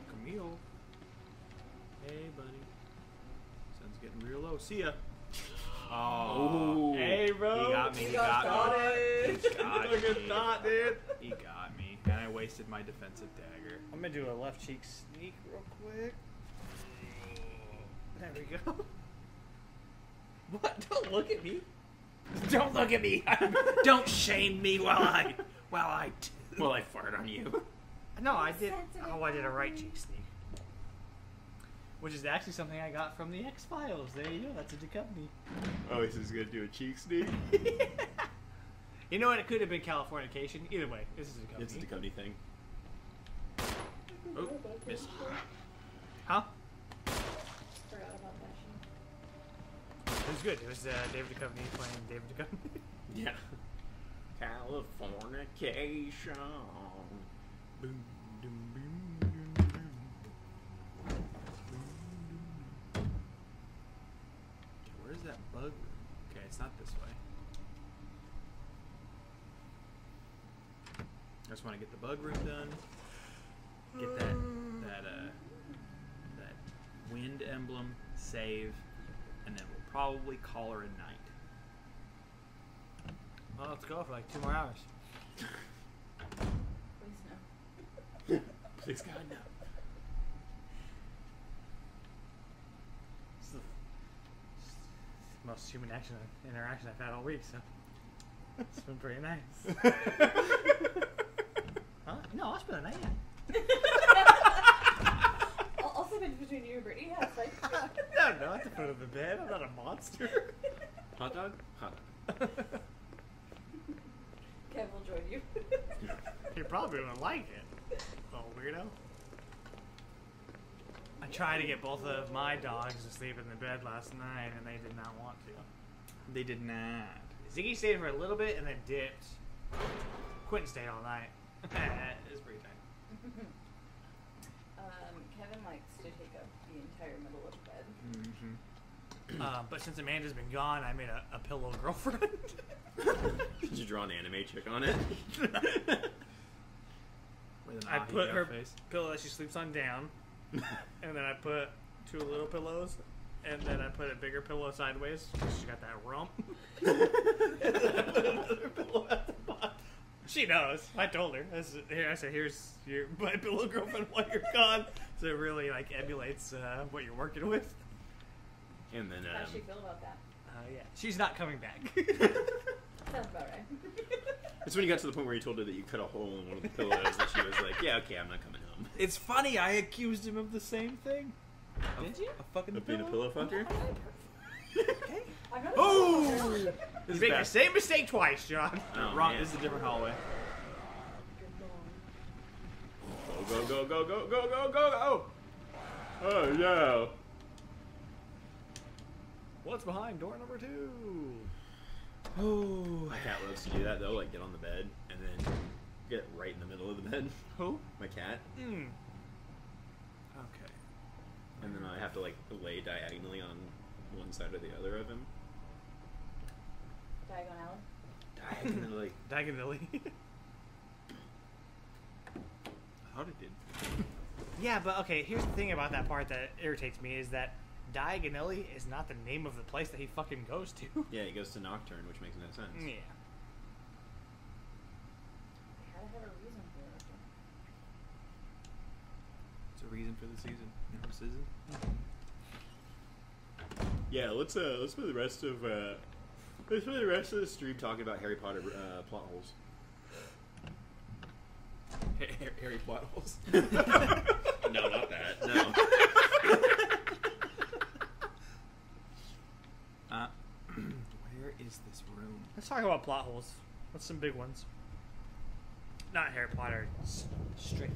Camille. Hey, buddy. Sun's getting real low. See ya. Oh, it. Hey, bro. He got me. You He got got me. it. He got Look at me. that, dude. He got me, and I wasted my defensive dagger. I'm gonna do a left cheek sneak real quick. There we go. What? Don't look at me. Don't look at me. Don't shame me while I while I do. Well, I fart on you. no, I did. Oh, I did a right cheek sneak. Which is actually something I got from the X Files. There you go. That's a Duchovny. Oh, he's just gonna do a cheek sneak? You know what? It could have been Californication. Either way, this is a Duchovny. It's a Duchovny thing. Oh, missed. Huh? Forgot about that shit. It was good. It was uh, David Duchovny playing David Duchovny. Yeah. Californication. Boom, doom, boom, doom, doom. Boom, doom, doom. Okay, where's that bug room? Okay, it's not this way. I just want to get the bug room done. Get that that uh that wind emblem save, and then we'll probably call her a night. Well, let's go for like two more hours. Please no. Please God no. It's the it's the most human action interaction I've had all week, so it's been pretty nice. huh? No, I'll spend the night. I'll, I'll sit in between you and Brittany. Yeah, it's fine. no, no, at the foot of the bed. I'm not a monster. Hot dog? Hot dog. Kev will join you. you probably wouldn't like it, little weirdo. I tried to get both of my dogs to sleep in the bed last night, and they did not want to. They did not. Ziggy stayed for a little bit and then dipped. Quentin stayed all night. it was pretty tight. um, Kevin likes to take up the entire middle of the bed. Mm-hmm. Um, but since Amanda's been gone, I made a, a pillow girlfriend. Did you draw an anime chick on it? I put her face. pillow that she sleeps on down, and then I put two little pillows, and then I put a bigger pillow sideways. 'cause She got that rump. and then I put another pillow at the bottom. She knows. I told her. I said, here, I said, "Here's your my pillow girlfriend while you're gone." So it really like emulates uh, what you're working with. And then How does she um, feel about that? Uh, yeah, she's not coming back. Sounds about right. it's when you got to the point where you told her that you cut a hole in one of the pillows that she was like, "Yeah, okay, I'm not coming home." It's funny. I accused him of the same thing. Did you? A fucking Of being a pillow? pillow fucker. I'm not a Oh! pillow. You is make bad. the same mistake twice, John. Oh, Wrong. man. This is a different hallway. Go go go go go go go go! Oh no! What's behind door number two? Oh. My cat loves to do that though, like get on the bed and then get right in the middle of the bed. Who? My cat, Hmm. Okay. and then I have to like lay diagonally on one side or the other of him. Diagon Alley. Diagonally. Diagonally. I thought it did. yeah, but okay, here's the thing about that part that irritates me is that Diagonally is not the name of the place that he fucking goes to. yeah, he goes to Knockturn, which makes no sense. yeah. They had to have a reason for it. It's a reason for the season. You know, season. Yeah, let's uh let's spend the rest of uh let's spend the rest of the stream talking about Harry Potter uh, plot holes. Harry plot holes. no, not that. No. Uh, where is this room? Let's talk about plot holes. What's some big ones? Not Harry Potter strictly.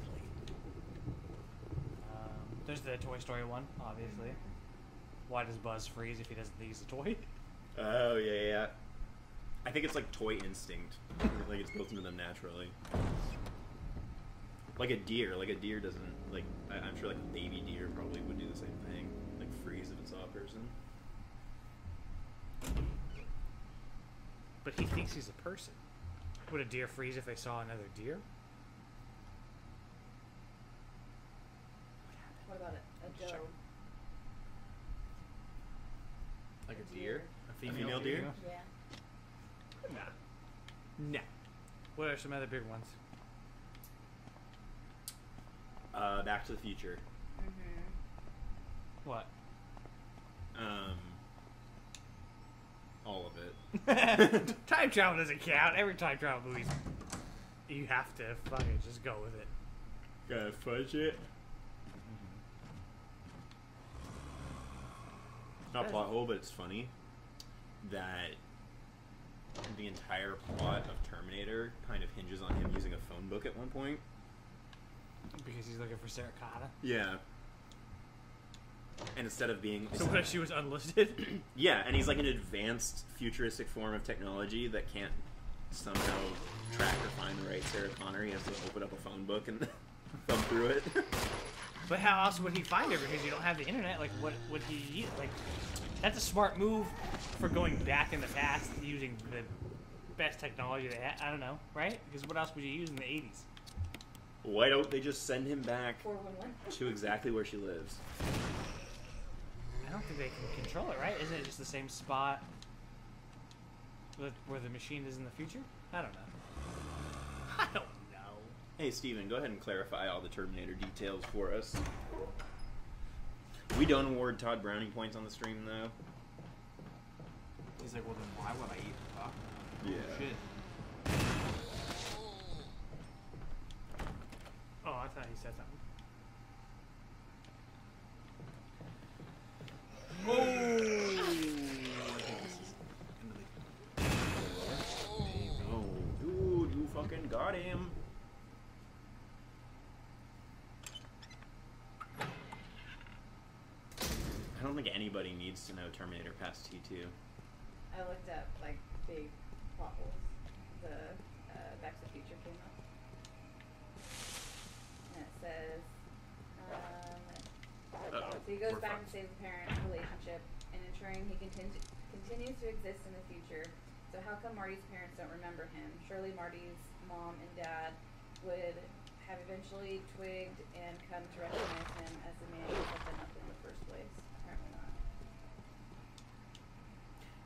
Um, there's the Toy Story one, obviously. Why does Buzz freeze if he doesn't think he's a toy? Oh yeah, yeah. I think it's like toy instinct. like it's built into them naturally. Like a deer. Like a deer doesn't like. I, I'm sure like a baby deer probably would do the same thing. Like freeze if it saw a person. But he thinks he's a person. Would a deer freeze if they saw another deer? What about a, a Check. doe? Like A a deer? A A female, female deer? Yeah. Nah. Nah. What are some other big ones? Uh, Back to the Future. Mm-hmm. What? Um, all of it. time travel doesn't count. Every time travel movie, you have to fucking just go with it. Gotta fudge it. Mm-hmm. Not plot hole, but it's funny that the entire plot of Terminator kind of hinges on him using a phone book at one point. Because he's looking for Sarah Connor. Yeah. And instead of being So what if she was unlisted? yeah, and he's like an advanced futuristic form of technology that can't somehow track or find the right Sarah Connor, he has to open up a phone book and thumb through it. But how else would he find her? Because you don't have the internet. Like, what would he use? Like, that's a smart move for going back in the past using the best technology they had. I don't know, right? Because what else would you use in the 80s? Why don't they just send him back to exactly where she lives? I don't think they can control it, right? Isn't it just the same spot where the machine is in the future? I don't know. I don't know. Hey, Steven, go ahead and clarify all the Terminator details for us. We don't award Tod Browning points on the stream, though. He's like, well then why would I even talk? Yeah. Oh, shit. Oh, I thought he said something. Oh, dude, you fucking got him. I don't think anybody needs to know Terminator past T2. I looked up like big plot holes. The uh, Back to the Future came up, and it says, so he goes we're back fucked. to save the parent relationship and ensuring he continu- continues to exist in the future. So how come Marty's parents don't remember him? Surely Marty's mom and dad would have eventually twigged and come to recognize him as the man who set them up in the first place. Apparently not.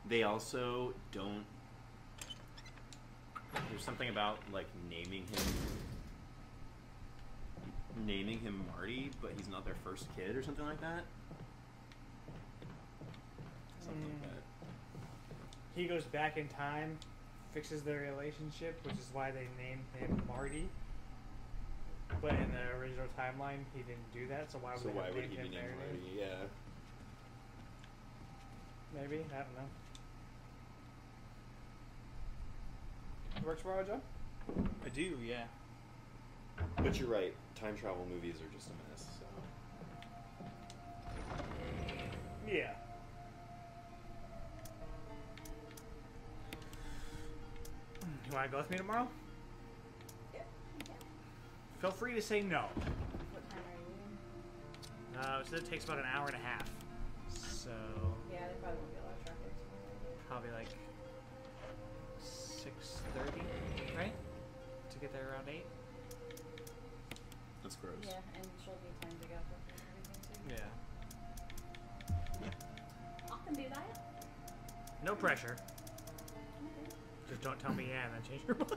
They also don't. There's something about like naming him, naming him Marty, but he's not their first kid or something like that. Something like Mm. that. He goes back in time, fixes their relationship, which is why they named him Marty. But in the original timeline, he didn't do that, so why would So they why would he be named Marty? name? Yeah. Maybe I don't know. Works for our job. I do, yeah. But you're right. Time travel movies are just a mess. So. Yeah. You want to go with me tomorrow? Yeah. yeah. Feel free to say no. What time are you leaving? Uh, so it takes about an hour and a half. So Yeah, there probably won't be a lot of traffic tomorrow. probably like six thirty, right? To get there around eight. That's gross. Yeah, and she'll need time to get up and everything too. Yeah. I can do that. No pressure. Just don't tell me yeah and then change your mind.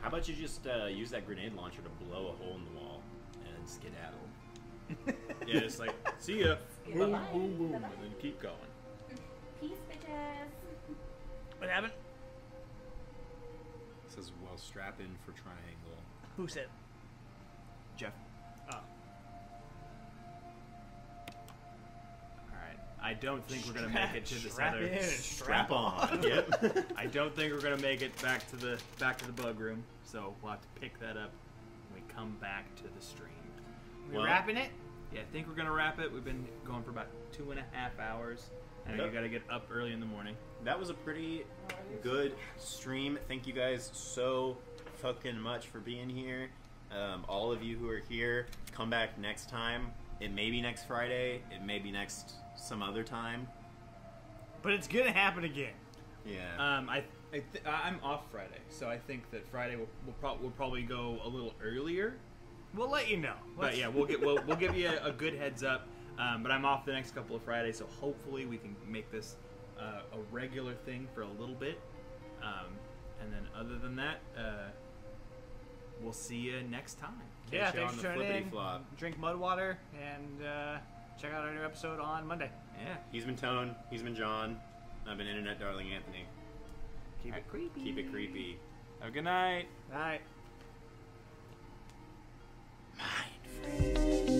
How about you just uh, use that grenade launcher to blow a hole in the wall and skedaddle? yeah, just like see ya. Yeah, Boom, bye. boom, boom, and then keep going. Peace, bitches. What happened? Well strap in for triangle. Who said? Jeff. Oh. Alright. I don't think we're gonna make it to this strap other in and Strap strap on. yep. I don't think we're gonna make it back to the back to the bug room, so we'll have to pick that up when we come back to the stream. We Well- wrapping it? Yeah, I think we're gonna wrap it. We've been going for about two and a half hours, and Yep. you gotta get up early in the morning. That was a pretty good stream. Thank you guys so fucking much for being here. Um, all of you who are here, come back next time. It may be next Friday. It may be next some other time. But it's gonna happen again. Yeah. Um, I, I th- I'm off Friday, so I think that Friday will we'll, pro- we'll probably go a little earlier. We'll let you know. But Let's- yeah, we'll get we'll, we'll give you a, a good heads up. Um, but I'm off the next couple of Fridays, so hopefully we can make this uh, a regular thing for a little bit. Um, and then other than that, uh, we'll see you next time. Yeah, thanks for tuning in. Flop. Drink mud water and uh, check out our new episode on Monday. Yeah, he's been Tone. He's been John. I've been Internet Darling Anthony. Keep it creepy. Keep it creepy. Have a good night. Night. Mind freeze.